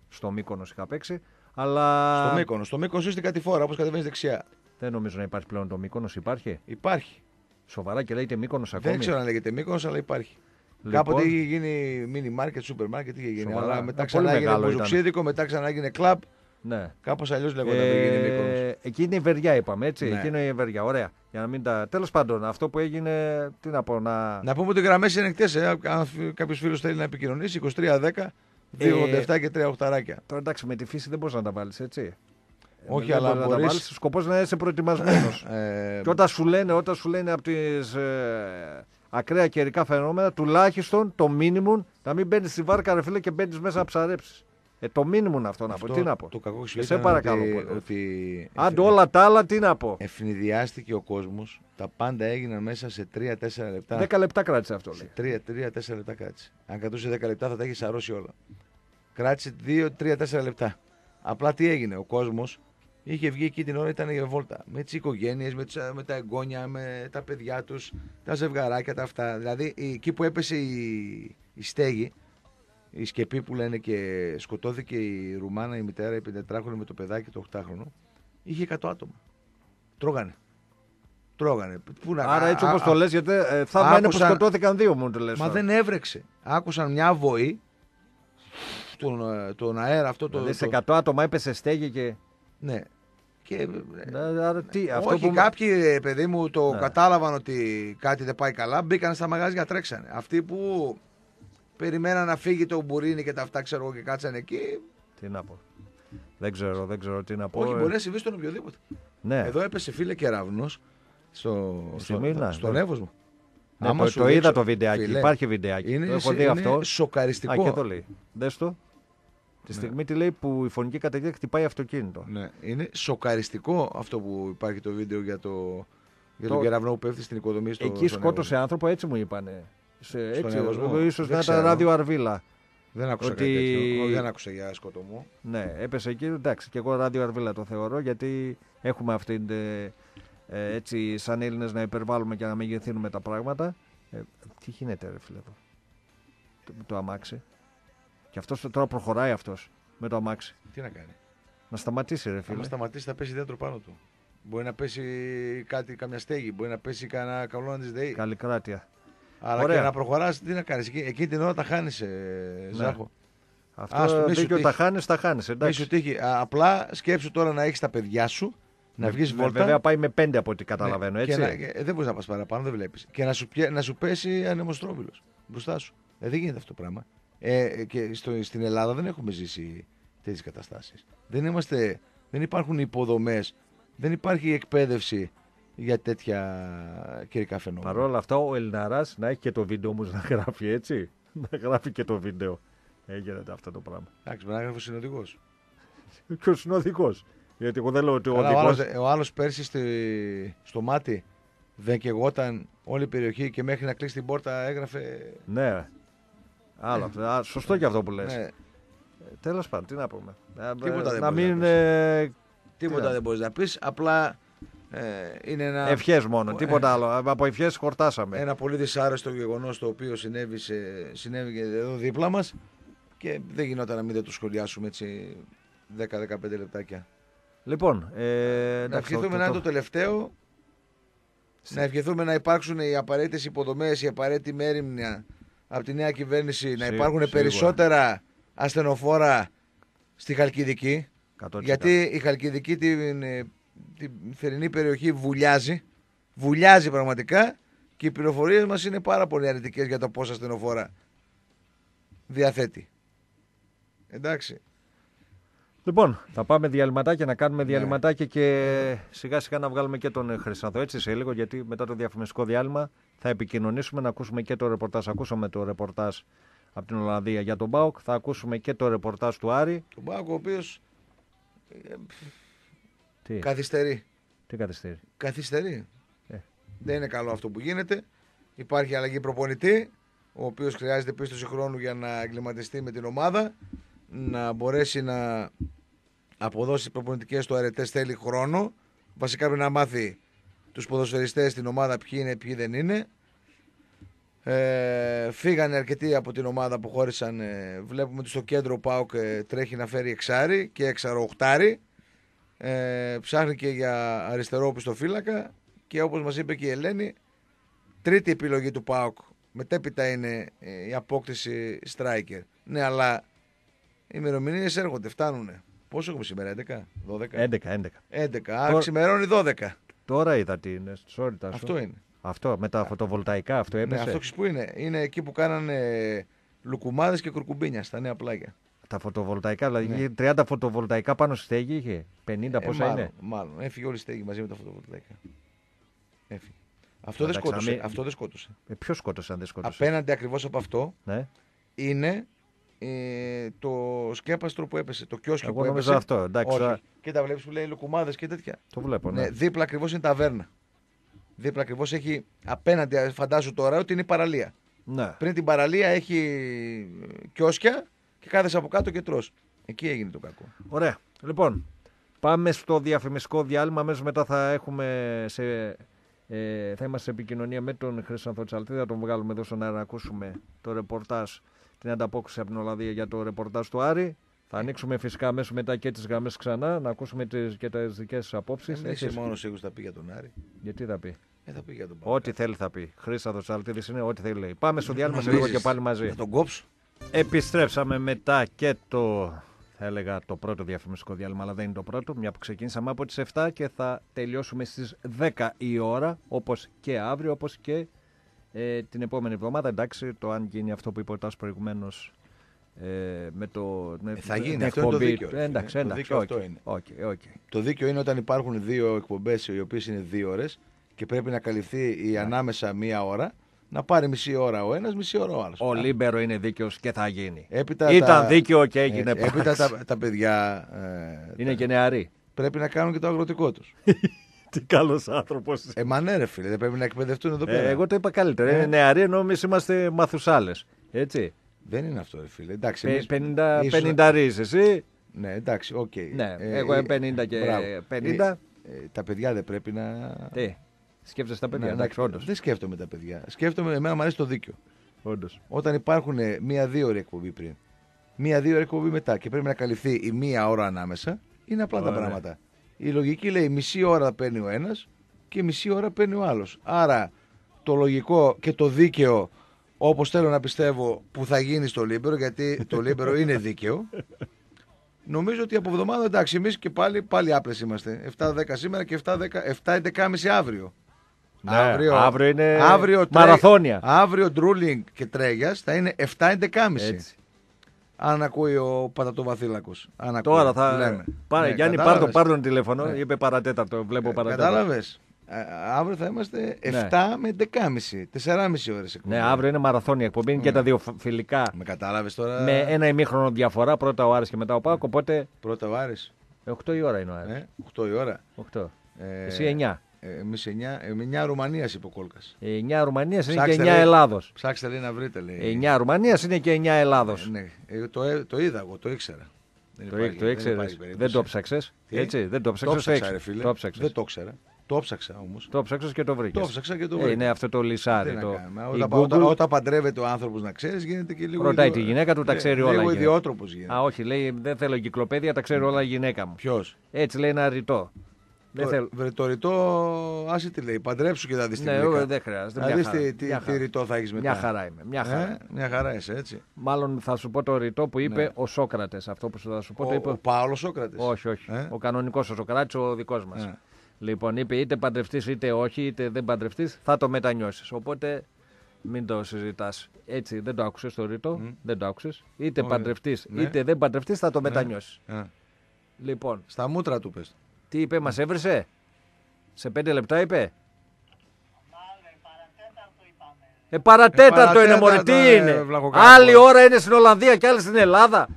Στο Μύκονος είχα παίξει. Αλλά Στο Μύκονο. Στο Μύκονο είσαι στην κατηφόρα, όπως κατεβαίνεις δεξιά. δεν νομίζω να υπάρχει πλέον το Μύκονος. Υπάρχει; Υπάρχει. Σοβαρά και λέγεται Μύκονος ακόμη; Δεν ξέρω αν λέγεται Μύκονο, αλλά υπάρχει. Λοιπόν. Κάποτε είχε γίνει mini market, super market, είχε γίνει. Σοβαρά. Αλλά μετά Α, ξανά πολύ έγινε μεγάλο ήταν. μπουζουξίδικο, μετά ξανά έγινε κλαμπ. Ναι. Κάπως αλλιώς λέγονταν πριν γίνει Μύκονος. Ε, εκεί είναι η Βεριά, είπαμε έτσι. Ναι. Εκεί είναι η Βεριά. Ωραία. Για να μην τα. Τέλος πάντων, αυτό που έγινε. Τι να πω, να. Να πούμε ότι οι γραμμές είναι ανοιχτές. Ε. Αν κάποιος φίλος θέλει να επικοινωνήσει, 2310 287 και 3 οχταράκια. Τώρα εντάξει, με τη φύση δεν μπορείς να τα βάλεις έτσι. Όχι, δεν αλλά μπορείς να τα μπορείς- βάλεις. Σκοπός να είσαι προετοιμασμένος. Ε, και όταν σου λένε, όταν σου λένε από τις ε, ακραία καιρικά φαινόμενα, τουλάχιστον το μίνιμουμ να μην μπαίνεις στη βάρκα, ρε φίλε, και μπαίνεις μέσα να ψαρέψεις. Ε, το μήνυμο αυτό να πω. Τι να πω. Το κακό Και σε παρακαλώ ότι, πολύ. ότι Άντε όλα τα άλλα τι να πω. ευνηδιάστηκε ο κόσμος. Τα πάντα έγιναν μέσα σε 3-4 λεπτά. 10 λεπτά κράτησε αυτό λέει. Σε 3-4 λεπτά κράτησε. Αν κρατούσε 10 λεπτά θα τα έχει σαρώσει όλα. Κράτησε 2-3-4 λεπτά. Απλά τι έγινε. Ο κόσμος είχε βγει εκεί την ώρα, ήταν για βόλτα. Με τις οικογένειες, με, τις- με τα εγγόνια, με τα παιδιά τους, τα ζευγαράκια, τα αυτά. Δηλαδή η- εκεί που έπεσε η, η στέγη, η σκεπή που λένε και σκοτώθηκε η Ρουμάνα, η μητέρα, η 54χρονη με το παιδάκι το 8χρονο, είχε 100 άτομα. Τρώγανε. Τρώγανε. Πού να- Άρα έτσι α- όπως α- το λες, γιατί ε, θα μένει που άκουσα- σκοτώθηκαν δύο μου το λες. Μα δεν έβρεξε. Άκουσαν μια βοή τον, ε, τον αέρα αυτό το. Δηλαδή σε το- 100 άτομα έπεσε στέγη και. Ναι. Και, ε, Ναι, Άρα τι, αυτό όχι, που. κάποιοι ε, παιδί μου το Ναι. κατάλαβαν ότι κάτι δεν πάει καλά, μπήκαν στα μαγάζια, τρέξανε. Αυτοί που περιμέναν να φύγει το μπουρίνι και τα αυτά, ξέρω εγώ, και κάτσαν εκεί. Τι να πω. Δεν ξέρω, δεν ξέρω τι να πω. όχι, Ε, μπορεί να συμβεί στον οποιοδήποτε. Ναι, Εδώ έπεσε φίλε κεραυνό στο, Στη στο, Μύνα, στον ναι. Εύωσμο. Ναι, Άμα το, σου το δείξω, είδα το βιντεάκι. φίλε, Υπάρχει βιντεάκι. Είναι, το έχω σε- δει είναι αυτό. σοκαριστικό. Α, και το λέει. Δες το. Τη Ναι. στιγμή τι λέει που η φωνική καταιγίδα χτυπάει αυτοκίνητο. Ναι, είναι σοκαριστικό αυτό που υπάρχει το βίντεο για, το, για Το- τον κεραυνό που πέφτει στην οικοδομή στο Εκεί στον σκότωσε άνθρωπο, έτσι μου είπανε. Σε, Στον έτσι, Εύωσμο. ίσως Δεν να ήταν ξέρω. ράδιο Αρβίλα. Δεν άκουσα ότι- κάτι τέτοιο. Όχι, Δεν άκουσα για σκοτωμό. Ναι, έπεσε εκεί. Εντάξει, και εγώ ράδιο Αρβίλα το θεωρώ γιατί έχουμε αυτήν ε, ε, έτσι σαν Έλληνες να υπερβάλλουμε και να μεγεθύνουμε τα πράγματα. Ε, τι γίνεται, ρε φίλε εδώ; Το, το αμάξι. Και αυτός τώρα προχωράει αυτός με το αμάξι. Τι να κάνει; Να σταματήσει, ρε φίλε. Αν σταματήσει, θα πέσει δέντρο πάνω του. Μπορεί να πέσει κάτι, καμιά στέγη, μπορεί να πέσει κανένα καβλώνα της ΔΕΗ. Καλλικράτεια. Αλλά Ωραία. και να προχωράς, τι να κάνεις. Εκείνη, εκείνη την ώρα τα χάνεις, ε, Ζάχο. Αυτός Άστο, μη σου δίκιο τύχει. τα χάνεις, τα χάνεις. Μη σου Εντάξει. τύχει. Α, Απλά σκέψου τώρα να έχεις τα παιδιά σου, να Με- βγεις με- βόλτα. Βέβαια πάει με πέντε από ό,τι καταλαβαίνω, Ναι, έτσι. Και να, και- δεν μπορείς να πας παραπάνω, δεν βλέπεις. Και να σου, πιέ- να σου πέσει ανεμοστρόβιλο μπροστά σου. Ε, δεν γίνεται αυτό το πράγμα. Ε, και στο, στην Ελλάδα δεν έχουμε ζήσει τέτοιες καταστάσεις. Δεν, είμαστε, δεν υπάρχουν υποδομές, δεν υπάρχει εκπαίδευση για τέτοια καιρικά φαινόμενα. Παρ' όλα αυτά, ο Ελληναρά να έχει και το βίντεο όμως να γράφει έτσι. Να γράφει και το βίντεο. Έγινε αυτό το πράγμα. Εντάξει, μπορεί να γράφει ο συνοδηγό. Ποιο είναι ο οδηγό. Γιατί εγώ δεν λέω ότι ο Αλλά ο οδηγό. άλλος, ο άλλος πέρσι στη, στο μάτι δεν κεγόταν όλη η περιοχή και μέχρι να κλείσει την πόρτα έγραφε. Ναι. Άλλο αυτό. Α, Σωστό και αυτό που λες. Ναι, Τέλος πάντων, τι να πούμε. Ε, Τίποτα δεν να μπορείς να μην. πεις. Ε, τίποτα Τι δεν μπορείς να πεις. Απλά ε, είναι ένα. ευχές μόνο. Ε, Τίποτα άλλο. Από ευχές χορτάσαμε. Ένα πολύ δυσάρεστο γεγονός το οποίο συνέβη, σε, συνέβη και εδώ δίπλα μας και δεν γινόταν να μην δεν το σχολιάσουμε έτσι 10-15 λεπτάκια. Λοιπόν. Ε, να εντάξει, ευχηθούμε το- να είναι το- το τελευταίο. Να ευχηθούμε να υπάρξουν οι απαραίτητες υποδομές, η απαραίτητη μέρημνα από τη νέα κυβέρνηση, να Σί- υπάρχουν σίγουρα. περισσότερα ασθενοφόρα στη Χαλκιδική. 100%. Γιατί η Χαλκιδική την, ε, την θερινή περιοχή βουλιάζει. Βουλιάζει πραγματικά και οι πληροφορίες μας είναι πάρα πολύ αρνητικές για το πόσα ασθενοφόρα διαθέτει. Εντάξει. Λοιπόν, θα πάμε διαλυματάκια, να κάνουμε Ναι. διαλυματάκια και σιγά σιγά να βγάλουμε και τον ε, Χρυσανθό έτσι σε λίγο γιατί μετά το διαφημιστικό διάλειμμα θα επικοινωνήσουμε να ακούσουμε και το ρεπορτάζ. Ακούσαμε το ρεπορτάζ από την Ολλανδία για τον Μπάουκ, θα ακούσουμε και το ρεπορτάζ του Άρη. Τον Πάκο ο οποίος Τι, καθυστερεί. τι καθυστερεί; Καθυστερεί. Ε. Δεν είναι καλό αυτό που γίνεται. Υπάρχει αλλαγή προπονητή, ο οποίος χρειάζεται πίστοση χρόνου για να εγκληματιστεί με την ομάδα, να μπορέσει να αποδώσει προπονητικές του αρετές θέλει χρόνο. Βασικά πρέπει να μάθει τους ποδοσφαιριστές στην ομάδα ποιοι είναι, ποιοι δεν είναι. Ε, φύγανε αρκετοί από την ομάδα που χώρισαν. Ε, βλέπουμε ότι στο κέντρο ο Πάουκ ε, τρέχει να φέρει εξάρι και εξαροχτάρι. Ε, ψάχνει και για αριστερό φύλακα και όπως μας είπε και η Ελένη τρίτη επιλογή του ΠΑΟΚ μετέπειτα είναι ε, η απόκτηση striker ναι αλλά οι ημερομηνίες έρχονται, φτάνουν πόσο έχουμε σήμερα, 11, 12 11, 11. 11, α, Τώρα- ξημερώνει 12 Τώρα είδα τι είναι. Sorry, Τάσο. αυτό είναι Αυτό, με τα φωτοβολταϊκά, αυτό ναι, έπεσε. αυτό ξέρεις που είναι είναι εκεί που κάνανε λουκουμάδες και κουρκουμπίνια στα νέα πλάγια Τα φωτοβολταϊκά, δηλαδή Ναι. είχε 30 φωτοβολταϊκά πάνω στη στέγη είχε; 50 πόσα Ε, μάλλον, είναι; μάλλον, έφυγε όλη η στέγη μαζί με τα φωτοβολταϊκά έφυγε αυτό δεν, Εντάξει, να σκότωσε, μην- αυτό δεν σκότωσε. Ε, Ποιος σκότωσε αν δεν σκότωσε; Απέναντι ακριβώς από αυτό Ναι. είναι ε, το σκέπαστρο που έπεσε, το κιόσκι Εγώ που νομίζω έπεσε. αυτό, εντάξει, Όχι. τώρα- Και τα βλέπεις που λέει λουκουμάδες και τέτοια. Το βλέπω. Ναι, Ναι. δίπλα ακριβώς είναι ταβέρνα. Δίπλα ακριβώς έχει απέναντι, φαντάζω τώρα, ότι είναι η παραλία. ναι. Πριν την παραλία έχει κιόσκια και κάθεσαι από κάτω και τρως. Εκεί έγινε το κακό. Ωραία. Λοιπόν, πάμε στο διαφημιστικό διάλειμμα. Αμέσως μετά θα έχουμε σε, ε, θα είμαστε σε επικοινωνία με τον Χρυσανθό Τσαλτή. Θα τον βγάλουμε εδώ στον αέρα να ακούσουμε το ρεπορτάζ, την ανταπόκριση από την Ολλανδία για το ρεπορτάζ του Άρη. Θα ανοίξουμε φυσικά αμέσως μετά και τις γραμμές ξανά, να ακούσουμε τις, και τις δικές σας απόψεις. Δεν είσαι μόνος σίγουρος θα πει για τον Άρη. Γιατί θα πει; Ε, θα πει για τον Παπα. Ό,τι θέλει θα πει. Χρήσανθο Τσαλτίδη είναι ό,τι θέλει λέει. Πάμε στο διάλειμμα σε Νομίζεις, λίγο και πάλι μαζί. Θα τον κόψω. Επιστρέψαμε μετά και το, θα έλεγα το πρώτο διαφημιστικό διάλειμμα, αλλά δεν είναι το πρώτο, μια που ξεκινήσαμε από τις 7 και θα τελειώσουμε στις 10 η ώρα, όπως και αύριο, όπως και ε, την επόμενη εβδομάδα. Εντάξει, το αν γίνει αυτό που είπε ο Τάσος προηγουμένως ε, με το με, Ε, θα με γίνει, την αυτό είναι το εκπομπή δίκαιο, του. ρε Ε, εντάξει, φίλε. Το εντάξει, δίκαιο οκ, αυτό είναι. οκ, οκ. Το δίκαιο είναι όταν υπάρχουν δύο εκπομπές οι οποίες είναι δύο ώρες και πρέπει να καλυφθεί Ναι. η ανάμεσα μία ώρα, να πάρει μισή ώρα ο ένας, μισή ώρα ο άλλος. Ο Λίμπερο είναι δίκαιος και θα γίνει. Έπειτα Ήταν τα- δίκαιο και έγινε Έτσι, Έπειτα πράξη. τα, τα παιδιά ε, Είναι τα- και νεαροί. πρέπει να κάνουν και το αγροτικό τους. Τι καλός άνθρωπος. ε, μα ναι, ρε φίλε, δεν πρέπει να εκπαιδευτούν εδώ πέρα. Ε, εγώ το είπα καλύτερα. Ε. Είναι νεαροί ενώ εμείς είμαστε μαθουσάλες. Έτσι. Δεν είναι αυτό, ρε φίλε. Εντάξει, Πε- εμείς- 50, ίσως- 50 ρίζες, εσύ. Ναι, εντάξει, οκ. Ναι, Ε, εγώ ε, είμαι 50 και μπράβο. 50. Ε, ε, τα παιδιά δεν πρέπει να. Τι, σκέφτεσαι τα παιδιά, να- εντάξει, να- όντως. Δεν σκέφτομαι τα παιδιά. Σκέφτομαι, εμένα μου αρέσει το δίκιο. όντως. Όταν υπάρχουν ε, μία-δύο ώρες εκπομπή πριν, μία-δύο ώρες εκπομπή μετά και πρέπει να καλυφθεί η μία ώρα ανάμεσα, είναι απλά τα Ωραία. πράγματα. Η λογική λέει μισή ώρα παίρνει ο ένας και μισή ώρα παίρνει ο άλλος. Άρα το λογικό και το δίκαιο, όπως θέλω να πιστεύω, που θα γίνει στο Λίμπερο, γιατί το Λίμπερο είναι δίκαιο. Νομίζω ότι από εβδομάδα εντάξει, εμείς και πάλι, πάλι άπλες είμαστε. 7-10 σήμερα και 7-11.30 αύριο. Ναι, αύριο είναι αύριο τρέ- μαραθώνια. Αύριο ντρούλινγκ και τρέγιας θα είναι 7-11.30. Έτσι. Αν ακούει ο Πατατοβαθήλακο. Τώρα θα. Λέμε. Πάρε, Ναι, Γιάννη, πάρ' το, κατάλαβες. πάρ' τον τηλέφωνο. Ναι. Είπε παρατέταρτο. Βλέπω παρατέταρτο. Κατάλαβες. Αύριο θα είμαστε 7 Ναι. με 11.30. 4,5 ώρες εκπομπή. Ναι, αύριο είναι μαραθώνια εκπομπή. Είναι και τα δύο φ- φιλικά. Με κατάλαβες τώρα. Με ένα ημίχρονο διαφορά. Πρώτα ο Άρης και μετά ο Πάκο. Οπότε Πρώτα ο Άρης. 8 η ώρα είναι ο Άρης. Ε, 8 η ώρα. 8. Ε, Εσύ 9. Εμείς 9, 9 Ρουμανίας είπε ο Κόλκας. 9 Ρουμανίας είναι Ψάξτε, και 9 λέει. Ελλάδος. Ψάξτε λέει να βρείτε λέει. 9 Ρουμανίας είναι και 9 Ελλάδος. Ε, ναι, Ε, το, ε, το είδα εγώ, το ήξερα. Δεν Το, υπάρχει- το δεν ήξερες. υπάρχει Δεν, περίπτωση. το ψάξες. Τι; Έτσι, δεν το Το ψάξες. ψάξα, ρε φίλε. Το ψάξες. Δεν το ήξερα. Το ψάξα όμως. Το ψάξες και το βρήκες. Το ψάξα και το Ε, βρήκα. είναι αυτό το λυσάρι. Τι να Το... κάνουμε. η Όταν, Google όταν, όταν παντρεύεται ο άνθρωπος να ξέρεις, γίνεται και λίγο. ρωτάει ιδιο- τη γυναίκα του, τα Ναι, ξέρει όλα. η Λίγο γυναίκα. ιδιότροπος γίνεται. Α, όχι, λέει δεν θέλω εγκυκλοπαίδεια, τα ξέρει όλα η γυναίκα μου. Ποιος; Έτσι λέει ένα ρητό. Δεν θέλω. Το ρητό, άσε τι λέει. Παντρέψου και θα δεις τι Ναι, εγώ δεν χρειάζεται. Θα Μια δεις χαρά. τι, τι, Μια τι χαρά. ρητό θα έχεις μετά. Μια χαρά είμαι. Μια χαρά. Ε, μια χαρά είσαι έτσι. Μάλλον θα σου πω το ρητό που είπε Ναι. ο Σόκρατες. Αυτό που θα σου πω Ο, το είπε. ο Πάολο Σόκρατες. Όχι, όχι. Ε; Ο κανονικός ο Σοκράτης, ο δικός μας. Ε. Λοιπόν, είπε είτε παντρευτείς είτε όχι, είτε δεν παντρευτείς, θα το μετανιώσεις. Οπότε μην το συζητάς. Έτσι, δεν το άκουσες το ρητό; Μμ. Δεν το άκουσες; Είτε Ωραία. παντρευτείς Ναι. είτε δεν παντρευτείς, θα το μετανιώσεις. Ε, Λοιπόν, Στα μούτρα του πες. Τι είπε, μας έβρισε; Σε πέντε λεπτά είπε; Ε, παρατέταρτο Ε, είναι, μωρέ, παρατέταρτο, τι ε, είναι. βλαχοκάκο. Άλλη ώρα είναι στην Ολλανδία και άλλη στην Ελλάδα.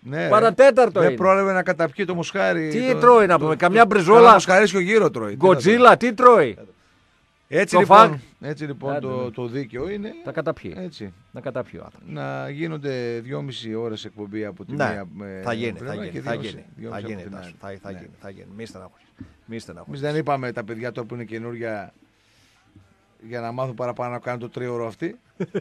Ναι, Παρατέταρτο Δεν είναι. πρόλαβε να καταπιεί το μοσχάρι. Τι το- τρώει να το- πούμε, το- καμιά το- μπριζόλα; Κάνα μοσχαρίσιο γύρω τρώει. Τι θα Γκοτζίλα, τι τρώει; Τρώει. Έτσι Το λοιπόν, φαγ. έτσι λοιπόν Άντε, ναι. το, το δίκαιο είναι Τα καταπιεί. έτσι. Να καταπιεί ο άνθρωπος. Να γίνονται δυόμιση ώρες εκπομπή από τη Ναι, μία με- θα γίνει, θα πλευρά γίνει, και θα δυόμιση- γίνει. Θα δυόμιση γίνει, από την Τάσο, άλλη. θα, θα Ναι. γίνει, θα γίνει. Μη στεναχωρείς. Μη στεναχωρείς. Εμείς δεν είπαμε τα παιδιά τώρα που είναι καινούργια για να μάθουν παραπάνω να κάνουν το τρίωρο αυτή.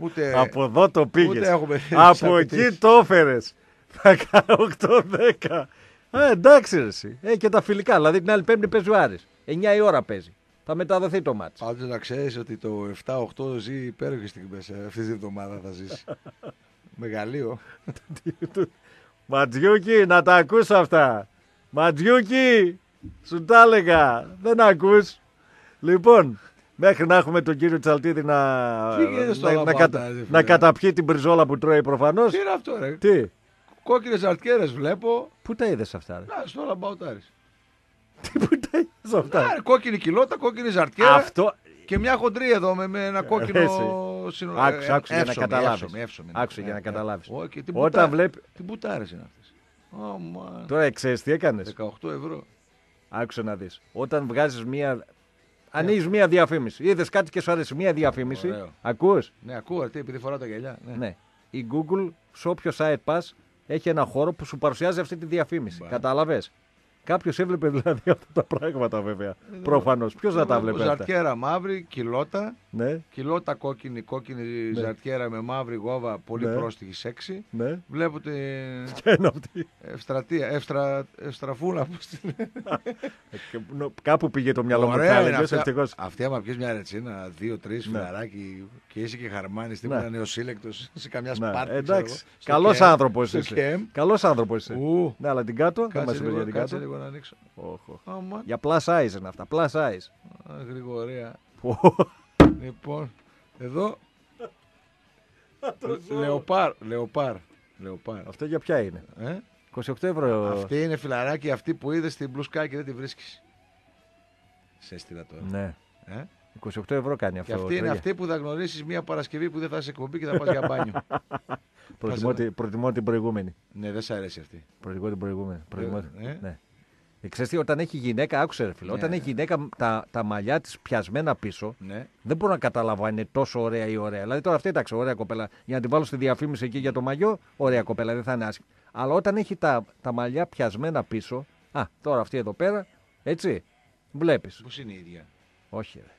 Ούτε, Από εδώ το πήγες. ούτε έχουμε Από τις απαιτήσεις. εκεί το έφερες. Θα κάνω 8-10. Ε, εντάξει, ρε, εσύ. Ε, και τα φιλικά. Δηλαδή την άλλη Πέμπτη παίζει ο Άρης. 9 η ώρα παίζει. Θα μεταδοθεί το μάτς. Πάντως να ξέρεις ότι το 7-8 ζει υπέροχες στιγμές ε, αυτή τη βδομάδα θα ζήσει. Μεγαλείο. Ματζιούκι, να τα ακούς αυτά. Ματζιούκι, σου τα έλεγα. Δεν ακούς. Λοιπόν, μέχρι να έχουμε τον κύριο Τσαλτίδη να, Τι γίνεται στο να, να, λαμπάτα, κατα- ρε φίλε; να καταπιεί την πριζόλα που τρώει προφανώς. Τι είναι αυτό ρε; Τι, Κόκκινες αρτιέρες βλέπω. πού τα είδες αυτά, ρε; Να, στο λαμπαουτάρις. Τι που τα είδες αυτά; Να, ρε, κόκκινη κοιλότα, κόκκινη ζαρτιέρα Αυτό, και μια χοντρή εδώ με, με ένα κόκκινο Εσύ. το σύνολο. Άκουσε, ε, άκουσε για να εύσωμη, καταλάβεις. εύσωμη, εύσωμη είναι. Άκουσε για Ε, να ε. καταλάβεις. Ω, και τι Όταν μπουτά- βλέπει- Τι μπουτάρες είναι αυτές. Ω, μα, Τώρα ξέρεις τι έκανες; 18 ευρώ. Άκουσε να δεις. Όταν βγάζεις μία. Ανοίγει μία διαφήμιση. Είδες κάτι και σου αρέσει μία διαφήμιση; Ωραίο. Ακούς; Ναι, ακούω, τι, επειδή φοράω τα γυαλιά. Ναι. Ναι. Η Google σε όποιο site πας έχει ένα χώρο που σου παρουσιάζει αυτή τη διαφήμιση. Μπα. Κατάλαβε. Κάποιος έβλεπε δηλαδή αυτά τα πράγματα βέβαια. Προφανώς. Ποιος θα τα βλέπει αυτά; Ζαρτιέρα μαύρη, κιλότα. Ναι, Κιλότα κόκκινη, κόκκινη ζαρτιέρα με μαύρη γόβα, πολύ Ναι. πρόστιχη σεξy. ναι. Βλέπω την Ποια είναι αυτή. ευστρατεία, ευστρα, ευστραφούλα. πώς τη λένε. Ε, και νο- Κάπου πήγε το μυαλό μου. Ωραία Θα είναι έλεγε αυτά. ευτυχώς. Αυτή άμα πιεις μια ρετσίνα, δύο, τρεις Ναι. φιλαράκι και είσαι και χαρμάνης, τίποτα Ναι. νεοσύλλεκτος σε καμιά Ναι, σπάρτη. εντάξει. ξέρω εγώ, στο Καλός ΚΕΜ, άνθρωπος στο είσαι. ΚΕΜ. Καλός άνθρωπος είσαι. Ου, Ναι, αλλά την κάτω. Δεν μας Κάτσε είπε για λίγο, την κάτσε κάτω. λίγο να ανοίξω. Όχ, όχ. Άμα, Για plus size είναι αυτά. Plus size. α, Γρηγορία. Πω. Λοιπόν, εδώ. Λεοπάρ, λεοπάρ. Λεοπάρ. Αυτό για ποια είναι; Ε; 28 ευρώ. Αυτή είναι φιλαράκι αυτή που είδες στην Blue Sky και δεν τη βρίσκεις. Σε έστειλα τώρα. Ναι. Ε; 28 ευρώ κάνει Και αυτό. αυτή είναι Τρέγια. αυτή που θα γνωρίσει μια Παρασκευή που δεν θα είσαι εκπομπή και θα πας για μπάνιο. Προτιμώ, τη- προτιμώ την προηγούμενη. ναι, δεν σ' αρέσει αυτή. Προτιμώ την προηγούμενη. Προτιμώ... ε. Ναι. Ε, ξέρεις τι, όταν έχει γυναίκα, άκουσε ρε φίλε, Ναι. όταν έχει γυναίκα τα, τα μαλλιά της πιασμένα πίσω, Ναι. δεν μπορώ να καταλάβω αν είναι τόσο ωραία ή ωραία. Δηλαδή τώρα αυτή εντάξει, ωραία κοπέλα. Για να την βάλω στη διαφήμιση εκεί για το μαγιό, ωραία κοπέλα, δεν θα είναι άσχημη. Αλλά όταν έχει τα, τα μαλλιά πιασμένα πίσω, α, τώρα αυτή εδώ πέρα, έτσι, βλέπεις. Πώς είναι η ίδια; Όχι, ρε.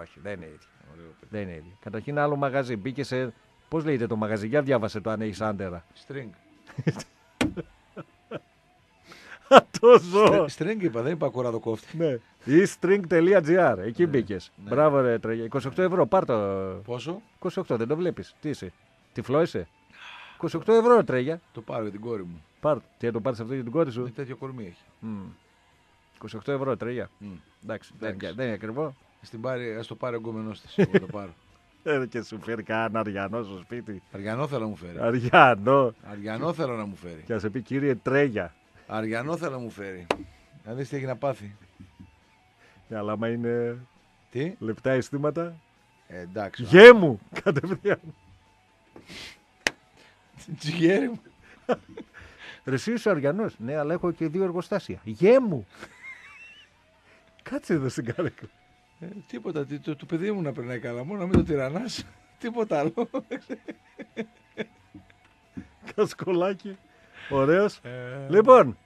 Όχι, δεν είναι ίδια. Ωραίο παιδί. Δεν είναι ίδια. Καταρχήν άλλο μαγαζί. Μπήκε σε. Πώς λέγεται το μαγαζί, για διάβασε το αν έχεις άντερα. String. Το ζω. String είπα, δεν είπα κοραδοκόφτη. Ναι. eString.gr. Εκεί Ναι, μπήκες. ναι. Μπράβο, ρε τρέγια. 28 ευρώ, πάρ το. Πόσο; 28, δεν το βλέπεις. Τι είσαι; Τυφλό είσαι; 28 ευρώ, ρε τρέγια. Το πάρω για την κόρη μου. Πάρ το. Τι θα το πάρεις αυτό για την κόρη Με σου. τέτοιο κορμί έχει. Μμ. 28 ευρώ, τρέγια. Μμ. Εντάξει, δεν, Εντάξει. δεν είναι ακριβό. Ας, την πάρει, ας το πάρει ο γκόμενός της. Εγώ το πάρω. Ε, και σου φέρει κανένα αριανό στο σπίτι. Αριανό θέλω να μου φέρει. Αριανό. Αριανό θέλω να μου φέρει. Και να σε πει κύριε τρέγια. Αριανό θέλω να μου φέρει. Να δεις τι έχει να πάθει. Ναι, αλλά άμα είναι Τι; λεπτά αισθήματα. Ε, εντάξει. Γε μου! Κατευθείαν. Τζιγέρι μου. Ρε εσύ είσαι αριανός. Ναι, αλλά έχω και δύο εργοστάσια. Γε μου! Κάτσε εδώ στην κάρεκλα. Ε, τίποτα. τι- Το, το παιδί μου να περνάει καλά. Μόνο να μην το τυραννάς. τίποτα άλλο. Κασκολάκι. Ωραίος. Ε, Λοιπόν,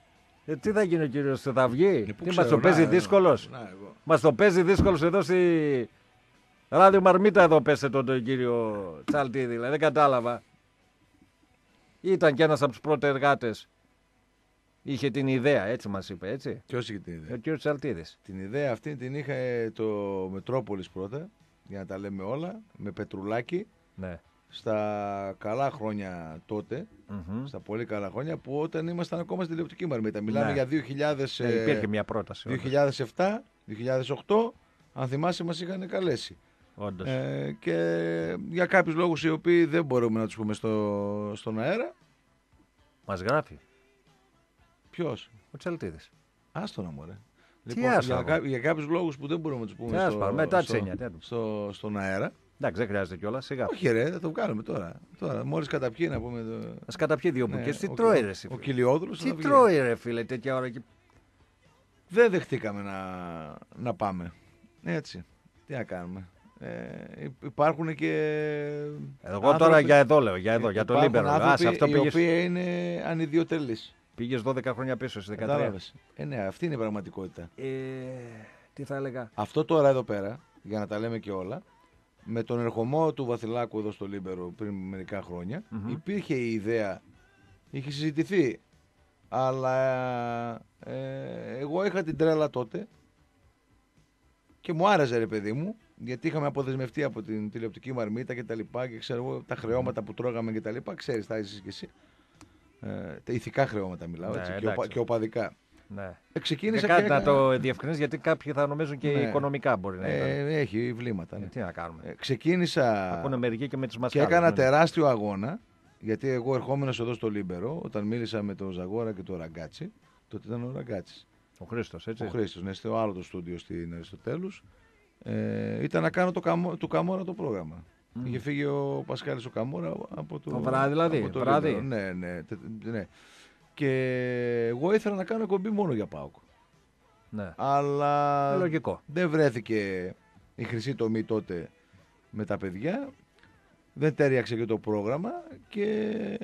ε, τι θα γίνει ο κύριος, θα βγει; ε, πού τι μας ξέρω, το να, παίζει εδώ. δύσκολος; Να, εγώ. Μας το παίζει δύσκολος εδώ στη... Ράδιο Μαρμίτα εδώ πέστε τον, τον κύριο Τσαλτίδη. Δηλαδή δεν κατάλαβα. Ήταν και ένας από τους πρώτοι εργάτες. Είχε την ιδέα, έτσι μας είπε, έτσι. Ποιος είχε την ιδέα; Ο κύριος Τσαλτίδης. Την ιδέα αυτή την είχε το Μετρόπολης πρώτα. Για να τα λέμε όλα. Με πετρουλάκι. Ναι. Στα καλά χρόνια τότε. Μμμ. Στα πολύ καλά χρόνια που όταν ήμασταν ακόμα στην τηλεοπτική μαρμίτα. Μιλάμε Ναι. για 2000, Ε, ε, υπήρχε μια πρόταση. όντως. 2007, 2008. Αν θυμάσαι μας είχαν καλέσει. Όντως. Ε, και για κάποιους λόγους οι οποίοι δεν μπορούμε να τους πούμε στο, στον αέρα. Μας γράφει Ποιος; ο Τσαλτίδης. Άστο να μωρέ. Τι για, άστο, κά- για κάποιους λόγους που δεν μπορούμε να τους πούμε Τι άστο, στο, μετά τις στο, εννιά, τι να του- στο- στον αέρα. Εντάξει, δεν χρειάζεται κιόλας. Σιγά. Όχι ρε, θα το βγάλουμε τώρα. τώρα μόλις καταπιεί να πούμε. Το... Α καταπιεί δύο Ναι, μπουκέ. Τι ο- τρώει, ο- ρε. εσύ, Ο φίλε; Κιλιόδουλος Τι θα βγει. τρώει, ρε φίλε, τέτοια ώρα εκεί. Δεν δεχτήκαμε να, να πάμε. Έτσι. Τι να κάνουμε. Ε, υ- υπάρχουν και. Εγώ άνθρωποι- τώρα για εδώ λέω, για εδώ, για το υπάρχουν Λίμπερο. Α, άνθρωποι σε αυτό οι πήγε οποίοι είναι ανιδιοτελείς. Πήγες 12 χρόνια πίσω, στι 13. Κατάλαβες. Ε, ναι, αυτή είναι η πραγματικότητα. Ε, τι θα έλεγα. Αυτό τώρα εδώ πέρα, για να τα λέμε και όλα, με τον ερχομό του Βαθυλάκου εδώ στο Λίμπερο πριν μερικά χρόνια, Μμμ. υπήρχε η ιδέα, είχε συζητηθεί, αλλά ε, εγώ είχα την τρέλα τότε και μου άρεσε ρε παιδί μου, γιατί είχαμε αποδεσμευτεί από την τηλεοπτική μαρμίτα και τα λοιπά και ξέρω εγώ τα χρεώματα που τρώγαμε και τα λοιπά, ξέρεις, τα είσαι και εσύ. Ε, τα ηθικά χρεώματα μιλάω, Ναι, έτσι, και, εντάξει. οπα, και οπαδικά. Ναι. Ε, Και ξεκίνησα κάτι και να έκανα- το διευκρινίσει, γιατί κάποιοι θα νομίζουν και Ναι. οικονομικά μπορεί να είναι. ε, έχει βλήματα. Ναι. τι να κάνουμε. Ε, ξεκίνησα Ακούνε μερικοί και με τις και μασκάλες. έκανα ναι. τεράστιο αγώνα. Γιατί εγώ ερχόμενος εδώ στο Λίμπερο, όταν μίλησα με τον Ζαγόρα και τον Ραγκάτσι, τότε ήταν ο Ραγκάτσι. Ο Χρήστος, έτσι. Ο Χρήστος, ναι, στο άλλο το στούντιο στην Αριστοτέλου. Ε, ήταν να κάνω το καμό, του Καμόρα το πρόγραμμα. Είχε φύγει ο Πασκάλης ο Καμόρα από το. Το βράδυ δηλαδή, από το βράδυ. Λίμπερο. Ναι, ναι, τε- ναι. Και εγώ ήθελα να κάνω εκπομπή μόνο για ΠΑΟΚ. Ναι. Αλλά Ε, λογικό. δεν βρέθηκε η χρυσή τομή τότε με τα παιδιά. Δεν τέριαξε και το πρόγραμμα και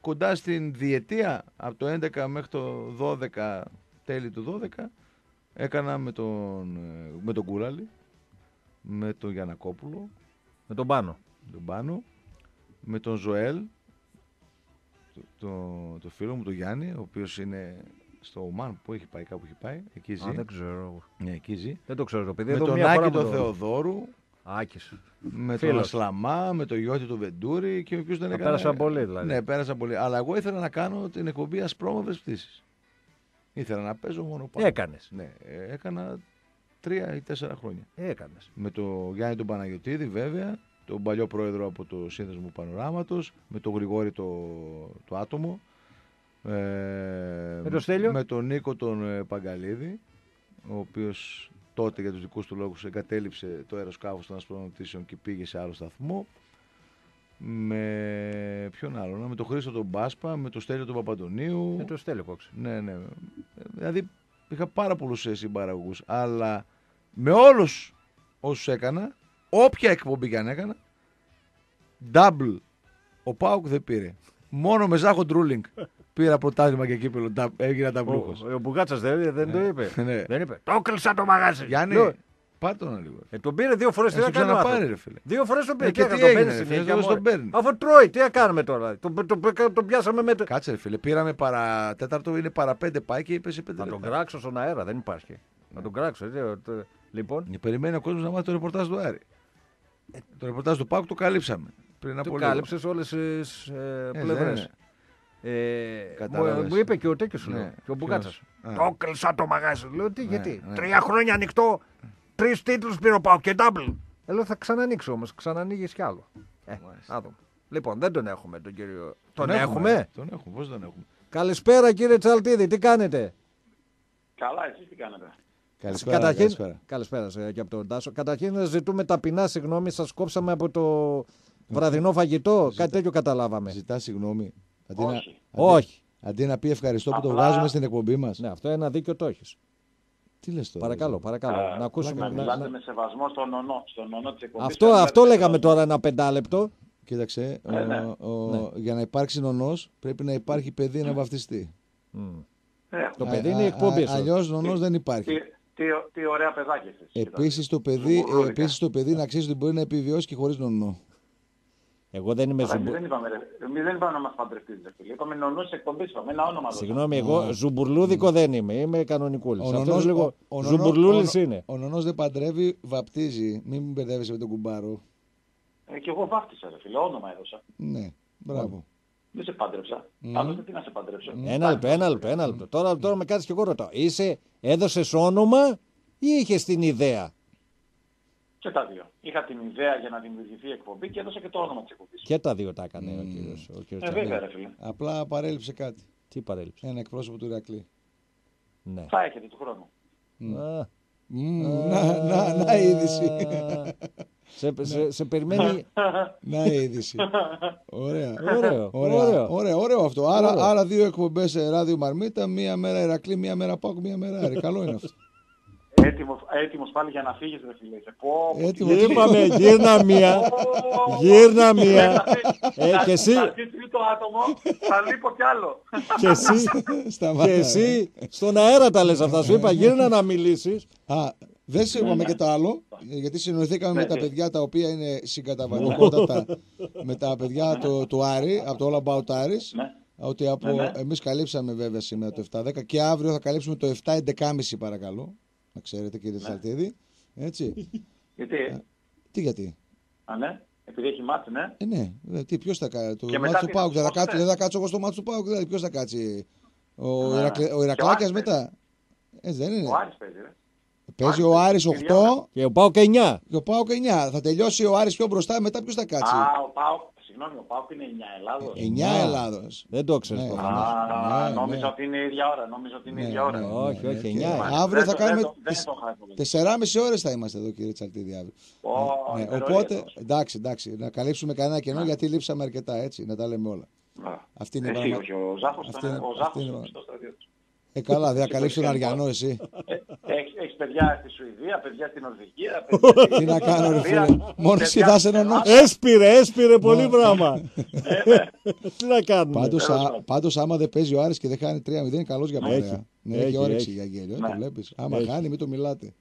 κοντά στην διετία από το 11 μέχρι το 12, τέλη του 12, έκανα με τον, ε, με τον Κούραλη, με τον Γιανακόπουλο, Με τον πάνω. τον Πάνο, με τον Ζωέλ, το, το, το φίλο μου τον Γιάννη, ο οποίος είναι στο Ομάν που έχει πάει, κάπου έχει πάει, εκεί ζει. Α, δεν ξέρω. Ναι, εκεί ζει. Δεν το ξέρω το παιδί. Με Εδώ τον μία φορά Άκη μου τον το- Θεοδόρου, Άκης. με τον Φίλος. Ασλαμά, με τον Γιώτη τον Βεντούρη και ο οποίος δεν Τα έκανε... πέρασαν πολύ, δηλαδή. Ναι, πέρασαν πολύ. Αλλά εγώ ήθελα να κάνω την εκπομπή ασπρόμαυρες πτήσεις. Ήθελα να παίζω μόνο πάνω. Έκανες. Ναι, ε, έκανα τρία ή τέσσερα χρόνια. Έκανες. Με τον Γιάννη τον Παναγιωτήδη βέβαια, τον παλιό πρόεδρο από το σύνδεσμο Πανοράματος, με τον Γρηγόρη το, το άτομο. Ε, Με τον Στέλιο; Με τον Νίκο τον ε, Παγκαλίδη, ο οποίος τότε για τους δικούς του λόγους εγκατέλειψε το αεροσκάφος των ασπρονοτήσεων και πήγε σε άλλο σταθμό. Με ποιον άλλο, με τον Χρήστο τον Μπάσπα, με τον Στέλιο τον Παπαντονίου. Με το Στέλιο Κόξ. Ναι, ναι. Δηλαδή είχα πάρα πολλούς συμπαραγωγούς. Αλλά με όλους όσους έκανα, όποια εκπομπή και αν έκανα, double ο Πάουκ δεν πήρε. Μόνο με Ζάχο Ντρούλινγκ πήρα πρωτάθλημα και κύπελο. τα- Έγινα ταμπλούχο. Ο, ο Μπουγάτσας δεν, δεν το είπε. Ναι. Δεν είπε. Το έκλεισα το μαγάζι. Γιάννη, Λέω, πάρ' τον λίγο. Ε, τον πήρε δύο φορές. Τι Ε, να σου κάνουμε. ξαναπάρει, άνθρωπο. ρε φίλε. Δύο φορές τον πήρε. Ε, και και τι τον έγινε, παίρνει ρε φίλε, συνέχεια. εδώ μωρέ. τον παίρνει. Αφού τρώει, τι να κάνουμε τώρα. Τον, τον, τον, τον πιάσαμε με. το- Κάτσε, ρε φίλε. Πήραμε παρά τέταρτο, είναι παρά πέντε πάει και είπες σε πέντε Θα τον λεπτά. κράξω στον αέρα, δεν υπάρχει. Να τον κράξω. έτσι, ε, το- Λοιπόν, Ε, Περιμένει ο κόσμος να μάθει το ρεπορτάζ του Άρη. Το ρεπορτάζ του Πάουκ το καλύψαμε. Πριν από του λίγο. κάλυψες όλες τις Ε, πλευρές. δεν είναι. Ε, Κατάλαβες. μου, μου είπε και ο τέτοιο σου, Ναι. λέω, και ο Ποιος; Μπουγάτσα. Α. Το έκλεισα το μαγάζι. Λέω τι, Ναι, γιατί; ναι. Τρία χρόνια ανοιχτό. Τρεις τίτλους πήρε ο Πάο και double. Ε, λέω θα ξανανοίξω όμως. Ξανανοίγεις κι άλλο. Ε, Μάλιστα. να δούμε. Λοιπόν, δεν τον έχουμε τον κύριο. Τον, έχουμε. Τον έχουμε, πώς τον έχουμε; Καλησπέρα κύριε Τσαλτίδη, τι κάνετε; Καλά, εσείς τι κάνετε; Καλησπέρα. Καταρχήν, καλησπέρα. καλησπέρα ε, και από τον Τάσο. Καταρχήν ζητούμε ταπεινά συγγνώμη, σας κόψαμε από το βραδινό φαγητό. Κάτι τέτοιο καταλάβαμε. Ζητά συγγνώμη. Αντί Όχι. Να, αντί, Όχι. αντί να πει ευχαριστώ που το Απλά- βγάζουμε στην εκπομπή μας. Ναι, αυτό ένα δίκιο το έχεις. Τι λες τώρα. Παρακαλώ, ρε. παρακαλώ. Ε, να ακούσουμε. Να να- μιλάτε να- με σεβασμό στον νονό, στον νονό της εκπομπής. Αυτό, και να αυτό λέτε λέγαμε σεβασμό. τώρα ένα πεντάλεπτο. Κοίταξε, Ναι, ναι. ο- ο- Ναι. για να υπάρξει νονός πρέπει να υπάρχει παιδί να βαφτιστεί. Μμ. Ε, Το παιδί είναι η εκπομπή σου. Αλλιώς νονός δεν τι, υπάρχει. τι, τι ωραία παιδάκια εσείς. Επίσης το, Κοιτάξτε. παιδί, Ζουμπουρλούδικα. ε, επίσης το παιδί να ξέρει ότι μπορεί να επιβιώσει και χωρίς νονό. Εγώ δεν είμαι Αλλά εμείς ζουμπου... δεν είπαμε, ρε. Εμείς δεν είπαμε να μας παντρευτείς, ρε φίλε. Είπαμε νονός της εκπομπής, είπαμε ένα όνομα. δώσαμε. Συγγνώμη, εγώ ζουμπουρλούδικο δεν είμαι. Είμαι κανονικούλης. Ο Αυτός νονός- λίγο ο- ο νονός- ζουμπουρλούλης ο- είναι. Ο νονός δεν παντρεύει, βαπτίζει. Μην με μπερδεύεσαι με τον κουμπάρο. Ε, και εγώ βάφτισα, ρε φίλε, όνομα έδωσα. Ναι, μπράβο. Δεν σε πάντρεψα. Άλλωστε τι να σε παντρέψω. Ένα λεπτό, ένα λεπτό, ένα λεπτό. Τώρα, τώρα με κάτι και εγώ ρωτάω. Είσαι, έδωσες όνομα ή είχες την ιδέα; Και τα δύο. Είχα την ιδέα για να δημιουργηθεί η εκπομπή και έδωσα και το όνομα της εκπομπής. Και τα δύο τα έκανε ο κύριος, ο κύριος Ε, Τσαλίδης. βέβαια, ρε φίλε. Απλά παρέλειψε κάτι. Τι παρέλειψε; Ένα εκπρόσωπο του Ηρακλή. Ναι. Θα έχετε του χρόνου. Α, Μμμ, να, να, να η είδηση. α, σε, σε, σε περιμένει. να η είδηση. Ωραία. Ωραίο, Ωραία, ωραίο. ωραίο, ωραίο αυτό. Άρα, Ωραίο. άρα δύο εκπομπές σε ράδιο Μαρμίτα, μία μέρα Ηρακλή, μία μέρα Πάκου, μία μέρα Άρη. Καλό είναι αυτό. Έτοιμος, έτοιμος πάλι για να φύγεις, ρε φίλε. Είσαι. Πω, πω, Έτοιμος. τι- Είπαμε, γύρνα μία. Γύρνα μία. Ε, και εσύ, Θα αρχίσει τρίτο άτομο, θα λείπω κι άλλο. και εσύ, Σταμάτα. και εσύ στον αέρα τα λες αυτά. Σου είπα, γύρνα να μιλήσεις. Α, δεν σου είπαμε και το άλλο, γιατί συνοηθήκαμε με Ναι, τα ναι. παιδιά τα οποία είναι συγκαταβατικότατα με τα παιδιά του, του Άρη, από το All About Aris, Ναι. ότι από, Ναι, ναι. εμείς καλύψαμε βέβαια σήμερα το 7-10 και αύριο θα καλύψουμε το 7-11.30 παρακαλώ, να ξέρετε κύριε Ναι. Τσαλτίδη. Έτσι. Γιατί, Τι γιατί; α ναι, επειδή έχει μάτς, ναι. Ε, ναι, ε, τι, ποιος θα κάτσει, το Και μάτι μετά του τι Πάουκ, δεν θα, θα κάτσω, τους δεν θα κάτσω εγώ στο μάτι του Πάουκ, δηλαδή ποιος θα κάτσει, ο, Ναι. Ηρακλε, Και ο ο Ηρακλάκιας Άρης μετά. Έτσι δεν είναι. Ο Άρης παίζει, ρε. Παίζει Άρης ο Άρης παίζει, 8 Και πάω και 9. και ο Πάουκ 9. Θα τελειώσει ο Άρης πιο μπροστά, μετά ποιος θα κάτσει; Α, ο Πάο, συγγνώμη. συγγνώμη, ο Πάουκ είναι 9 Ελλάδος. 9 Ελλάδος. Δεν το ξέρεις Ναι. προφανώ. Α, Ναι, νόμιζα ναι. ότι είναι η ίδια ώρα. Νόμιζα ότι είναι η Ναι, ίδια ώρα. ναι, Όχι, ναι, όχι, ναι. εννιά. Και Μάλιστα. Αύριο θα Δεν το- κάνουμε δεν το- δεν τις- το είχα υπολογίσει. 4,5 ώρες θα είμαστε εδώ κύριε Τσαλτίδη αύριο. Ω, Ναι, υπερορία Οπότε, τόσο. εντάξει, εντάξει, να καλύψουμε κανένα κενό γιατί λείψαμε αρκετά έτσι, να τα λέμε όλα. Α, Αυτή είναι η Εσύ, πραγμα- όχι, ο Ζάχος Αυτή ήταν, είναι- ο αυτή Ζάχος είναι- είναι στο στρατιώτη. Ε, καλά, δεν θα καλύψει τον Αριανό εσύ. Έχεις, έχεις παιδιά στη Σουηδία, παιδιά στην Νορβηγία, παιδιά Τι να κάνω, ρε Σερβία, φίλε. Μόνος παιδιά εσύ θα είσαι στην ενωνός. Ελλάδα. Έσπηρε, έσπηρε πολύ πράγμα. Τι να κάνουμε. Πάντως, Τέλος α- πάντων. πάντως άμα δεν παίζει ο Άρης και δεν χάνει 3-0 είναι καλός για παρέα. Έχει. Ναι, Έχει, έχει όρεξη έχει. για γέλιο, ε, Ναι. το βλέπεις. Άμα Έχει. χάνει μην το μιλάτε.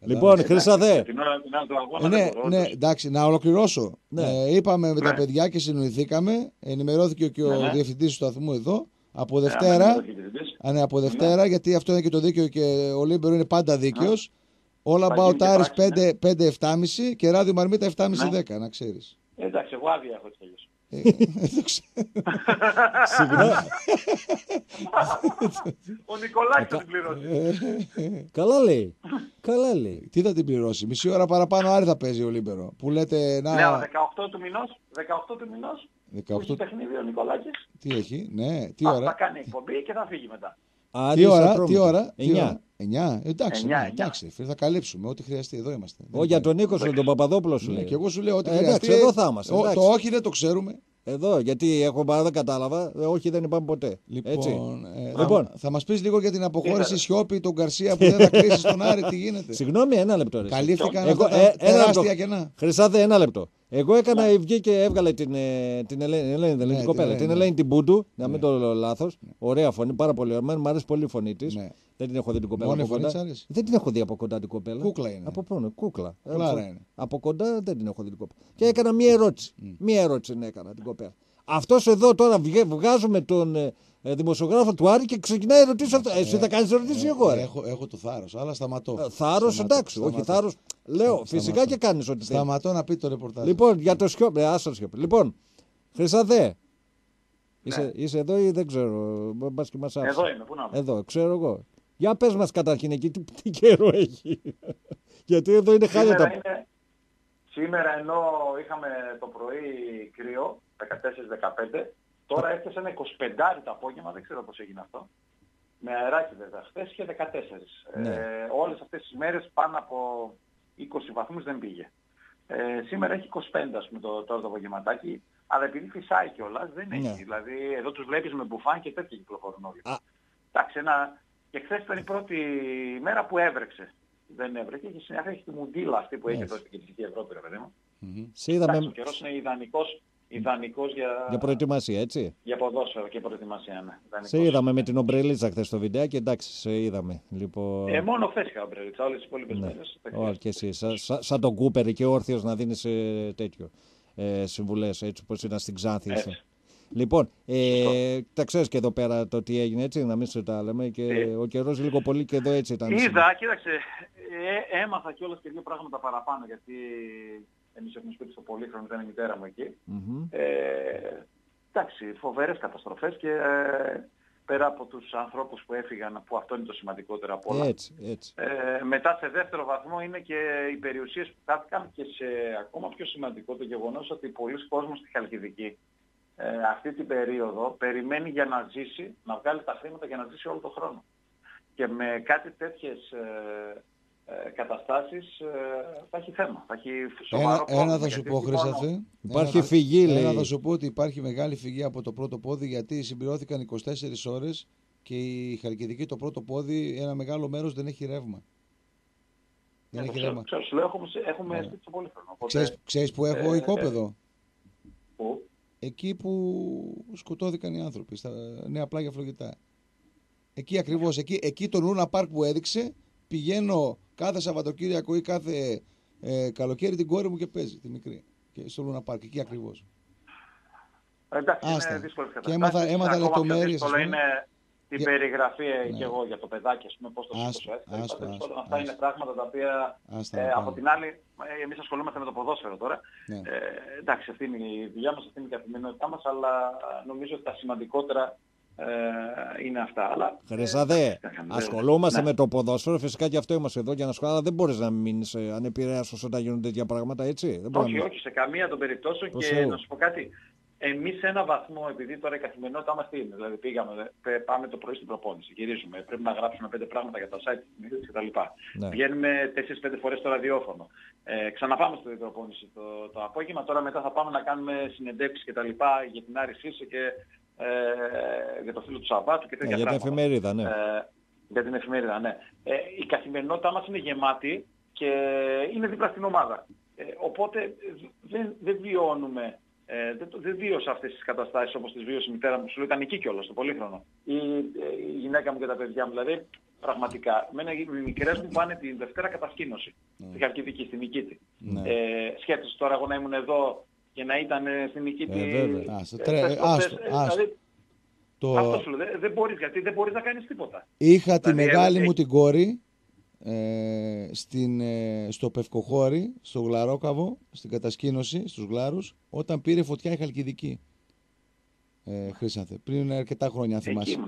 Λοιπόν, Χρυσαδέ, Την ώρα, την ώρα του αγώνα Ε, δεν ναι, μπορώ, ναι, όντως. εντάξει, να ολοκληρώσω. Ναι. Ε, είπαμε με τα Ναι. παιδιά και συνεννοηθήκαμε. Ενημερώθηκε και ο Ναι, ναι. διευθυντής του σταθμού εδώ. Από Ε, Δευτέρα. Α, ναι, από Δευτέρα, ναι. γιατί αυτό είναι και το δίκαιο και ο Λίμπερο είναι πάντα ναι. δίκαιος. Όλα about Άρης 5-7,5 και ράδιο Μαρμίτα 7,5-10, ναι. να ξέρεις. Εντάξει, εγώ άδεια έχω τελειώσει. Ε, ε, Συγγνώμη. Ο Νικολάκης θα την πληρώσει. Καλά λέει. Καλά λέει. Τι θα την πληρώσει, μισή ώρα παραπάνω Άρη θα παίζει ο Λίμπερο. Που λέτε να. Ναι, 18 του μηνός. 18 του μηνός. 18... Έχει παιχνίδι ο Νικολάκης. Τι έχει, ναι. Τι Α, ώρα. Θα κάνει εκπομπή και θα φύγει μετά. Α, τι, ώρα, τι ώρα, 9. 9. Εντάξει, 9, 9. Ναι, εντάξει, θα καλύψουμε ό,τι χρειαστεί. Εδώ είμαστε. Ό, για τον Νίκο, τον Παπαδόπουλο σου ναι, λέει. Και εγώ σου λέω ό,τι ε, χρειαστεί. Εντάξει, εδώ θα είμαστε. Το όχι δεν το ξέρουμε. Εδώ, γιατί έχω πάρα δεν κατάλαβα. Όχι, δεν είπαμε ποτέ. Λοιπόν, Έτσι. Ε, λοιπόν. Θα, μας πεις λίγο για την αποχώρηση σιώπη τον Καρσία που δεν θα κλείσει τον Άρη, τι γίνεται; Συγγνώμη, ένα λεπτό. Καλύφθηκαν Εγώ, ε, τεράστια κενά. Χρυσάδε, ένα λεπτό. Εγώ έκανα, βγήκε, έβγαλε την, ε, την Ελένη, Ελένη, δεν Ναι, είναι την την κοπέλα, Ελένη, την ναι. Ελένη την Μπούντου, να μην το λέω λάθος. Ωραία φωνή, πάρα πολύ ωραία. Μου αρέσει πολύ η φωνή της. Ναι. Δεν την έχω δει την κοπέλα Μόνο η από φωνή κοντά. της αρέσει. Δεν την έχω δει από κοντά την κοπέλα. Κούκλα είναι. Από πόνο, κούκλα. Κλάρα Ε, είναι. Από κοντά δεν την έχω δει την κοπέλα. Και έκανα μία ερώτηση. Μία ερώτηση την έκανα την κοπέλα. Αυτός εδώ τώρα βγε- βγάζουμε τον ε, ε, δημοσιογράφο του Άρη και ξεκινάει ερωτήσει αυτό. Εσύ θα κάνεις ερωτήσεις εγώ, ρε; Έχω, έχω το θάρρος, αλλά σταματώ. Θάρρος, Σταματώ, εντάξει. Όχι, σταματώ. θάρρος. Λέω, Σταματώ. φυσικά και κάνεις ό,τι θέλεις. Σταματώ να πει το ρεπορτάζ. Λοιπόν, για το Σιώπη. Άσο Σιώπη. Λοιπόν, Χρυσαδέ. Είσαι, Ναι. είσαι εδώ ή δεν ξέρω. Μπας και μας άφησες. Εδώ είμαι, πού να είμαι. Εδώ, ξέρω εγώ. Για πες μας καταρχήν εκεί τι, τι καιρό έχει. Γιατί εδώ είναι χάλια Σήμερα, τα... είναι, σήμερα ενώ είχαμε το πρωί κρύο, 14-15, τώρα έφτασε ένα 25 το απόγευμα, δεν ξέρω πώς έγινε αυτό. Με αεράκι βέβαια, χθες είχε 14. Ναι. Ε, όλες αυτές τις μέρες πάνω από 20 βαθμούς δεν πήγε. Ε, σήμερα έχει 25 ας πούμε το, τώρα το απογευματάκι, αλλά επειδή φυσάει κιόλας δεν έχει. Ναι. Δηλαδή εδώ τους βλέπεις με μπουφάν και τέτοια κυκλοφορούν όλοι. Α. Εντάξει, ένα... και χθες ήταν η πρώτη μέρα που έβρεξε. Δεν έβρεκε και συνέχεια έχει τη μουντίλα αυτή που έχει Έτσι. εδώ στην Κεντρική Ευρώπη, ρε παιδί μου. Μμμ. Σε είδαμε Εντάξει, ο καιρός είναι ιδανικός, ιδανικός για, για προετοιμασία, έτσι; για ποδόσφαιρο και προετοιμασία. Ναι. Ιδανικός. Σε είδαμε με την ομπρελίτσα χθες στο βιντεάκι, εντάξει, σε είδαμε. Λοιπόν, Ε, μόνο χθες είχα μπρελίτσα, όλες τις υπόλοιπες ναι. μέρες. δεν Όχι χρειάζεται. και εσύ. Σαν, σαν, σαν τον Κούπερ και όρθιος να δίνεις ε, τέτοιο. Ε, Συμβουλές έτσι όπως ήταν στην Ξάνθη. Έτσι. εσύ. Λοιπόν, ε, τα ξέρεις και εδώ πέρα το τι έγινε, έτσι, να μην σε τα λέμε. Και Ε. ο καιρός λίγο πολύ και εδώ έτσι ήταν. σήμερα. Είδα, κοίταξε, ε, έμαθα κιόλας και δύο πράγματα παραπάνω γιατί εμείς έχουμε σπίτι στο Πολύχρονο, ήταν η μητέρα μου εκεί. Μμμ. Ε, εντάξει, φοβερές καταστροφές και ε, πέρα από τους ανθρώπους που έφυγαν, που αυτό είναι το σημαντικότερο από όλα. Έτσι, έτσι. Ε, μετά σε δεύτερο βαθμό είναι και οι περιουσίες που χάθηκαν και σε ακόμα πιο σημαντικό το γεγονός ότι πολλοί κόσμος στη Χαλκιδική ε, αυτή την περίοδο περιμένει για να ζήσει, να βγάλει τα χρήματα για να ζήσει όλο τον χρόνο. Και με κάτι τέτοιες ε, ε, καταστάσεις ε, θα έχει θέμα. Θα έχει σοβαρό Ένα, πρόβλημα, ένα θα σου γιατί πω, όχι μόνο- Χρήσαθε. Υπάρχει ένα, φυγή, Ένα λέει. θα σου πω ότι υπάρχει μεγάλη φυγή από το πρώτο πόδι γιατί συμπληρώθηκαν 24 ώρες και η Χαλκιδική το πρώτο πόδι ένα μεγάλο μέρος δεν έχει ρεύμα. Δεν Ε, το έχει ξέρω, ρεύμα. ξέρω, σου λέω, έχουμε, έχουμε Ναι. σπίτι στο Πολύχρονο. Οπότε, Ξέρεις, ξέρεις που έχω ε, οικόπεδο; πού; Εκεί που σκοτώθηκαν οι άνθρωποι, στα νέα πλάγια φλογητά. Εκεί ακριβώς, εκεί, εκεί το Λούνα Πάρκ που έδειξε, πηγαίνω κάθε Σαββατοκύριακο ή κάθε ε, καλοκαίρι την κόρη μου και παίζει, τη μικρή. Και στο Λούνα Πάρκ, εκεί ακριβώς. Εντάξει, Άστα. είναι δύσκολες Και καταστάσεις. έμαθα- έμαθα Ακόμα πιο λεπτομέρειες, δύσκολο ας πούμε. είναι την Για- περιγραφή ε, Ναι. και εγώ για το παιδάκι, ας πούμε, πώς το Άστο, σήκωσε. έτσι. άστο, Τέλος άστο, πάντων, Αυτά άστο. είναι πράγματα τα οποία Άστα ε, να από πάμε. την άλλη, ε, εμείς ασχολούμαστε με το ποδόσφαιρο τώρα. Ναι. Ε, εντάξει, αυτή είναι η δουλειά μας, αυτή είναι η καθημερινότητά μας, αλλά νομίζω ότι τα σημαντικότερα ε, είναι αυτά. Αλλά, Χρυσαδέ, ε, ασχολούμαστε ναι. με το ποδόσφαιρο. Φυσικά και αυτό είμαστε εδώ για να ασχολούμαστε. Αλλά δεν μπορείς να μείνεις ανεπηρέαστο όταν γίνονται τέτοια πράγματα, έτσι; Δεν μπορεί να Όχι, μείνεις. όχι, σε καμία των περιπτώσεων Προς και Θεού. να σου πω κάτι, εμείς σε ένα βαθμό, επειδή τώρα η καθημερινότητά μας τι είναι, δηλαδή πήγαμε, πάμε το πρωί στην προπόνηση, γυρίζουμε, πρέπει να γράψουμε πέντε πράγματα για τα site της κτλ. Ναι. Βγαίνουμε τέσσερις-πέντε φορές στο ραδιόφωνο. Ε, ξαναπάμε στην προπόνηση το, το απόγευμα, τώρα μετά θα πάμε να κάνουμε συνεντεύξεις κτλ. για την Άρη Σύση και ε, για το φίλο του Σαββάτου και τέτοια ναι, Για την εφημερίδα, ναι. Ε, για την εφημερίδα, ναι. Ε, η καθημερινότητά μας είναι γεμάτη και είναι δίπλα στην ομάδα. Ε, οπότε δεν, δεν βιώνουμε ε, δεν, δεν βίωσα αυτές τις καταστάσεις όπως τις βίωσε η μητέρα μου, σου λέω ήταν εκεί κιόλας, στο πολύχρονο. Η, η γυναίκα μου και τα παιδιά μου, δηλαδή πραγματικά. Μένα οι μικρές μου πάνε την Δευτέρα κατασκήνωση, ναι. στη Χαρκιδική, στη Νικήτη. Ναι. Ε, σκέφτεσαι τώρα εγώ να ήμουν εδώ και να ήταν στην Νικήτη. Ε, βέβαια. Άσε, ε, τρε, άστο, άστο. Δηλαδή, το... Αυτό σου λέω, δεν, δεν μπορείς, γιατί δεν μπορείς να κάνεις τίποτα. Είχα τη δηλαδή, μεγάλη μου την κόρη ε, στην, ε, στο Πευκοχώρι, στο Γλαρόκαβο, στην κατασκήνωση, στους Γλάρους, όταν πήρε φωτιά η Χαλκιδική. Ε, Χρήσανθε, πριν αρκετά χρόνια, αν θυμάσαι.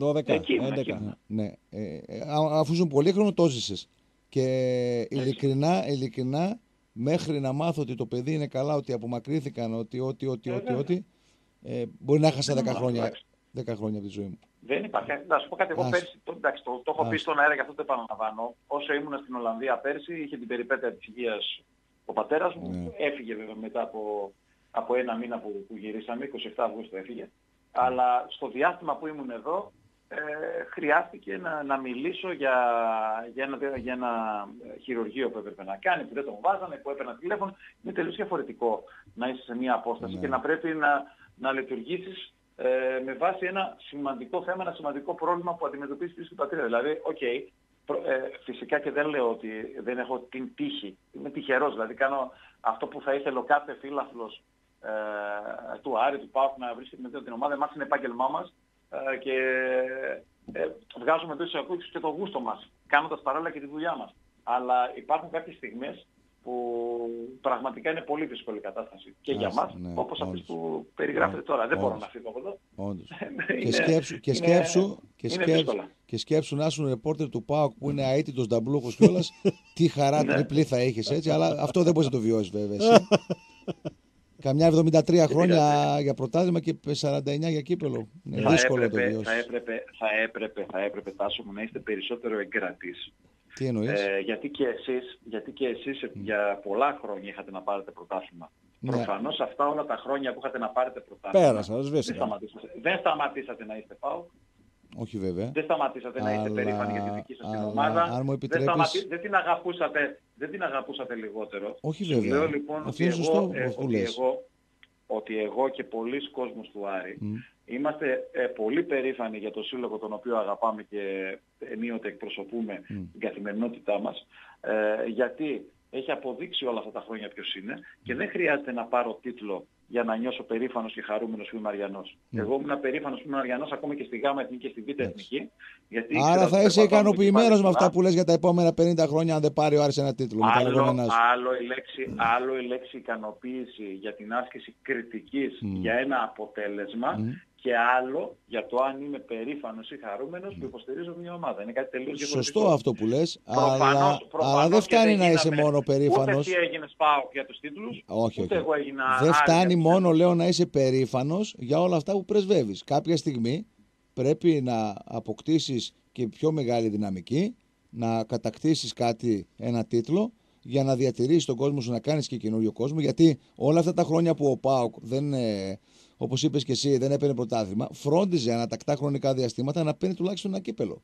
12, εκεί 11. Ναι, ε, ε, αφού ήσουν πολύ χρόνο, το ζήσες. Και ειλικρινά, ειλικρινά, μέχρι να μάθω ότι το παιδί είναι καλά, ότι απομακρύθηκαν, ότι, ότι, ότι, ότι, ότι, ε, μπορεί να έχασα 10 χρόνια, 10 χρόνια από τη ζωή μου. Δεν υπάρχει. Να σου πω κάτι, εγώ πέρσι, το, εντάξει, το, το έχω πει στον αέρα και αυτό το επαναλαμβάνω. Όσο ήμουν στην Ολλανδία πέρσι, είχε την περιπέτεια της υγείας ο πατέρας μου. Ναι. Έφυγε βέβαια μετά από, από ένα μήνα που, που γυρίσαμε, 27 Αυγούστου έφυγε. Αλλά στο διάστημα που ήμουν εδώ, ε, χρειάστηκε να, να μιλήσω για, για, ένα, για ένα χειρουργείο που έπρεπε να κάνει, που δεν τον βάζανε, που έπαιρνα τηλέφωνο. Είναι τελείως διαφορετικό να είσαι σε μια απόσταση ναι. και να πρέπει να, να λειτουργήσεις ε, με βάση ένα σημαντικό θέμα, ένα σημαντικό πρόβλημα που αντιμετωπίζει πίσω στην πατρίδα. Δηλαδή, OK, okay, ε, φυσικά και δεν λέω ότι δεν έχω την τύχη. Είμαι τυχερός, δηλαδή κάνω αυτό που θα ήθελε ο κάθε φίλαθλος ε, του Άρη, του ΠΑΟΚ να βρίσκεται με την ομάδα. Εμάς είναι επάγγελμά μας ε, και ε, βγάζουμε εδώ εισαγωγικούς και το γούστο μας, κάνοντας παράλληλα και τη δουλειά μας. Αλλά υπάρχουν κάποιες στιγμές που πραγματικά είναι πολύ δύσκολη κατάσταση και για μας, ναι, όπως αυτή που περιγράφεται τώρα. Δεν μπορώ να φύγω από εδώ. Όντως. και σκέψου, και σκέψου, και σκέψου, και σκέψου να ήσουν ρεπόρτερ του ΠΑΟΚ που είναι αίτητος νταμπλούχος κιόλας, τι χαρά ναι. τριπλή θα έχεις έτσι, αλλά αυτό δεν μπορείς να το βιώσεις βέβαια εσύ. Καμιά 73 χρόνια για πρωτάθλημα και 49 για κύπελο. Είναι δύσκολο έπρεπε, το βιώσεις. Θα έπρεπε, θα έπρεπε, θα έπρεπε, Τάσο μου, να είστε περισσότερο εγκρατής τι εννοείς; Ε, γιατί και εσείς, γιατί και εσείς mm. για πολλά χρόνια είχατε να πάρετε πρωτάθλημα. Ναι. Προφανώς αυτά όλα τα χρόνια που είχατε να πάρετε πρωτάθλημα. Πέρασα, δεν σταματήσατε. Δεν σταματήσατε να είστε πάω. Όχι βέβαια. Δεν σταματήσατε αλλά, να είστε περήφανοι για τη δική σας την ομάδα. Αν μου επιτρέπεις... δεν, σταματή, δεν, την αγαπούσατε, δεν την αγαπούσατε λιγότερο. Όχι βέβαια. Λέω λοιπόν ότι εγώ, ε, ότι, εγώ, ότι εγώ και πολλοί κόσμος του Άρη mm. Είμαστε ε, πολύ περήφανοι για το σύλλογο τον οποίο αγαπάμε και ενίοτε εκπροσωπούμε mm. την καθημερινότητά μας, ε, γιατί έχει αποδείξει όλα αυτά τα χρόνια ποιος είναι και δεν χρειάζεται να πάρω τίτλο για να νιώσω περήφανος και χαρούμενος που είμαι Αριανός. Mm. Εγώ ήμουν περήφανος που είμαι Αριανός ακόμα και στη ΓΑΜΑ Εθνική και στη Β' Εθνική. Γιατί Άρα θα είσαι ικανοποιημένος με αυτά που λες για τα επόμενα 50 χρόνια αν δεν πάρει ο Άρης ένα τίτλο. Άλλο, άλλο, η λέξη, άλλο η λέξη ικανοποίηση για την άσκηση κριτικής mm. για ένα αποτέλεσμα mm και άλλο για το αν είμαι περήφανος ή χαρούμενος που υποστηρίζω μια ομάδα. Είναι κάτι τελείως διαφορετικό. Σωστό αυτό που λες. Αλλά, αλλά δεν φτάνει να είσαι μόνο περήφανος. Ούτε εσύ έγινες πάω για τους τίτλους. Όχι, όχι. Εγώ έγινα δεν φτάνει μόνο, λέω, να είσαι περήφανος για όλα αυτά που πρεσβεύεις. Κάποια στιγμή πρέπει να αποκτήσεις και πιο μεγάλη δυναμική, να κατακτήσεις κάτι, ένα τίτλο για να διατηρήσεις τον κόσμο σου, να κάνεις και καινούριο κόσμο. Γιατί όλα αυτά τα χρόνια που ο Πάοκ δεν ε, όπως είπες και εσύ, δεν έπαιρνε πρωτάθλημα, φρόντιζε ανατακτά χρονικά διαστήματα να παίρνει τουλάχιστον ένα κύπελο.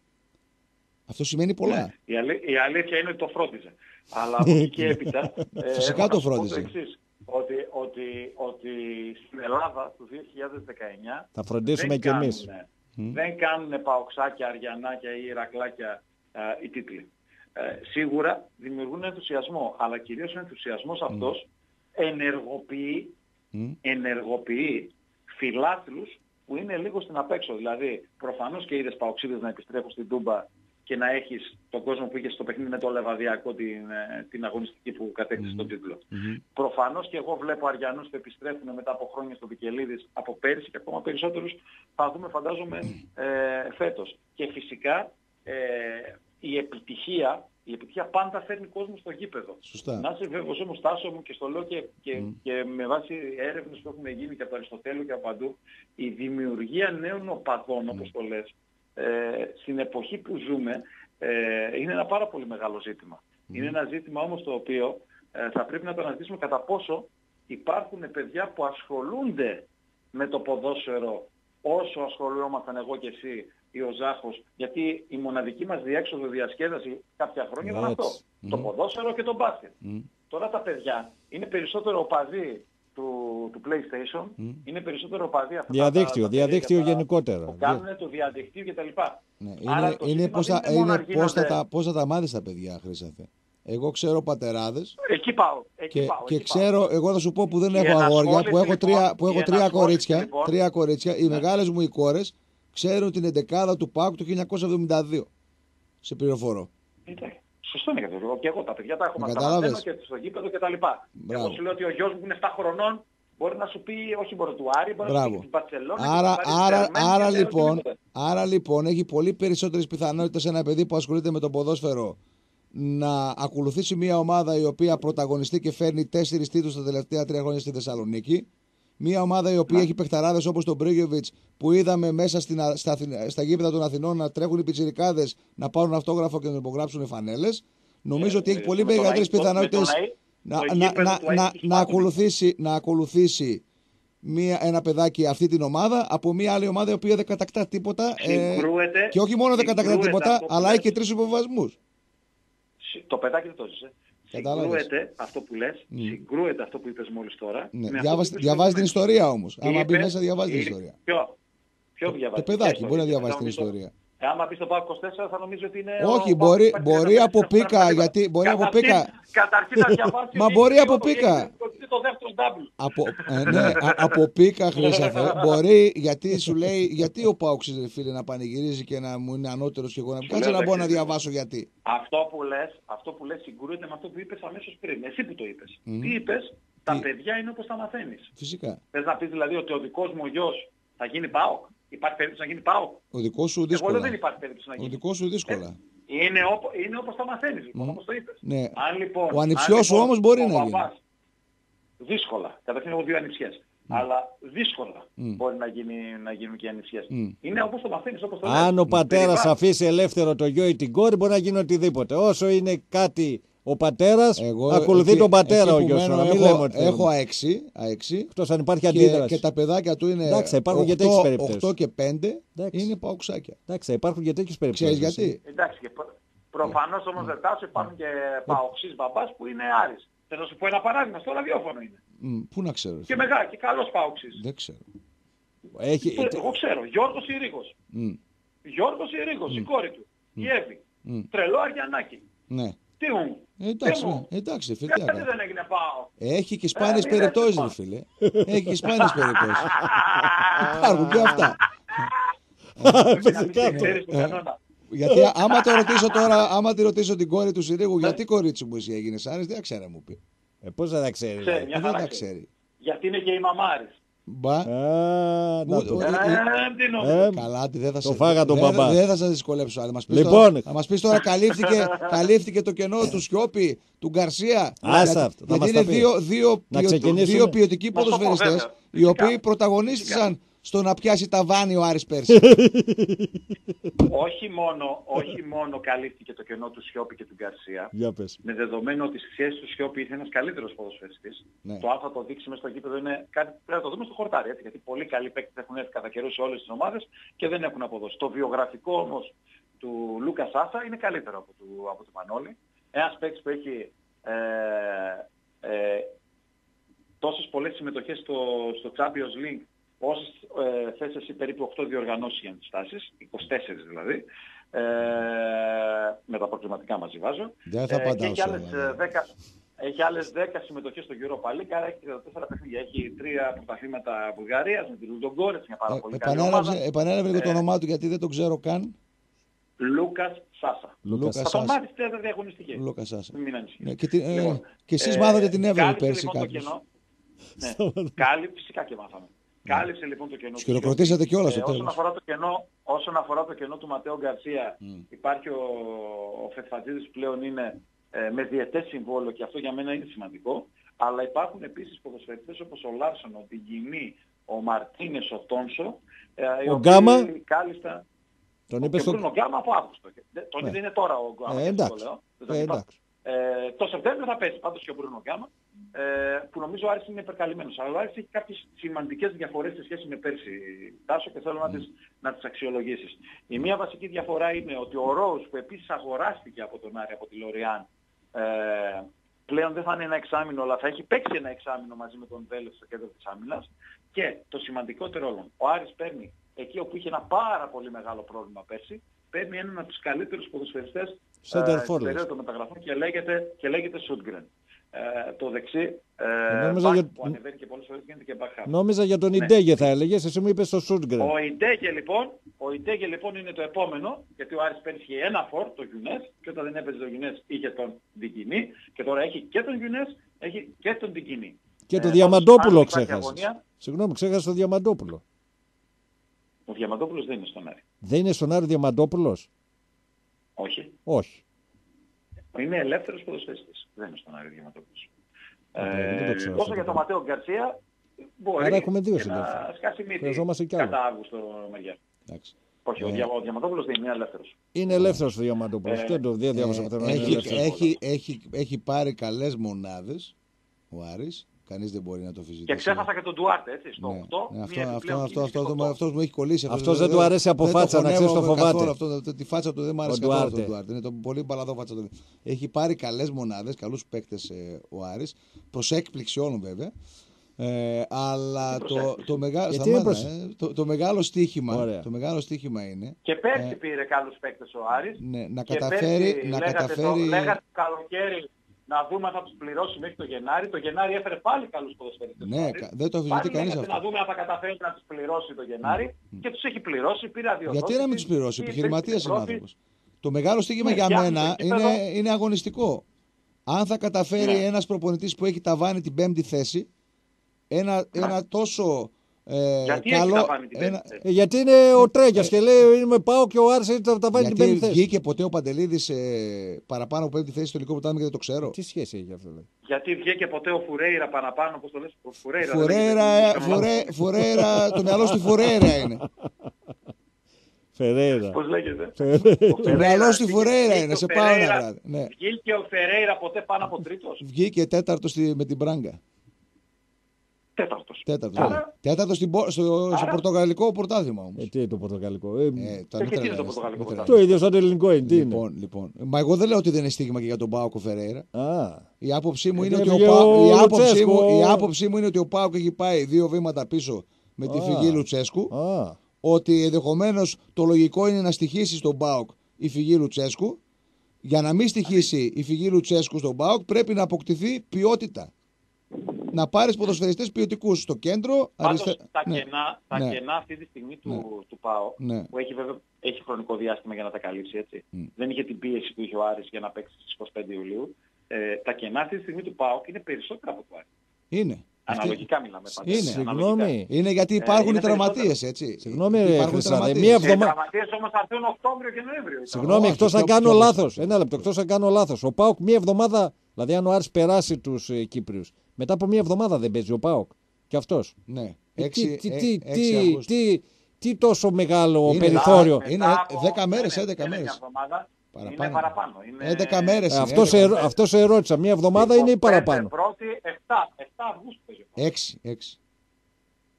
Αυτό σημαίνει πολλά. Ναι, η, αλή, η, αλήθεια είναι ότι το φρόντιζε. Αλλά από εκεί και έπειτα. ε, Φυσικά το φρόντιζε. ότι, ότι, ότι στην Ελλάδα του 2019. Θα φροντίσουμε κι εμείς. Δεν κάνουν παοξάκια, αριανάκια ή ηρακλάκια οι τίτλοι. Ε, σίγουρα δημιουργούν ενθουσιασμό, αλλά κυρίως ο ενθουσιασμός αυτός ενεργοποιεί, ενεργοποιεί φιλάθλους που είναι λίγο στην απέξω. Δηλαδή, προφανώς και είδες παοξίδες να επιστρέφουν στην Τούμπα και να έχεις τον κόσμο που είχες στο παιχνίδι με το Λεβαδιακό την, ε, την αγωνιστική που κατέκτησε mm-hmm. τον τίτλο. Mm-hmm. Προφανώς και εγώ βλέπω Αριανούς που επιστρέφουν μετά από χρόνια στο Βικελίδης από πέρυσι και ακόμα περισσότερους θα δούμε φαντάζομαι ε, φέτος. Και φυσικά ε, η επιτυχία η επιτυχία πάντα φέρνει κόσμο στο γήπεδο. Σωστά. Να είσαι βέβαιος όμως Τάσο μου και στο λέω και, και, και με βάση έρευνες που έχουν γίνει και από το Αριστοτέλειο και από παντού, η δημιουργία νέων οπαδών, όπως το λες, ε, στην εποχή που ζούμε, ε, είναι ένα πάρα πολύ μεγάλο ζήτημα. Είναι ένα ζήτημα όμως το οποίο ε, θα πρέπει να το αναζητήσουμε κατά πόσο υπάρχουν παιδιά που ασχολούνται με το ποδόσφαιρο όσο ασχολούμασταν εγώ και εσύ ή ο Ζάχος, γιατί η μοναδική μας διέξοδο διασκέδαση κάποια χρόνια ήταν αυτό. Έτσι. Το Μμμ. ποδόσφαιρο και το μπάσκετ. Μμ. Τώρα τα παιδιά είναι περισσότερο οπαδοί του, του PlayStation, είναι περισσότερο οπαδοί αυτά τα- Διαδίκτυο, τα παιδιά διαδίκτυο και τα- γενικότερα. Που κάνουν το διαδικτύο κτλ. Ναι, Άρα είναι, το είναι ζήτημα πώς θα, δεν είναι μόνο είναι να πώς θα, γίνονται- τα, πώς θα τα μάθεις τα παιδιά, Χρήσαθε. Εγώ ξέρω πατεράδες Εκεί πάω. Εκεί και, πάω, και εκεί ξέρω, πάω. εγώ θα σου πω που δεν Η έχω αγόρια, ενασχόληση, που έχω λοιπόν, τρία, που η έχω τρία ενασχόληση, κορίτσια, λοιπόν. τρία κορίτσια, οι μεγάλες μου οι κόρες ξέρουν την εντεκάδα του ΠΑΟΚ του 1972. Σε πληροφορώ. Εντάξει, Σωστό είναι και αυτό. Και εγώ τα παιδιά τα έχω Με μας τα κατάλαβες. μαθαίνω και στο γήπεδο και τα λοιπά. Μπράβο. Εγώ σου λέω ότι ο γιος μου που είναι 7 χρονών μπορεί να σου πει όχι μόνο του Άρη, μπορεί να σου πει Μπράβο. της Μπαρτσελώνα. Άρα, και της άρα, Paris Saint-Germain άρα, και λοιπόν, οτιδήποτε. άρα λοιπόν έχει πολύ περισσότερες πιθανότητες ένα παιδί που ασχολείται με το ποδόσφαιρο να ακολουθήσει μια ομάδα η οποία πρωταγωνιστεί και φέρνει τέσσερις τίτλους τα τελευταία τρία χρόνια στη Θεσσαλονίκη. Μια ομάδα η οποία έχει παιχταράδες όπως τον Μπρίγιοβιτς που είδαμε μέσα στην, Α- στα, Αθη- στα γήπεδα των Αθηνών να τρέχουν οι πιτσιρικάδες να πάρουν αυτόγραφο και να υπογράψουν φανέλες. Νομίζω ότι έχει ε, πολύ με τον μεγαλύτερες Αϊ- με τον πιθανότητες Αϊ- να, το να, γήπεδο να, του Αϊ να, τους να πάτουν. ακολουθήσει, να ακολουθήσει μία, ένα παιδάκι αυτή την ομάδα από μία άλλη ομάδα η οποία δεν κατακτά τίποτα. ε, Συγκρούεται- και όχι μόνο δεν κατακτά συγκρούεται τίποτα, αυτό που αλλά λες. έχει και τρεις υποβασμού. Συ- Το παιδάκι δεν το ζήσε. Κατάλαβες. Συγκρούεται αυτό που λες, συγκρούεται αυτό που είπες μόλις τώρα. Ναι, με αυτό διάβασε, που είπες διαβάζεις την προηγουμένως. ιστορία όμως. Άμα μπει Είπε- μέσα, διαβάζεις την είναι- ιστορία. Ποιο, ποιο Το- διαβάζεις. το παιδάκι ποια μπορεί να ιστορία; διαβάσει Θα την νομίζω- ιστορία. Ε, άμα πεις το ΠΑΟΚ 24 θα νομίζω ότι είναι. Όχι, ο μπορεί- ΠΑΟΚ μπορεί 24, από θα πίκα, πρέπει να- γιατί- μπορεί από Καταρχήν- πίκα. Καταρχήν να διαβάσει. Μα ότι μπορεί είναι από το- πίκα. ότι είναι Το δεύτερο double. Από, ε, ναι, α- από πίκα χρήσαθε. Μπορεί, γιατί σου λέει, γιατί ο Πάουξ φίλε να πανηγυρίζει και να μου είναι ανώτερος και εγώ να μην Σου κάτσε λέω να μπορώ να εντάξει. διαβάσω γιατί. Αυτό που λες, αυτό που λες συγκρούεται με αυτό που είπες αμέσως πριν. Εσύ που το είπες. Τι είπες, τα Τι; παιδιά είναι όπως τα μαθαίνεις. Φυσικά. Θες να πεις δηλαδή ότι ο δικός μου ο γιος θα γίνει ΠΑΟΚ. Υπάρχει περίπτωση να γίνει ΠΑΟΚ. Ο δικός σου Εγώ λέω δύσκολα. δεν υπάρχει περίπτωση να Ο γίνει. δικός σου δύσκολα. Είναι, όπο, είναι όπως τα μαθαίνεις, λοιπόν, όπως το είπες. Ναι. Αν, λοιπόν, Ο ανιψιός αν, σου λοιπόν, όμως μπορεί ο να γίνει. παπάς- Δύσκολα. Καταρχήν έχω δύο ανιψιές. Αλλά δύσκολα μπορεί να, γίνει, να γίνουν και οι ανιψιές. Είναι όπως το μαθαίνεις, όπως το λες. Αν ο πατέρας Περιβάλλον. αφήσει ελεύθερο το γιο ή την κόρη, μπορεί να γίνει οτιδήποτε. Όσο είναι κάτι ο πατέρας, ακολουθεί εκεί- τον πατέρα εκεί ο που γιος σου. μένω Να μην έχω, λέμε ότι. έχω αεξί, αεξί Εκτός αν υπάρχει και, αντίδραση. και τα παιδάκια του είναι Εντάξει, θα υπάρχουν και 8, τέτοιες περιπτώσεις. 8 και 5 Εντάξει. είναι παουξάκια. Εντάξει, θα υπάρχουν και τέτοιε περιπτώσεις. Ξέρεις γιατί; Εντάξει, και προ- προφανώς όμως δεν τάσο υπάρχουν και παοξής μπαμπάς που είναι Άρης. Θέλω να σου πω ένα παράδειγμα, στο ραδιόφωνο είναι. Μ, πού να ξέρω. Και φίλε. μεγάλο και καλός παοξής. Δεν ξέρω. Έχει... Εγώ ξέρω, Γιώργος Ιρήγος. Μ, Γιώργος Ιρήγος, η κόρη του. Η Εύη. Μ. Τρελό Αριανάκι. Ναι. Τι μου. Ε, εντάξει, Τι μου. ναι. εντάξει, φίλε. τι να Γιατί κάνω. δεν έγινε πάω. Έχει και σπάνιες Ε, μην περιπτώσεις, λες, ρε φίλε. Έχει και σπάνιες περιπτώσεις. Υπάρχουν και αυτά. Φυσικά το. Ξέρεις τον κανόνα. Γιατί άμα το ρωτήσω τώρα, άμα τη ρωτήσω την κόρη του Συρίγου, γιατί κορίτσι μου εσύ έγινες Άρης, δεν ξέρω να μου πει. Ε, Πώς θα τα ξέρει. Ξέρει, μια Ε, δεν χαρά τα ξέρει. ξέρει. Γιατί είναι και η μαμάρης. Μπα. Α, να Ούτε- το. ούτε- Ε, τι νομίζω. Ε, Καλά, τι δεν θα Το σε- φάγα τον δεν- μπαμπά. Δεν θα σα δυσκολέψω. Θα μας πεις Λοιπόν. τώρα, θα μας πεις τώρα καλύφθηκε, καλύφθηκε το κενό του Σιώπη, του Γκαρσία. Άσε Γιατί- αυτό, θα Γιατί μας είναι τα πει. δύο, δύο, Να ποιο- ξεκινήσουμε. δύο ποιοτικοί Να σου πω, ποδοσφαιριστές βέβαια. οι Φυσικά. οποίοι πρωταγωνίστησαν στο να πιάσει τα βάνη ο Άρης πέρσι. όχι, μόνο, όχι μόνο καλύφθηκε το κενό του Σιώπη και του Γκαρσία, Για πες. με δεδομένο ότι στη σχέση του Σιώπη ήρθε ένας καλύτερος ποδοσφαιριστής. Ναι. Το αν θα το δείξει μέσα στο γήπεδο είναι κάτι που πρέπει να το δούμε στο χορτάρι. Έτσι, γιατί πολύ καλοί παίκτες έχουν έρθει κατά καιρούς σε όλες τις ομάδες και δεν έχουν αποδώσει. Το βιογραφικό όμως του Λούκα Σάσα είναι καλύτερο από του, από του Μανώλη. Ένας παίκτης που έχει ε, ε, τόσες πολλές συμμετοχές στο, στο Champions League όσες ε, θες εσύ περίπου 8 διοργανώσεις για να τις φτάσεις, 24 δηλαδή, ε, με τα προκληματικά μαζί βάζω. Δεν θα Ε, απαντάω και έχει σε άλλες, όλα, ε, 10, έχει άλλες 10 συμμετοχές στο Europa League, άρα έχει 34 παιχνίδια. Έχει τρία πρωταθλήματα Βουλγαρίας με τη Λουντογκόρετς, μια πάρα Ε, πολύ καλή επανέλαβε, ομάδα. επανέλαβε και το Ε, όνομά του γιατί δεν το ξέρω καν. Λούκας Σάσα. Λούκας Θα το Σάσα. μάθεις τέταρτη διαγωνιστική. Λούκας Σάσα. Μην ανησυχείς. Ναι, και, τι- ε, Λοιπόν, και εσείς ε, μάθατε την Εύρωβη κάλυψε πέρσι λοιπόν το κάποιος. κενό. Ναι, κάλυψε, φυσικά και μάθαμε. Κάλυψε λοιπόν το κενό. Τους χειροκροτήσατε κιόλας στο Ε, όσον, τέλος. αφορά το κενό, όσον αφορά το κενό του Ματέο Γκαρσία, Μμ. υπάρχει ο, ο Φετφατζίδης που πλέον είναι ε, με διετές συμβόλαιο και αυτό για μένα είναι σημαντικό. Αλλά υπάρχουν επίσης ποδοσφαιριστές όπως ο Λάρσον, ο Τιγκινή, ο Μαρτίνες, ο Τόνσο. Ε, οι Ο οποίοι Γκάμα. Κάλλιστα. Τον Και είπε στο. Μπρούνο Γκάμα από Αύγουστο. Δεν- Τον Ναι. είδε είναι τώρα ο Γκάμα. Ε, έτσι το εντάξει. λέω. Δεν το Ε, είπα. εντάξει. Ε, το Σεπτέμβριο θα πέσει πάντως και ο Μπρούνο Γκάμα, ε, που νομίζω ο Άρης είναι υπερκαλυμμένος. Αλλά ο Άρης έχει κάποιες σημαντικές διαφορές σε σχέση με πέρσι, Τάσο, και θέλω να, τις, να τις αξιολογήσεις. Η μία βασική διαφορά είναι ότι ο Ρόους, που επίσης αγοράστηκε από τον Άρη, από τη Λοριάν, ε, πλέον δεν θα είναι ένα εξάμεινο, αλλά θα έχει παίξει ένα εξάμεινο μαζί με τον Βέλες στο κέντρο της άμυνας. Και το σημαντικότερο όλων, ο Άρης παίρνει εκεί όπου είχε ένα πάρα πολύ μεγάλο πρόβλημα πέρσι, παίρνει έναν από τους καλύτερους ποδοσφαιριστές Center ε, forward. στην περίοδο των μεταγραφών και λέγεται, και λέγεται Σούτγκρεν. Ε, το δεξί ε, Νόμιζα back για- που ανεβαίνει και πολλές φορές γίνεται και back half. Νόμιζα για τον Ναι. Ιντέγε θα έλεγες, εσύ μου είπες στο Σούτγκρεν. Ο Ιντέγε λοιπόν, ο Ιντέγε λοιπόν είναι το επόμενο, γιατί ο Άρης πέρυσι είχε ένα φορ, το Γιουνές, και όταν δεν έπαιζε το Γιουνές είχε τον Δικινή, και τώρα έχει και τον Γιουνές, έχει και τον Δικινή. Και το Ε, Διαμαντόπουλο πάντως, αν υπάρχει ξέχασες. αγωνία, Συγγνώμη, ξέχασες το Διαμαντόπουλο. Ο Διαμαντόπουλος δεν είναι στον Άρη. Δεν είναι στον Άρη Διαμαντόπουλος; Όχι. Όχι. Είναι ελεύθερος ποδοσφαιριστής. Δεν είναι στον Άρη Διαμαντόπουλος. Ε, δεν το ξέρω όσο αυτό για το τον Ματέο Γκαρσία, μπορεί Άρα έχουμε δύο και να συντέλφους. σκάσει μύτη Χρειαζόμαστε κι άλλο. κατά Αύγουστο μεριά. Εντάξει. Όχι, ο, Ε. Δια, ο Διαμαντόπουλος δεν είναι ελεύθερος. Είναι ελεύθερος ο Διαμαντόπουλος. Ε, Δεν το δεν διάβασα Ε, πουθενά. είναι έχει, ελεύθερος. έχει, έχει, έχει πάρει καλές μονάδες ο Άρης. Κανείς δεν μπορεί να το φυσικήσει. Και ξέχασα και τον Ντουάρτε, έτσι, στο Ναι, 8. ναι, μία αυτό, αυτό, επιπλέον αυτό, κίνηση αυτό, στο αυτό, 8. αυτός μου έχει κολλήσει. Αυτός δεν του αρέσει από δεν το φάτσα, να ξέρεις, το χωνεύω φοβάται. καθόλου Αυτό, το- τη φάτσα του δεν μου αρέσει Ο καθόλου Ντουάρτε. τον Ντουάρτε. Είναι το πολύ μπαλαδό φάτσα του. Έχει πάρει καλές μονάδες, καλούς παίκτες ε, ο Άρης. Προς έκπληξη όλων βέβαια. Ε, αλλά προς το, έκπληξη. το, μεγα... Γιατί σταμάτα, είναι προς- ε, το, το μεγάλο στοίχημα, Ωραία. το μεγάλο στοίχημα είναι Και πέρσι Ε, πήρε καλούς παίκτες ο Άρης. ναι, να Και καταφέρει, πέρσι να λέγατε καταφέρει Το, λέγατε το καλοκαίρι να δούμε αν θα τους πληρώσει μέχρι το Γενάρη. Το Γενάρη έφερε πάλι καλούς ποδοσφαιριστές. Ναι, ο Άρης. κα- δεν το αμφισβητεί Πάλι κανείς λέγατε αυτό. Να δούμε αν θα καταφέρει να τους πληρώσει το Γενάρη. Και τους έχει πληρώσει, πήρε αδειοδότηση. Γιατί να μην τους πληρώσει, και επιχειρηματίας παίζει είναι στην άνθρωπος. Το μεγάλο στοίχημα Ναι, για φτιάχνει μένα το κήπεδο. είναι, είναι αγωνιστικό. Αν θα καταφέρει Ναι. ένας προπονητής που έχει ταβάνει την πέμπτη θέση, ένα, ένα τόσο ε, Γιατί έχεις καλό. ταβάνει την ένα- πέμπτη; θέση. Ε, Γιατί είναι ο Τρέγιας και λέει είμαι πάω και ο Άρης έτσι θα τα βάλει την γιατί πέμπτη θέση. βγήκε ποτέ ο Παντελίδης ε, παραπάνω από πέμπτη θέση στο ελληνικό πρωτάθλημα και δεν το ξέρω. Τι σχέση έχει αυτό. λέει. Γιατί βγήκε ποτέ ο Φουρέιρα παραπάνω, όπως το λες, ο Φουρέιρα. δεν Φουρέρα, λέγεται. φουρέ, φουρέρα, το μυαλό στη Φουρέρα είναι. Φεραίρα. Πώς λέγεται; Το μυαλό στη Βγήκε- Φουρέρα βγήκε είναι, ο σε πάω ένα Φερέιρα- βράδυ. Ναι. Βγήκε ο Φερέιρα ποτέ πάνω από τρίτος; Βγήκε τέταρτος στη- με την Μπράγκα. Τέταρτος. Τέταρτος. Άρα- ναι. Τέταρτος στην πο- στο, στο Άρα- πορτογαλικό πρωτάθλημα όμως. Ε, τι είναι το πορτογαλικό; Ε, Ε, τα και μην τι είναι το τρελαίνεστε, πορτογαλικό μην το ίδιο σαν το ελληνικό είναι. Τι είναι; Λοιπόν, λοιπόν. Μα εγώ δεν λέω ότι δεν είναι στίγμα και για τον Πάοκ ο Φεραίρα. Α, Η άποψή μου Γιατί είναι ότι ο έφυγε Πάοκ. ο Η άποψή Λουτσέσκο. μου, η άποψή μου είναι ότι ο Πάοκ έχει πάει δύο βήματα πίσω με τη Α. φυγή Λουτσέσκου. α. Ότι ενδεχομένως το λογικό είναι να στοιχήσει στον Πάοκ η φυγή Λουτσέσκου. Για να μην στοιχήσει η φυγή Λουτσέσκου στον Πάοκ πρέπει να αποκτηθεί ποιότητα. Να πάρεις ποδοσφαιριστές ποιοτικούς στο κέντρο. Πάντως αριστε- τα, ναι. κενά, τα Ναι. κενά αυτή τη στιγμή του, Ναι. του ΠΑΟ, Ναι. που έχει βέβαια έχει χρονικό διάστημα για να τα καλύψει έτσι. Mm. Δεν είχε την πίεση που είχε ο Άρης για να παίξει στις 25 Ιουλίου. Ε, τα κενά αυτή τη στιγμή του ΠΑΟ είναι περισσότερα από το Άρη. Είναι. Αυτή- Αναλογικά μιλάμε πάντα. Είναι. Αναλογικά. Συγγνώμη. Είναι γιατί υπάρχουν είναι οι τραυματίες, έτσι. Συγγνώμη, ρε Υπάρχουν Χρυσάδε, τραυματίες. μία Οι εβδομα- τραυματίες όμως θα έρθουν Οκτώβριο και Νοέμβριο. Συγγνώμη, Όχι, εκτός αν πιο- κάνω πιο- λάθος. Ένα λεπτό, εκτός αν κάνω λάθος. Ο Πάοκ μία εβδομάδα, δηλαδή αν ο Άρης περάσει τους ε, Κύπριους, μετά από μία εβδομάδα δεν παίζει ο Πάοκ. Και αυτός. Ναι. τι, Έξι- τι, ε, τι, έξι τι, Αυγούστου. τι, τι τόσο μεγάλο Είναι περιθώριο; μετά- είναι 10 μέρες, 11 μέρες. Παραπάνω. Είναι παραπάνω. Είναι 11 μέρες. Ε, είναι, αυτός, σε, 11. αυτός σε ερώτησα. Μία εβδομάδα είναι ή παραπάνω; Πρώτη, 7, 7 Αυγούστου παίζει. 6, 6.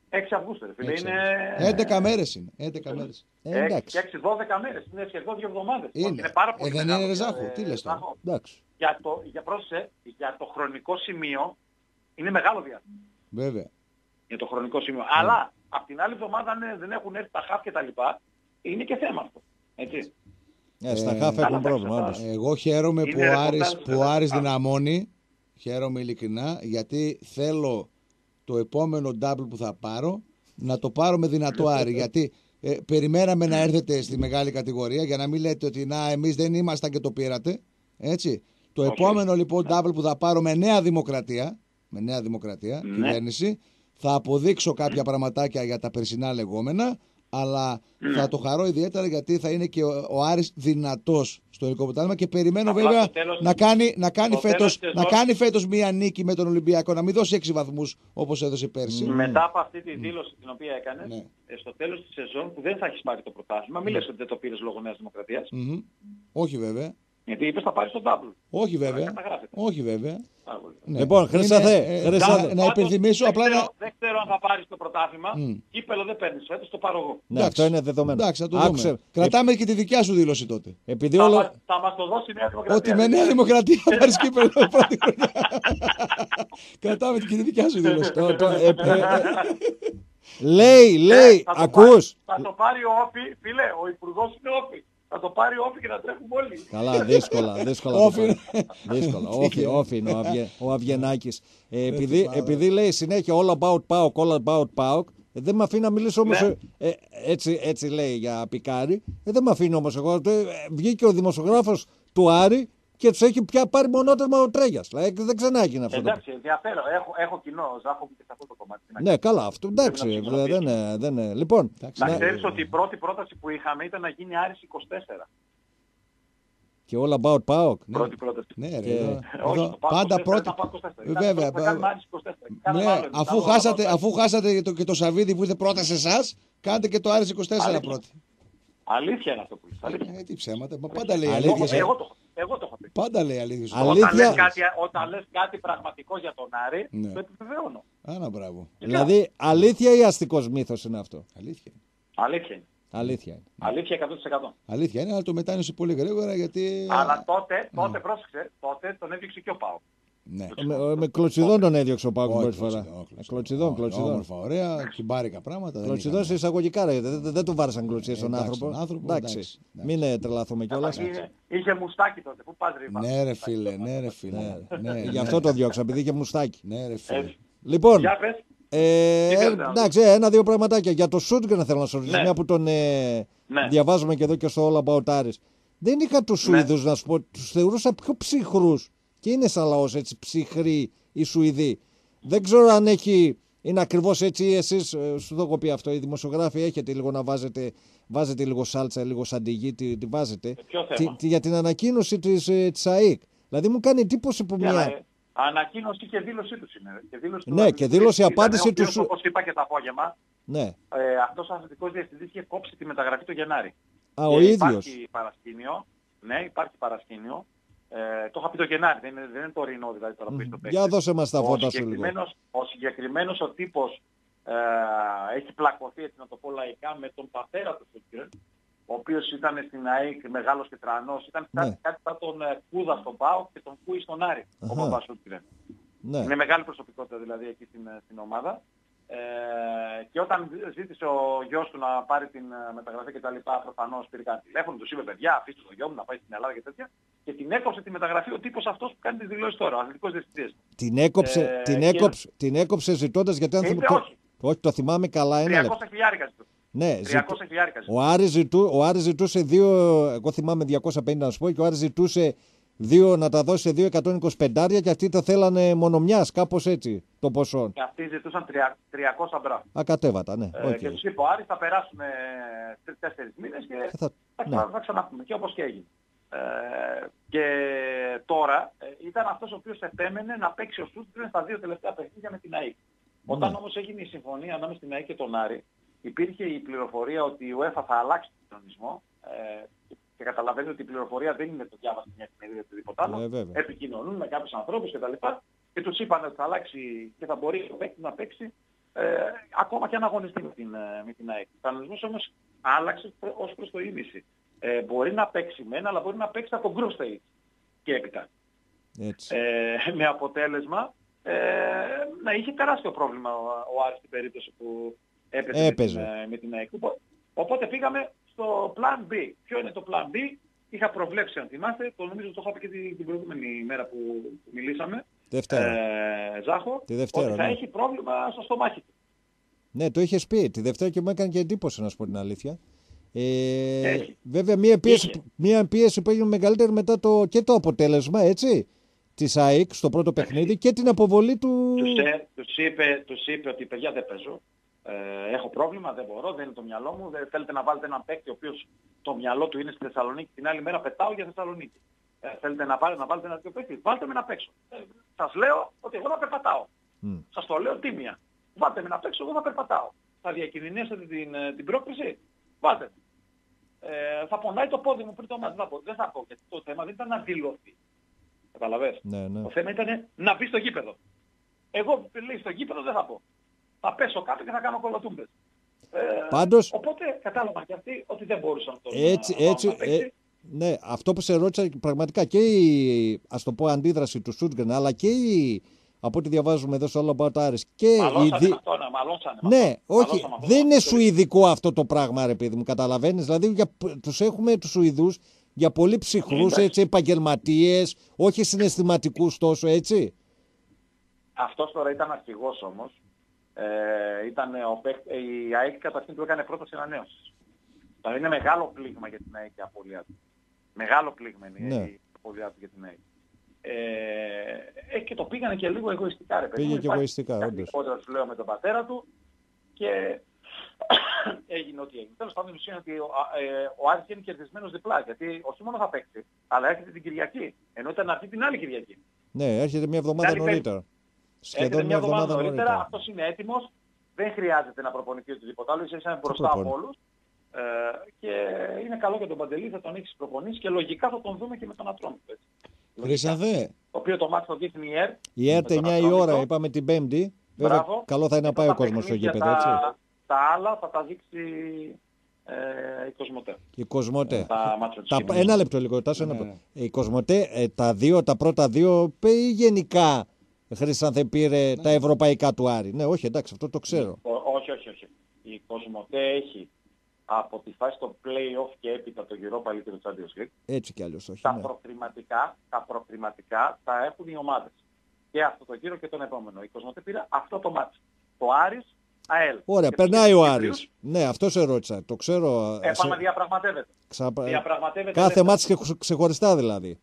6 Αυγούστου, ρε φίλε. Έξι Είναι... 11 μέρες είναι. 11 μέρες. Ε, εντάξει. 6-12 μέρες. Είναι σχεδόν δύο εβδομάδες. Είναι. Είναι πάρα πολύ Ε, δεν μεγάλο είναι, ρε για- Ζάχο, ε, τι λες τώρα. Ζάχο. εντάξει. Για το, για, πρόσεχε, για το χρονικό σημείο είναι μεγάλο διάστημα. Βέβαια. Για το χρονικό σημείο. Ναι. Αλλά απ' την άλλη εβδομάδα αν δεν έχουν έρθει τα χαφ και τα λοιπά, είναι και θέμα αυτό. Έτσι. Ε, στα Ε, χάφ καλά, έχουν πρόβλημα, εντάξει, όντως. Εγώ χαίρομαι Είναι που ο ρεπορτάζ Άρης, του που ο Άρης Φερρυπά. δυναμώνει. Χαίρομαι ειλικρινά γιατί θέλω το επόμενο double που θα πάρω να το πάρω με δυνατό Άρη. γιατί ε, περιμέναμε να έρθετε στη μεγάλη κατηγορία για να μην λέτε ότι να εμείς δεν ήμασταν και το πήρατε. Έτσι. Το Όχι. επόμενο λοιπόν double που θα πάρω με νέα δημοκρατία, με νέα δημοκρατία, Ναι. κυβέρνηση, θα αποδείξω κάποια πραγματάκια για τα περσινά λεγόμενα, αλλά θα το χαρώ ιδιαίτερα γιατί θα είναι και ο, ο Άρης δυνατός στο ελληνικό πρωτάθλημα και περιμένω Απλά βέβαια στο τέλος- να κάνει, να, κάνει στο τέλος φέτος, της να σεζόν- κάνει φέτος μία νίκη με τον Ολυμπιακό, να μην δώσει 6 βαθμούς όπως έδωσε πέρσι. Μετά από αυτή τη δήλωση την οποία έκανες, Ναι. ε, στο τέλος της σεζόν που δεν θα έχεις πάρει το πρωτάθλημα, μην λες ότι δεν το πήρες λόγω Νέας Δημοκρατίας, Μμμ. Όχι βέβαια. Γιατί είπες θα πάρεις το double. Όχι βέβαια. καταγράφεται. Όχι βέβαια. Πάρα πολύ. Ναι. Λοιπόν, Χρυσαθέ, Είναι, ε, Χρυσαθέ. να- Να Πάντως, υπενθυμίσω δεν απλά ξέρω, να. Δεν ξέρω αν θα πάρεις το πρωτάθλημα. Μμ. Κύπελο δεν παίρνεις φέτος, το πάρω εγώ. Ναι, Εντάξει. αυτό είναι δεδομένο. Εντάξει, θα το Άκουσε, δούμε. Κρατάμε και τη δικιά σου δήλωση τότε. Επειδή Θα, όλο. μας, θα μας το δώσει η Νέα Δημοκρατία. Ότι με Νέα Δημοκρατία θα πάρεις κύπελο πρώτη χρονιά. Κρατάμε και τη δικιά σου δήλωση. το- το- ε, ε, ε, Λέει, Ε, λέει, θα το ακούς. πάρει- Θα το πάρει ο Όφη, φίλε, ο Υπουργός είναι Όφη. Θα το πάρει ο Όφη και θα τρέχουμε όλοι. Καλά, δύσκολα, δύσκολα. το Όφι πάρει. είναι. Δύσκολα. Όφι, όφι είναι ο, Αυγε, ο Αυγενάκης. Ε, επειδή, θυμάμαι. επειδή λέει συνέχεια all about PAOK, all about PAOK, ε, δεν με αφήνει να μιλήσω όμως, Ναι. ε, ε, έτσι, έτσι λέει για πικάρι, ε, δεν με αφήνει όμως εγώ. Ε, βγήκε ο δημοσιογράφος του Άρη και τους έχει πια πάρει μονότερμα ο Τρέγιας. Δηλαδή δεν ξανά έγινε αυτό. το Εντάξει, ενδιαφέρον. Έχω, έχω κοινό, Ζάχο μου και σε αυτό το κομμάτι. Ναι, καλά, αυτό εντάξει. Πρέπει να δε- δεν, είναι- δεν, είναι. Λοιπόν, Εντάξει, Να ναι. ξέρεις ότι η πρώτη πρόταση που είχαμε ήταν να γίνει Άρης 24. και all about PAOK. Πρώτη πρόταση. Ναι, ρε, Και- εδώ, Όχι, εδώ το πάω πάντα 24, πρώτη. θα πάω 24. Ήταν Βέβαια, θα κάνουμε Άρης 24. Κάναμε Ναι, άλλο, αφού ήταν χάσατε, άλλο. αφού χάσατε και το, και το Σαββίδι που ήρθε πρώτα σε εσάς, κάντε και το Άρης 24 Αλήθεια. πρώτη. Αλήθεια είναι αυτό που λες. Αλήθεια. Ε, τι ψέματα. Μα πάντα λέει Αλήθεια, αλήθεια. Εγώ, εγώ, το, εγώ το έχω πει. Πάντα λέει αλήθεια. Αλήθεια. Όταν λες, κάτι, όταν λες κάτι πραγματικό για τον Άρη, Ναι. το επιβεβαιώνω. Άνα μπράβο. Δηλαδή, αλήθεια ή αστικός μύθος είναι αυτό; Αλήθεια. Αλήθεια είναι. Αλήθεια είναι. Αλήθεια 100%. Αλήθεια είναι, αλλά το μετάνιωσε πολύ γρήγορα γιατί. Αλλά τότε, τότε πρόσεξε, τότε τον έδιωξε και ο Πάο. Ναι. Με, με κλωτσιδόν τον έδιωξε ο Πάουκ την Όχι, πρώτη φορά. κλωτσιδόν, κλωτσιδόν. Κλωτσιδόν, Όχι, κλωτσιδόν. Όμορφα, ωραία, κυμπάρικα πράγματα. δεν Κλωτσιδόν σε είχαμε. εισαγωγικά, ρε. Δεν, δεν, δεν του βάρεσαν κλωτσίες στον εντάξει, άνθρωπο. στον άνθρωπο, Εντάξει. εντάξει, εντάξει. Μην ε, τρελαθούμε κιόλας. Είχε, είχε μουστάκι τότε. Πού πας ρε Ιβάν; Ναι, ρε φίλε, ναι, ρε φίλε. Ναι, Γι' ναι. αυτό το διώξα, επειδή είχε μουστάκι. Ναι, ρε φίλε. Έτσι. Λοιπόν, Για πες. ε, Τι θέλετε να εντάξει, ένα-δύο πραγματάκια. Για το Σούτγκρεν θέλω να σου ρωτήσω, Ναι. μια που τον ε, Ναι. διαβάζουμε και εδώ και στο All About Aris. Δεν είχα τους Σουηδούς να σου πω, τους θεωρούσα πιο ψυχρούς. Και είναι σαν λαός έτσι ψυχροί οι Σουηδοί. Δεν ξέρω αν έχει. Είναι ακριβώς έτσι ή εσεί, σου το έχω πει αυτό. Οι δημοσιογράφοι έχετε λίγο να βάζετε, βάζετε λίγο σάλτσα, λίγο σαντιγί, τη, τη βάζετε. ποιο θέμα; Τη- τη- για την ανακοίνωση της της ΑΕΚ. Δηλαδή μου κάνει εντύπωση που Για να- μια. Ανακοίνωση και δήλωσή τους είναι. Και δήλωση του Ναι, αθλητικού και δήλωση διευθυντή. απάντηση Δηλαδή, ο του οποίος, Σου- Όπως είπα και το απόγευμα, Ναι. ε, αυτός ο αθλητικός διευθυντής είχε κόψει τη μεταγραφή το Γενάρη. Α, Και ο ίδιος. Υπάρχει παρασκήνιο. Ναι, υπάρχει παρασκήνιο. Ε, το είχα πει το Γενάρη, δεν είναι, δεν είναι το ρινό δηλαδή τώρα που είσαι το παίκτη. Για δώσε μας τα Ο φώτα σου λίγο. συγκεκριμένος, ο συγκεκριμένος ο τύπος ε, έχει πλακωθεί, έτσι να το πω λαϊκά, με τον πατέρα του Σούτκρεν, ο οποίος ήταν στην ΑΕΚ μεγάλος και τρανός. Ήταν Ναι. κάτι, κάτι σαν τον ε, Κούδα στον Πάο και τον Κούι στον Άρη, ο Αχα. Παπα Σούτκρεν. Ναι. Είναι μεγάλη προσωπικότητα δηλαδή εκεί στην, ε, στην ομάδα. Ε, και όταν ζήτησε ο γιος του να πάρει την ε, μεταγραφή και τα λοιπά, προφανώς πήρε κανένα τηλέφωνο, τους είπε παιδιά, αφήστε το γιο μου να πάει στην Ελλάδα και τέτοια. Και την έκοψε τη μεταγραφή ο τύπος αυτός που κάνει τις δηλώσεις τώρα, ο αθλητικός διευθυντής. Την έκοψε, Ε, την και- έκοψε, την έκοψε ζητώντας γιατί αν Είπε θυμ- το- όχι. όχι, το θυμάμαι καλά ένα 300 λεπτό. χιλιάρικα ζητούσε. Ναι, 300 ζητού- χιλιάρικα ζητούσε. ο, Άρης ζητού, ο Άρης ζητούσε δύο, εγώ θυμάμαι 250 να σου πω και ο Άρης ζητούσε δύο, να τα δώσει σε 225 και αυτοί τα θέλανε μονομιάς, κάπως έτσι το ποσό. Και αυτοί ζητούσαν 300 300 μπράβο. Ακατέβατα, ναι. Ε, οκ. Και τους είπε ο Άρης θα περάσουν ε, τρεις-τέσσερις μήνες και θα- θα, ναι. θα, θα ξαναπούμε. Και όπως και έγινε. Ε, και τώρα ε, ήταν αυτός ο οποίος επέμενε να παίξει ο Σούστρεν στα δύο τελευταία παιχνίδια με την ΑΕΚ. Όταν Ναι. όμως έγινε η συμφωνία ανάμεσα στην ΑΕΚ και τον Άρη, υπήρχε η πληροφορία ότι η UEFA θα αλλάξει τον κανονισμό ε, και καταλαβαίνετε ότι η πληροφορία δεν είναι το διάβαση μια εφημερίδα ή οτιδήποτε άλλο. Ε, βέβαια. Επικοινωνούν με κάποιους ανθρώπους κτλ. Και τους είπαν ότι θα αλλάξει και θα μπορεί ο παίκτης να παίξει ε, ακόμα και αν αγωνιστεί με την, ε, με την ΑΕΚ. Ο κανονισμός όμως άλλαξε προ- ως προς το ήμιση. Ε, μπορεί να παίξει μένα, αλλά μπορεί να παίξει από τον group stage και έπειτα. Έτσι. Ε, με αποτέλεσμα ε, να είχε τεράστιο πρόβλημα ο, ο Άρης στην περίπτωση που έπαιζε, Έπαιζε. Με, την, ε, με την ΑΕΚ. Οπό- Οπότε πήγαμε στο Plan B. Ποιο είναι το Plan B? Είχα προβλέψει αν θυμάστε, το νομίζω το είχα πει και την, την προηγούμενη μέρα που, που μιλήσαμε, Δευτέρα. ε, Ζάχο, Τη Δευτέρα, ότι θα ναι. έχει πρόβλημα στο στομάχι του. Ναι, το είχες πει τη Δευτέρα και μου έκανε και εντύπωση να σου πω την αλήθεια. Ε, Έχει. βέβαια, μία πίεση, Είχε. μία πίεση που έγινε μεγαλύτερη μετά το, και το αποτέλεσμα, έτσι. της ΑΕΚ στο πρώτο παιχνίδι και την αποβολή του. Τους, ε, τους, είπε, τους είπε ότι παιδιά δεν παίζω. Ε, έχω πρόβλημα, δεν μπορώ, δεν είναι το μυαλό μου. Δεν, θέλετε να βάλετε έναν παίκτη ο οποίος το μυαλό του είναι στη Θεσσαλονίκη. Την άλλη μέρα πετάω για Θεσσαλονίκη. Ε, θέλετε να, πάρετε, να βάλετε ένα τέτοιο παίκτη. Βάλτε με να παίξω. Ε, σας λέω ότι εγώ θα περπατάω. Μμ. Σας το λέω τίμια. Βάλτε με να παίξω, εγώ θα περπατάω. Θα διακινδυνεύσετε την, ε, την πρόκριση; Βάλτε. με. Ε, θα πονάει το πόδι μου πριν το μάτι. Δεν θα πω. Δεν θα πω. Γιατί το θέμα δεν ήταν να δηλωθεί. Καταλαβες; Ναι, ναι. Το θέμα ήταν να μπει στο γήπεδο. Εγώ λέει στο γήπεδο δεν θα πω. Θα πέσω κάτω και θα κάνω κολοτούμπες. Ε, Πάντως- Οπότε κατάλαβα και αυτοί ότι δεν μπορούσαν το Έτσι, να, έτσι, να παίξει. ε, ναι, αυτό που σε ρώτησα πραγματικά και η, ας το πω, αντίδραση του Σούτγκρεν, αλλά και η, από ό,τι διαβάζουμε εδώ στο All About Aris και η... Μαλώσανε δι- με αυτό, ναι, μαλώσανε με Ναι, αυτό. όχι, Μαλώσαμε αυτό. δεν είναι σουηδικό αυτό το πράγμα, ρε παιδί μου, καταλαβαίνεις; Δηλαδή, για, τους έχουμε τους Σουηδούς για πολύ ψυχρούς, Εντάξει. έτσι, επαγγελματίες, όχι συναισθηματικούς τόσο, έτσι. Αυτός τώρα ήταν αρχηγός όμως. Ε, ήταν ο παίκ- η ΑΕΚ καταρχήν του έκανε πρόταση ανανέωσης. Δηλαδή είναι μεγάλο πλήγμα για την ΑΕΚ η απώλεια του. Μεγάλο πλήγμα είναι Ναι. η απώλεια του για την ΑΕΚ. Ε, ε, και το πήγανε και λίγο εγωιστικά ρε παιδί Πήγε μου. και Υπάρχει εγωιστικά, κάτι όντως. κόντρα, σου λέω με τον πατέρα του και έγινε ό,τι έγινε. Τέλος πάντων η ουσία είναι ότι ο, α- ε, ο Άρης είναι κερδισμένος διπλά γιατί όχι μόνο θα παίξει αλλά έρχεται την Κυριακή ενώ ήταν να έρθει την άλλη Κυριακή. Ναι, έρχεται μια εβδομάδα Άλλη νωρίτερα. Έρχεται Σχεδόν μια εβδομάδα νωρίτερα, νωρίτερα. αυτός είναι έτοιμος, δεν χρειάζεται να προπονηθεί οτιδήποτε άλλο, ίσα ίσα είναι μπροστά προπονεί. από όλους. Ε, και είναι καλό για τον Παντελή, θα τον έχεις προπονήσεις και λογικά θα τον δούμε και με τον Ατρόμητο. έτσι. Λογικά. Χρυσανθέ, Το οποίο το μάτι το δείχνει η ΕΡ. Η ΕΡΤ με τον 9 η Ατρόμητο. ώρα, είπαμε την Πέμπτη. Βέβαια, Μπράβο. καλό θα είναι να Και πάει ο τα κόσμος στο παιχνίδια γήπεδο, έτσι. Τα, τα άλλα θα τα δείξει ε, η Κοσμοτέ. Η Κοσμοτέ. Τα μάτια της Τα, Κύπρου. ένα λεπτό λίγο, Τάσο, ένα Ναι, λεπτό. Η Κοσμοτέ, ε, τα, δύο, τα πρώτα δύο, πέ, ή γενικά Χρήσανθε πήρε τα ευρωπαϊκά του Άρη. Ναι, όχι, εντάξει, αυτό το ξέρω. Ο- όχι, όχι, όχι. Η Κοσμοτέ έχει από τη φάση των play-off και έπειτα το Europa League και το Champions League Έτσι κι αλλιώς, όχι. τα Ναι. προκριματικά, τα προκριματικά τα έχουν οι ομάδες. Και αυτό το γύρο και τον επόμενο. Η Κοσμοτέ πήρε αυτό το μάτι. Το Άρης, ΑΕΛ. Ωραία, Και τους περνάει ο Κύπριους, Άρης. Ναι, αυτό σε ρώτησα. Το ξέρω. Ε, σε- πάμε διαπραγματεύεται. ξα- Διαπραγματεύεται Κάθε δεύτερο. μάτι ξεχ- ξεχωριστά δηλαδή.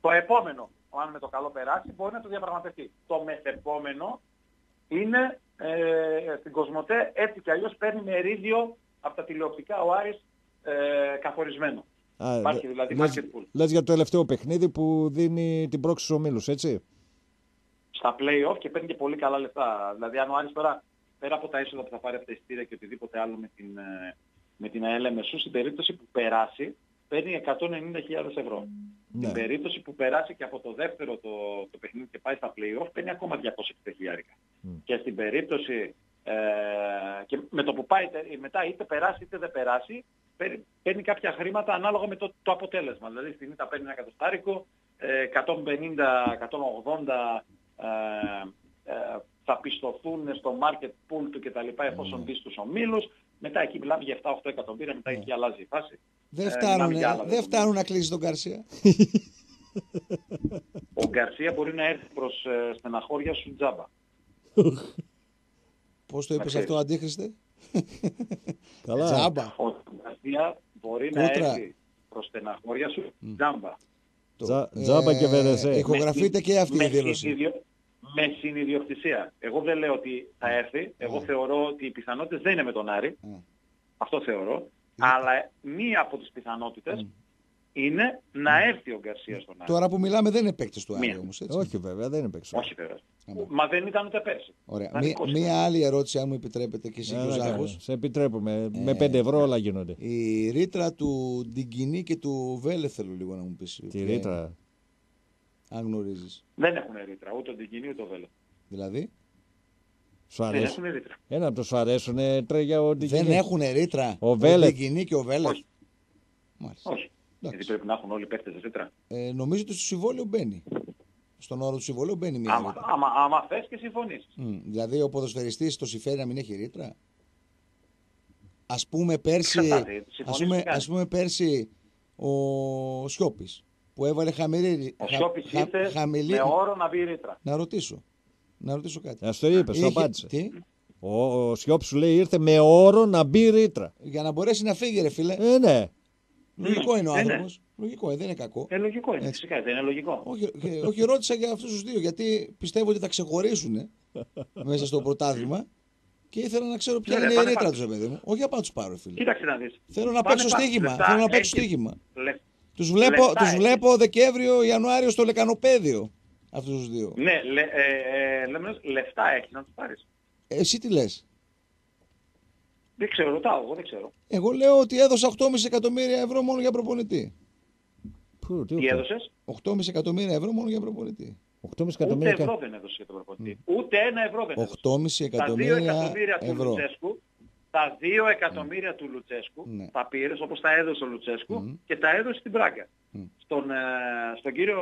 Το επόμενο, αν με το καλό περάσει, μπορεί να το διαπραγματευτεί. Το μεθεπόμενο είναι ε, στην Κοσμοτέ έτσι κι αλλιώς παίρνει μερίδιο από τα τηλεοπτικά ο Άρης ε, καθορισμένο. Α, Υπάρχει λε- δηλαδή λες- market pool. Λες για το τελευταίο παιχνίδι που δίνει την πρόξη στους ομίλους, έτσι; στα play-off και παίρνει και πολύ καλά λεφτά. Δηλαδή αν ο Άρης τώρα πέρα από τα έσοδα που θα πάρει από τα εισιτήρια και οτιδήποτε άλλο με την, ε, με την ΑΕΛ Μεσού, στην περίπτωση που περάσει παίρνει 190.000 ευρώ. Ναι. Στην περίπτωση που περάσει και από το δεύτερο το, το παιχνίδι και πάει στα play-off παίρνει ακόμα 260.000. Μμ. Και στην περίπτωση ε, και με το που πάει τε- μετά είτε περάσει είτε δεν περάσει παίρνει, παίρνει κάποια χρήματα ανάλογα με το, το αποτέλεσμα. Δηλαδή στην ήττα παίρνει ένα εκατοστάρικο, ε, 150-180 ε, ε, θα πιστωθούν στο market pool του κτλ. εφόσον μπει στους ομίλους. Μετά εκεί μιλάμε για 7-8 εκατομμύρια, μετά εκεί αλλάζει η φάση. δεν Ε, φτάνουν, μιλάμε για άλλα δεν δεδομένα. φτάνουν να κλείσει τον Καρσία. Ο Γκαρσία μπορεί να έρθει προς ε, στεναχώρια σου τζάμπα. Πώς το είπες ξέρεις. αυτό, Αντίχριστε. Καλά. Τζάμπα. Ο Γκαρσία μπορεί να Κούτρα. έρθει προς στεναχώρια σου τζάμπα. Το- Τζα- τζάμπα και βερεσέ. Ε, Ηχογραφείτε και αυτή η με δήλωση. Συνειδιο- Με συνειδιοκτησία. Εγώ δεν λέω ότι θα έρθει. Εγώ θεωρώ ότι οι πιθανότητες δεν είναι με τον Άρη. Ε. Αυτό θεωρώ. Αλλά μία από τις πιθανότητες είναι να έρθει ο Γκαρσία στον Άρη. Τώρα που μιλάμε δεν είναι παίκτες του Άρη Μία. όμως, έτσι. Όχι βέβαια, δεν είναι παίξω. Όχι βέβαια. Άμα. Μα δεν ήταν ούτε πέρσι. Ωραία. Ήταν Μία, δικός μία άλλη ερώτηση, αν μου επιτρέπετε και εσύ και ο Ζάχος. Σε επιτρέπουμε. Με Ε, 5 ευρώ όλα γίνονται. Η ρήτρα του Ντιγκινή και του Βέλε θέλω λίγο να μου πεις. Τη ποια ρήτρα. Είναι, Αν γνωρίζεις. Δεν έχουν ρήτρα. Ούτε τον Κινή ούτε ο Βέλο. Δηλαδή. Σου Δεν αρέσουν. έχουν ρήτρα. Ένα από του σου αρέσουν τρέγια ο Δεν Ντικίνη. έχουν ρήτρα. Ο Βέλεθ. Ντιγκινή και ο Βέλεθ. Όχι. Μάλιστα. Όχι. Εντάξει. Γιατί πρέπει να έχουν όλοι οι παίκτες ρήτρα. Ε, νομίζω ότι στο συμβόλαιο μπαίνει. Στον όρο του συμβολίου μπαίνει μία Άμα, ρήτρα. άμα, άμα θες και συμφωνείς. Μμ, δηλαδή ο ποδοσφαιριστής το συμφέρει να μην έχει ρήτρα; Ας πούμε πέρσι, Εξαρτάται, ας συμφωνείς πούμε, τι κάνεις. ας πούμε πέρσι ο Σιώπης που έβαλε χαμηλή, Ο χα- Σιώπης χα- ήρθε χαμηλή... με όρο να μπει ρήτρα. Να ρωτήσω. Να ρωτήσω κάτι. Α το είπε, σου Είχε- απάντησε. Τι; Ο, ο Σιώπης σου λέει ήρθε με όρο να μπει ρήτρα. Για να μπορέσει να φύγει ρε φίλε. Ε, ναι. Λογικό είναι ο Ε, ναι. άνθρωπος. Λογικό, ε, δεν είναι κακό. Ε, λογικό είναι. Έτσι. Φυσικά δεν είναι λογικό. Όχι, και- όχι, ρώτησα για αυτούς τους δύο γιατί πιστεύω ότι θα ξεχωρίσουν ε, μέσα στο πρωτάθλημα και ήθελα να ξέρω ποια Ναι, είναι ναι, η πάνε ρήτρα πάλι. τους, παιδί μου. Όχι για να του πάρω, φίλε. Κοίταξε να δεις. Θέλω να Πάνε παίξω πάλι. στοίχημα. Λεφτά Θέλω να παίξω έχεις. Στοίχημα. Λε- Τους βλέπω, Λεφτά τους έχεις. βλέπω Δεκέμβριο, Ιανουάριο στο λεκανοπέδιο αυτούς τους δύο. Ναι, λε, ε, ε, λέμε, λεφτά έχει να τους πάρεις. Εσύ τι λες; Δεν ξέρω, ρωτάω, εγώ δεν ξέρω. Εγώ λέω ότι έδωσα 8,5 εκατομμύρια ευρώ μόνο για προπονητή. Πού, Τι έδωσες, 8,5 εκατομμύρια ευρώ μόνο για προπονητή. 8,5 ούτε εκατομμύρια. ευρώ κα- δεν έδωσε για τον προπονητή. Ούτε ένα ευρώ δεν έδωσε. 8,5 Τα 2 εκατομμύρια εκατομμύρια του ευρώ. Λουτσέσκου, τα 2 εκατομμύρια του Λουτσέσκου Ναι. τα πήρες όπως τα έδωσε ο Λουτσέσκου και τα έδωσε στην Πράγκα. Στον, ε, στον κύριο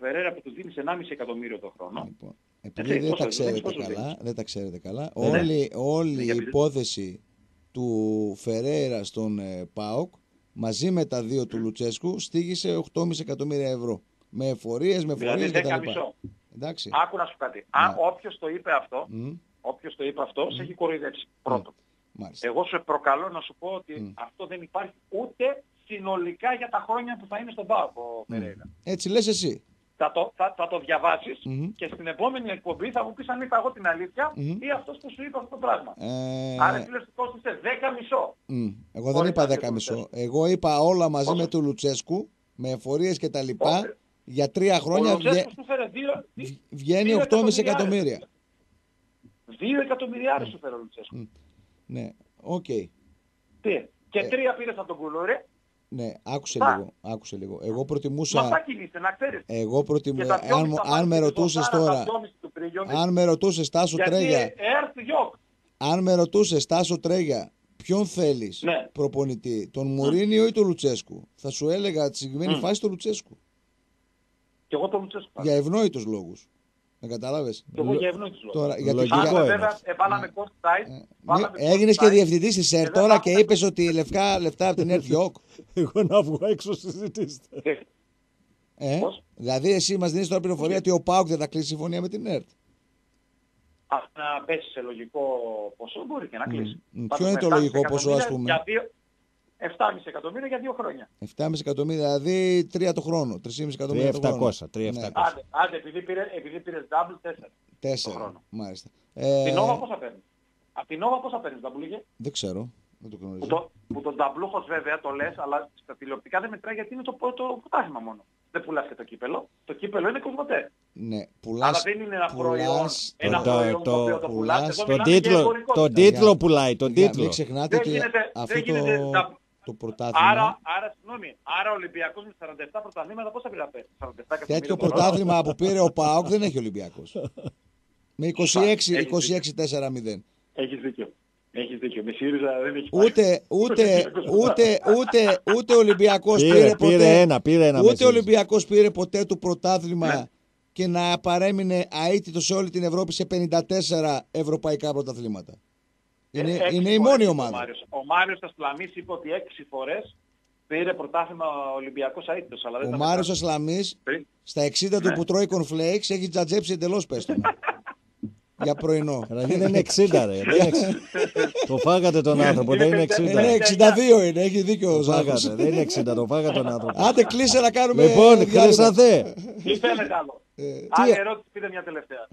Φερέρα που τους δίνεις 1,5 εκατομμύριο το χρόνο. Λοιπόν, επειδή Έτσι, δεν πόσο τα δίνεις, ξέρετε πόσο καλά, δίνεις. δεν τα ξέρετε καλά, Ναι. όλη, όλη η γιατί- υπόθεση του Φερέιρα στον ε, ΠΑΟΚ μαζί με τα δύο του Λουτσέσκου στήγησε 8,5 εκατομμύρια ευρώ. Με εφορίες, με Δηλαδή φορίες κτλ. 10,5. Εντάξει. Άκου να σου πω κάτι. Αν όποιος το είπε αυτό, Μμ, όποιος το είπε αυτός, σε έχει κοροϊδέψει. Πρώτον. Μάλιστα. Εγώ σου προκαλώ να σου πω ότι αυτό δεν υπάρχει ούτε συνολικά για τα χρόνια που θα είναι στον ΠΑΟΚ ο Φερέιρα. Έτσι λες εσύ. Θα το, θα, θα το διαβάσεις Μμμ. και στην επόμενη εκπομπή θα μου πεις αν είπα εγώ την αλήθεια Μμμ. ή αυτός που σου είπε αυτό το πράγμα. Ε, Άρα φίλε σου κόστησε 10 μισό. μ, εγώ δεν Χωρίς είπα να 10 πει μισό. Λουτσέσκου. Εγώ είπα όλα μαζί Πόσο; με του Λουτσέσκου, με εφορίες και τα λοιπά, Όχι. για τρία Ο χρόνια βγε- Λουτσέσκος σου φέρε 2 βγ- βγαίνει 8,5 εκατομμύρια. 2 εκατομμυριάρες σου φέρε ο Λουτσέσκου. Ναι, οκ. Τι, και Ε. τρία πήρες από τον Κουλούρη. Ναι, άκουσε Πα. λίγο. Άκουσε λίγο. Εγώ Μα προτιμούσα. αυτά κινείσαι, να ξέρεις. Εγώ Και προτιμούσα. τα Αν, δυόμιση μου- τα αν πάρεις με και ρωτούσες σοστάρα, τώρα. τα δυόμιση του Πρίγιοβιτ. Αν με ρωτούσες Τάσο Γιατί Τρέγια. έρθει γιοκ. Αν με ρωτούσες Τάσο Τρέγια. Ποιον θέλεις Ναι. προπονητή, τον Μουρίνιο ή τον Λουτσέσκου; Θα σου έλεγα τη συγκεκριμένη Μμ. φάση τον Λουτσέσκου. Και εγώ τον Λουτσέσκου. πάρω. Για ευνόητους λόγους. Με κατάλαβες; Και εγώ για ευνόητους λόγους. Τώρα, γιατί Λογικό πήγα- Πάμε είναι βέβαια, αυτό. ε, βάλαμε cost site. βάλαμε cost Έγινες και site. διευθυντής της ΕΡ δεν τώρα θα και έχουμε- είπες ότι λευκά λεφτά από την ΕΡ γιοκ. Εγώ να βγω έξω συζητήστε. Ε, Ε, Πώς; δηλαδή εσύ μας δίνεις τώρα πληροφορία ότι ο Πάουκ δεν θα κλείσει συμφωνία με την ΕΡΤ. Αν να πέσει σε λογικό ποσό μπορεί και να κλείσει. Μμ. Πάντως Ποιο είναι με το 7,5 λογικό ποσό, ας εκατομμύρια πούμε; Για δύο, 7,5 εκατομμύρια για δύο χρόνια. 7,5 εκατομμύρια, δηλαδή 3 το χρόνο. 3,5 εκατομμύρια το χρόνο. 3,700, 3,700. Ναι, Άντε, άντε επειδή, πήρε, επειδή πήρες double, 4. 4. χρόνο. Μάλιστα. Την Ε, Nova πόσα παίρνεις; Από την Nova πόσα παίρνεις, Νταμπλούγε. δεν ξέρω. Δεν το Που, γνωρίζω. το, που τον ταμπλούχος βέβαια το λες, αλλά στα τηλεοπτικά δεν μετράει γιατί είναι το, το, το πρωτάθλημα μόνο. Δεν πουλάς και το κύπελο. Το κύπελο είναι κοσμοτέ. Ναι, Αλλά πουλάς, δεν είναι ένα προϊόν, πουλάς, ένα το- προϊόν το, το- οποίο το πουλάς. πουλάς, Εδώ Τον μιλάμε για τίτλο, εμπορικότητα. τον τίτλο πουλάει, τον Παιδιά, τίτλο. Μην ξεχνάτε Δεν ότι γίνεται- αυτό δεν γίνεται το, τα- το πρωτάθλημα, Άρα, άρα, συγγνώμη, άρα ο Ολυμπιακός με 47 πρωταθλήματα πόσα πήρε να παίρνει. 47 εκατομμύρια τέτοιο το χρόνο. πρωτάθλημα που πήρε ο Πάοκ δεν έχει ο Ολυμπιακός. Με 26, Έχεις 26-4-0. Έχεις δίκιο. Έχεις δίκιο. Με ΣΥΡΙΖΑ δεν έχει Ούτε, ούτε, ούτε, ούτε, ούτε ο Ολυμπιακός Πήρε, πήρε, πήρε ποτέ, ένα, πήρε ένα. ούτε μεσής. ο Ολυμπιακός πήρε ποτέ το πρωτάθλημα Ναι. και να παρέμεινε αίτητος σε όλη την Ευρώπη σε 54 ευρωπαϊκά πρωταθλήματα. Είναι, Ε, έξι είναι η φορές μόνη είπε Ο ομάδα. Μάριος, ο Μάριος Ασλαμής είπε ότι έξι φορές πήρε πρωτάθλημα ο Ολυμπιακός αίτητος. Αλλά δεν Ο τα Μάριος μετράει. Ασλαμής Πριν. στα 60 του Ναι. που τρώει cornflakes έχει τζατζέψει εντελώς πέστονα. Για πρωινό. Δηλαδή δεν είναι 60 ρε. δεν είναι 60. το φάγατε τον άνθρωπο, δεν είναι 60. Ναι, 62 είναι, έχει δίκιο ο Το Ζάχος. φάγατε, δεν είναι 60, το φάγατε τον άνθρωπο. Άντε κλείσε να κάνουμε Λοιπόν, διάλειμμα. Χρυσανθέ, Τι θέλετε άλλο. Ε, Άλλη ερώτηση πήρε μια τελευταία.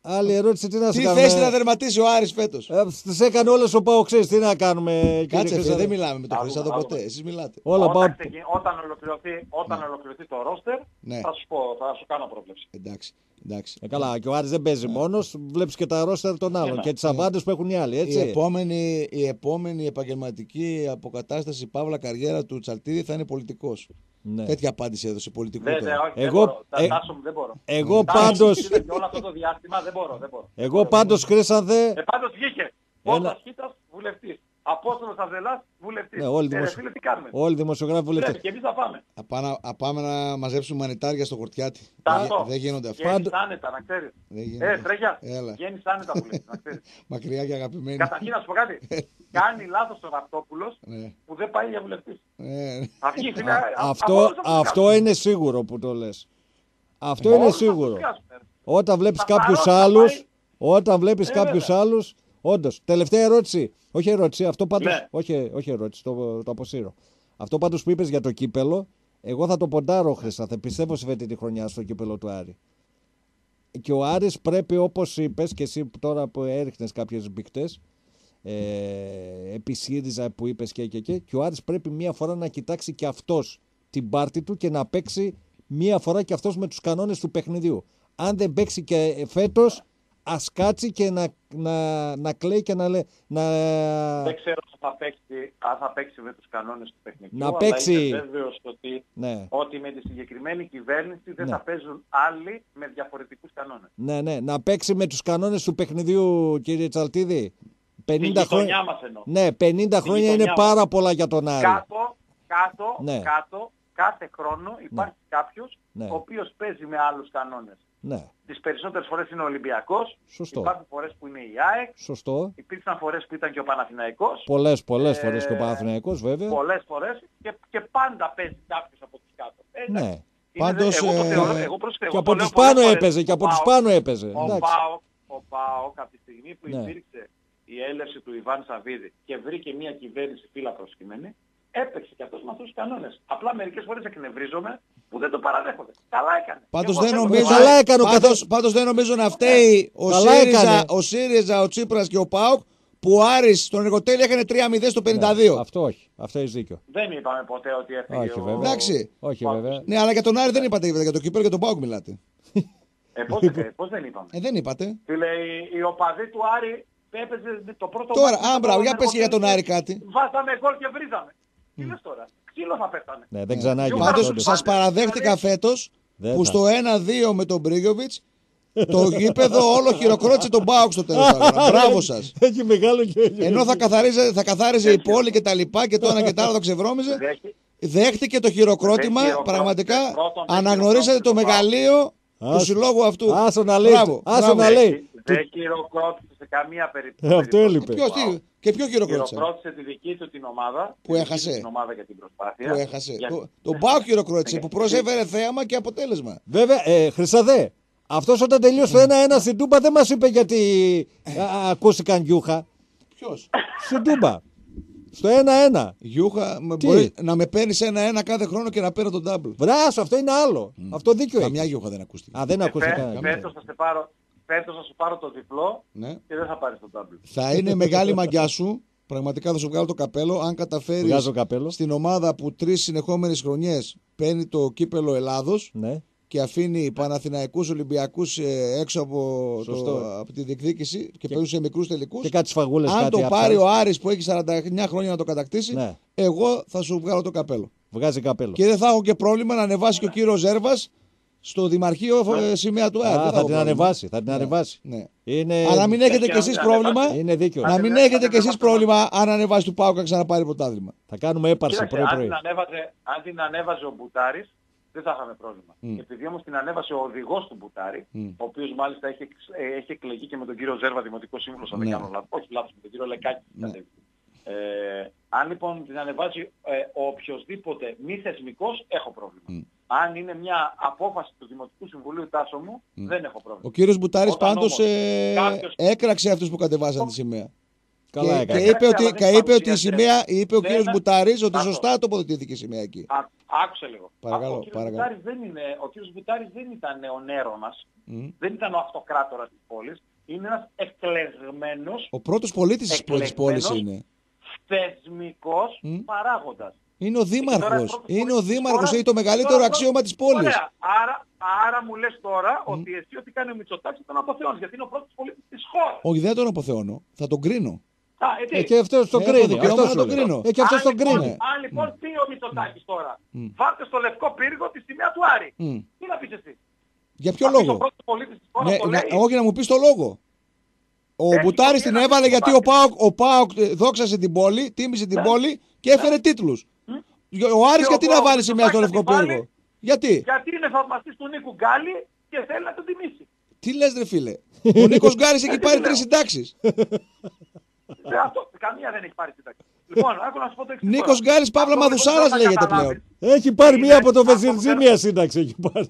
άλλη ερώτηση τι να σου Τι κάνουμε; θέση να δερματίσει ο Άρης φέτος; Ε, Τις έκανε όλες ο Παοξής, τι να κάνουμε κύριε Κάτσε φίλε, Χρυσανθέ. δεν μιλάμε με τον Άκου, Χρυσάδο άκου. ποτέ. Εσείς μιλάτε. Όλα όταν, πάω. ξεκι- όταν, ολοκληρωθεί, όταν ολοκληρωθεί το ρόστερ, Ναι. θα σου πω, θα σου κάνω πρόβλεψη. Εντάξει. εντάξει. Ε, καλά, και ο Άρης δεν παίζει μόνος, βλέπεις και τα ρόστερ των άλλων Ναι. και τις αβάντες που έχουν οι άλλοι, Η έτσι. επόμενη, η επόμενη επαγγελματική αποκατάσταση παύλα καριέρα του Τσαλτίδη θα είναι πολιτικός. Ναι. Τέτοια απάντηση έδωσε πολιτικό Δεν, δεν, τώρα. όχι, δεν Εγώ- μπορώ. Τα- ε, Τάσο μου, δεν μπορώ. Εγώ Τάσο, πάντως, είδες και όλο αυτό το διάστημα δεν μπορώ. Δεν μπορώ. εγώ πάντως Χρυσανθέ, Ε, πάντως βγήκε. Ένα- Πόρτας Κίτας, βουλευτής. Απόστολος Αβδελάς, βουλευτής. Ναι, όλοι Ε, ρε δημοσιο- φίλε, τι κάνουμε; όλοι οι δημοσιογράφοι Πρέπει βουλευτές. και εμείς θα πάμε. Θα πάμε, θα πάμε να μαζέψουμε μανιτάρια στο χορτιάτι. Τάσο, Δεν, δεν γίνονται αυτά. Βγαίνεις άνετα, να ξέρεις. Δεν γίνονται. Ε, τρέχια. Έλα. Βγαίνεις άνετα που λες, να ξέρεις. Μακριά και αγαπημένη. Καταρχήν να σου πω κάτι. Κάνει λάθος ο Ραπτόπουλος Ναι. που δεν πάει για βουλευτής. Ε, Θα βγει, φίλε. Α- α- από Αυτό, όλους θα τους αυτό πιάσουν. είναι σίγουρο που το λες. Αυτό Όλους είναι θα τους σίγουρο. πιάσουν. Όταν βλέπεις Θα κάποιους παρώσει, θα άλλους, πάει. όταν βλέπεις Ε, κάποιους βέβαια. άλλους, όντως. Τελευταία ερώτηση. Όχι ερώτηση, αυτό πάντως, Ναι. όχι, όχι ερώτηση, το, το αποσύρω. Αυτό πάντως που είπες για το κύπελο, εγώ θα το ποντάρω Χρυσά. Θα πιστεύω σε φετινή χρονιά στο κύπελο του Άρη. Και ο Άρης πρέπει όπως είπες και εσύ τώρα που έριχνες κάποιες μπικτές ε, επί ΣΥΡΙΖΑ που είπες και, και, και και ο Άρης πρέπει μία φορά να κοιτάξει και αυτός την πάρτη του και να παίξει μία φορά και αυτός με τους κανόνες του παιχνιδιού. Αν δεν παίξει και φέτος ας κάτσει και να, να, να κλαίει και να λέει. Να... Δεν ξέρω αν θα παίξει, αν θα παίξει με τους κανόνες του παιχνιδιού. Να παίξει. Αλλά είμαι βέβαιος ότι, Ναι. ότι με τη συγκεκριμένη κυβέρνηση δεν Ναι. θα παίζουν άλλοι με διαφορετικούς κανόνες. Ναι, ναι, να παίξει με τους κανόνες του παιχνιδιού, κύριε Τσαλτίδη. 50 Τη γειτονιά χρόνια. μας εννοώ. Ναι, 50 χρόνια είναι γειτονιά πάρα πολλά για τον Άρη. Κάτω, κάτω, Ναι. κάτω, κάθε χρόνο υπάρχει κάποιος Ναι. ο οποίος παίζει με άλλους κανόνες. Ναι, Τις περισσότερες φορές είναι ο Ολυμπιακός, Σωστό. υπάρχουν φορές που είναι η ΑΕΚ, σωστό. υπήρξαν φορές που ήταν και ο Παναθηναϊκός, Πολλές, πολλές Ε, φορές και ο Παναθηναϊκός βέβαια. πολλές φορές και, και πάντα παίζει κάποιος από τους κάτω. Ε, εντάξει. Ναι. Είναι Πάντως, δε- εγώ το ε, θεωρώ, εγώ πρόσεχε, Και εγώ από το λέω τους πολλές πάνω φορές. έπαιζε, και Ο από τους ΠΑΟΚ- πάνω έπαιζε. Ο Εντάξει. ΠΑΟΚ, ο ΠΑΟΚ από τη στιγμή που Ναι. υπήρξε η έλευση του Ιβάν Σαββίδη και βρήκε μια κυβέρνηση φύλλα προσκύμενη, έπαιξε και αυτός με αυτούς τους κανόνες. Απλά μερικές φορές εκνευρίζομαι που δεν το παραδέχονται. Καλά έκανε. Πάντως Και εγώ δεν θέλω- νομίζω, Καλά έκανε ο πάντως, καθένας. πάντως δεν νομίζω να φταίει ο, Καλά ΣΥΡΙΖΑ, έκανε. ο ΣΥΡΙΖΑ, ο Τσίπρας και ο ΠΑΟΚ που ο Άρης στον εργοτέλη έκανε 3-0 στο 52. Ναι, αυτό όχι. Αυτό έχεις δίκιο. Δεν είπαμε ποτέ ότι έφυγε Όχι, ο... βέβαια. Εντάξει. Όχι Πάοκ. βέβαια. Ναι, αλλά για τον Άρη δεν είπατε για το Κύπρο και τον ΠΑΟΚ μιλάτε. Ε, πώς, ε, πώς δεν είπαμε; Ε, δεν είπατε. Φίλε, οι, οι οπαδοί του Άρη έπαιζε με το πρώτο Τώρα, μάτι α, με μπράβο, τον για πες και για τον Εργοτέλη. Άρη κάτι. Βάζαμε γκολ και βρίζαμε. Τι λες τώρα. Ξύλο θα πέφτανε. Ναι, δεν ξανά Πάντως, Πάντως όντως. σας παραδέχτηκα φέτος Δεν που θα. στο 1-2 με τον Μπρίγκοβιτς το γήπεδο όλο χειροκρότησε τον ΠΑΟΚ στο τέλος. Μπράβο σας. Έχει μεγάλο και Ενώ θα καθαρίζε, θα καθάριζε η πόλη και τα λοιπά και το ένα και το άλλο το ξεβρώμιζε. Δέχει- Δέχτηκε το χειροκρότημα. Δεν χειροκρότησε. Πραγματικά Πρώτον, δεν αναγνωρίσατε το χειροκρότησε το μεγαλείο του Άσο. συλλόγου αυτού. Άσο να λέει. Μπράβο, Άσο μπράβο. να λέει. Δέχει- Δεν χειροκρότησε σε καμία περίπτωση. Ε, αυτό έλειπε. Ποιος, τι, και ποιο χειροκρότησε. Χειροκρότησε τη δική του την ομάδα. Που τη δική έχασε. του Την ομάδα για την προσπάθεια. Που έχασε. Για- Το, τον Πάοκ χειροκρότησε που προσέφερε θέαμα και αποτέλεσμα. Βέβαια, ε, Χρυσαδέ, αυτός όταν τελείωσε το 1-1 στην Τούμπα δεν μας είπε γιατί α, ακούστηκαν γιούχα. Ποιος; Στην Τούμπα. Στο 1-1. Γιούχα, με Τι; μπορεί να με παίρνεις ένα-ένα κάθε χρόνο και να παίρνω τον double. Βράσο, αυτό είναι άλλο. Αυτό δίκιο Καμιά έχεις. γιούχα δεν ακούστηκε. Α, δεν Και ακούστηκε φε- κανένα. Φέτος θα σε πάρω, φέτος θα σου πάρω το διπλό Ναι. και δεν θα πάρεις το double. Θα είναι μεγάλη μαγιά σου. Πραγματικά θα σου βγάλω το καπέλο. Αν καταφέρεις Βγάζω καπέλο. στην ομάδα που τρεις συνεχόμενες χρονιές παίρνει το κύπελο Ελλάδος Ναι. και αφήνει Παναθηναϊκούς Ολυμπιακούς ε, έξω από, Σωστό. το, από τη διεκδίκηση και, παίζουν σε μικρούς τελικούς. Και κάτι σφαγούλες Αν κάτι το άψαρες. πάρει ο Άρης που έχει 49 χρόνια να το κατακτήσει, Ναι. εγώ θα σου βγάλω το καπέλο. Βγάζει καπέλο. Και δεν θα έχω και πρόβλημα να ανεβάσει και ο κύριος Ζέρβας στο Δημαρχείο ε, σημαία του Άρη. Δεν Α, έχω θα την πρόβλημα. ανεβάσει. Θα την Ναι, ανεβάσει. ναι. Είναι... Αλλά μην έχετε Και κι εσείς αν πρόβλημα. ανεβάσει- είναι δίκιο. Να μην Ανεβα- έχετε κι εσείς ανεβάσει- πρόβλημα αν ανεβάσει του Πάουκα να ξαναπάρει πρωτάθλημα. Θα κάνουμε έπαρση Κοίταξε, αν πρωί-πρωί. την, ανέβαζε, αν την ανέβαζε ο Μπουτάρης, δεν θα είχαμε πρόβλημα. Επειδή όμως την ανέβασε ο οδηγός του Μπουτάρη, ο οποίος μάλιστα έχει, εξ- ε, έχει εκλεγεί και με τον κύριο Ζέρβα, δημοτικό σύμβουλο, αν δεν Ναι. κάνω λάθος. Όχι λάθος, με τον κύριο Λεκάκη. κατέβη. Ε, αν λοιπόν την ανεβάζει ε, ο οποιοδήποτε μη θεσμικός, έχω πρόβλημα. Αν είναι μια απόφαση του Δημοτικού Συμβουλίου Τάσο μου, δεν έχω πρόβλημα. Ο κύριος Μπουτάρης Όταν πάντως όμως κάποιος- έκραξε αυτούς που κατεβάσαν τη σημαία. Καλά και, έκανε. και είπε ότι, Αλλά δεν και είπε ότι η παρουσίασε. σημαία, είπε ο Δεν κύριος είναι- Μπουτάρης ότι Άκου. σωστά τοποθετήθηκε η σημαία εκεί. Α, άκουσε λίγο. Παρακαλώ, Αυτό, ο κύριος παρακαλώ. Μπουτάρης δεν είναι, ο κύριος Μπουτάρης δεν ήταν ο νέρονας, Μμ. δεν ήταν ο αυτοκράτορας της πόλης, είναι ένας εκλεγμένος, Ο πρώτος πολίτης της πόλης Εκλεγμένος. είναι. θεσμικός Μμ. παράγοντας. Είναι ο Και τώρα δήμαρχος. πρώτος Είναι ο πολίτης της δήμαρχος, χώρας. έχει το μεγαλύτερο Τώρα, αξίωμα της πόλης. Ωραία. Άρα, άρα μου λες τώρα ότι εσύ ό,τι κάνει ο Μητσοτάκης τον αποθεώνεις, γιατί είναι ο πρώτος πολίτης της χώρας. Όχι, δεν τον αποθεώνω. Θα τον κρίνω. Α, έτσι. Ε, και αυτός τον Έχω κρίνει. δικαίωμα Αυτό να σου τον λέει. κρίνω. Ε, και αυτός Αν τον λοιπόν- κρίνει. Αν λοιπόν πει ο Μητσοτάκης τώρα, βάλτε στο λευκό πύργο τη σημαία του Άρη. Μμ. Τι να πεις εσύ; Για ποιο Θα πεις λόγο; Ο πρώτος πολίτης της χώρας Ναι, το να, λέει. όχι να μου πεις το λόγο. Ο Έχει Μπουτάρης το την πείραμα έβαλε του γιατί ο Μπουτάρη. Πάοκ, ο Πάοκ ε, δόξασε την πόλη, τίμησε την πόλη και έφερε τίτλους. Ο Άρης Και ο γιατί να Πάοκ βάλει σημαία στο Μητσοτάκης λευκό θα την πύργο. Γιατί; Γιατί είναι θαυμαστής του Νίκου Γκάλη και θέλει να τον τιμήσει. Τι λες ρε φίλε; Ο Νίκος Γκάρης έχει πάρει τρεις συντάξεις. Ε, αυτό, καμία δεν έχει πάρει σύνταξη. Λοιπόν, άκου να σου πω το εξής. Νίκος τώρα. Γκάρης Παύλα Αυτό λοιπόν Μαδουσάρας θέλω να λέγεται καταλάβεις. πλέον. Έχει πάρει Είναι μία από το αυτό που Βεζιρτζή θέλω- μία σύνταξη. Έχει πάρει.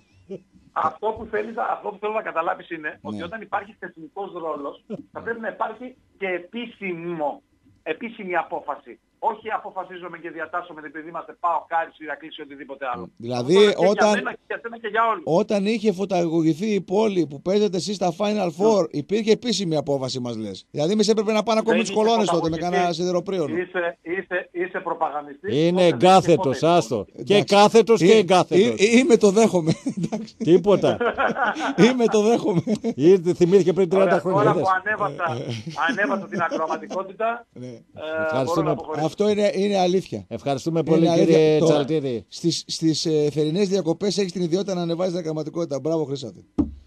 Αυτό που, θέλεις, αυτό που θέλω να καταλάβεις είναι Ναι. ότι όταν υπάρχει θεσμικός ρόλος θα πρέπει να υπάρχει και επίσημο, επίσημη απόφαση όχι αποφασίζομαι και διατάσσομαι επειδή είμαστε πάω κάρι, Ηρακλής ή οτιδήποτε άλλο. Δηλαδή, Αυτό και όταν- Για μένα και για σένα και για όλους. Όταν είχε φωταγωγηθεί η πόλη που παίζετε εσεί στα Final Four, υπήρχε επίσημη απόφαση, μας λες. Δηλαδή, εμείς έπρεπε να πάμε ακόμα Δεν του είχε κολόνες τότε με φωταγωγηθεί. κανένα σιδεροπρίωνο. Είσαι, είσαι, είσαι προπαγανδιστής. Είναι Οπότε δεν εγκάθετος, είσαι ποτέ. άστο. Και Εντάξει. κάθετο και Ε, εγκάθετος. ε, ε, Είμαι το δέχομαι. Εντάξει. Τίποτα. Είμαι το δέχομαι. Ήρθε, θυμήθηκε πριν 30 Ωραία, χρόνια. τώρα είδες; που ανέβασα, ανέβασα την ακροματικότητα, Ναι. ε, Ευχαριστούμε. Μπορώ να αποχωρήσω. Αυτό είναι, είναι αλήθεια. Ευχαριστούμε πολύ Είναι αλήθεια. κύριε Τώρα, Τσαλτίδη. Στις, στις ε, θερινές διακοπές έχεις την ιδιότητα να ανεβάζεις την ακροματικότητα. Μπράβο Χρήσατε.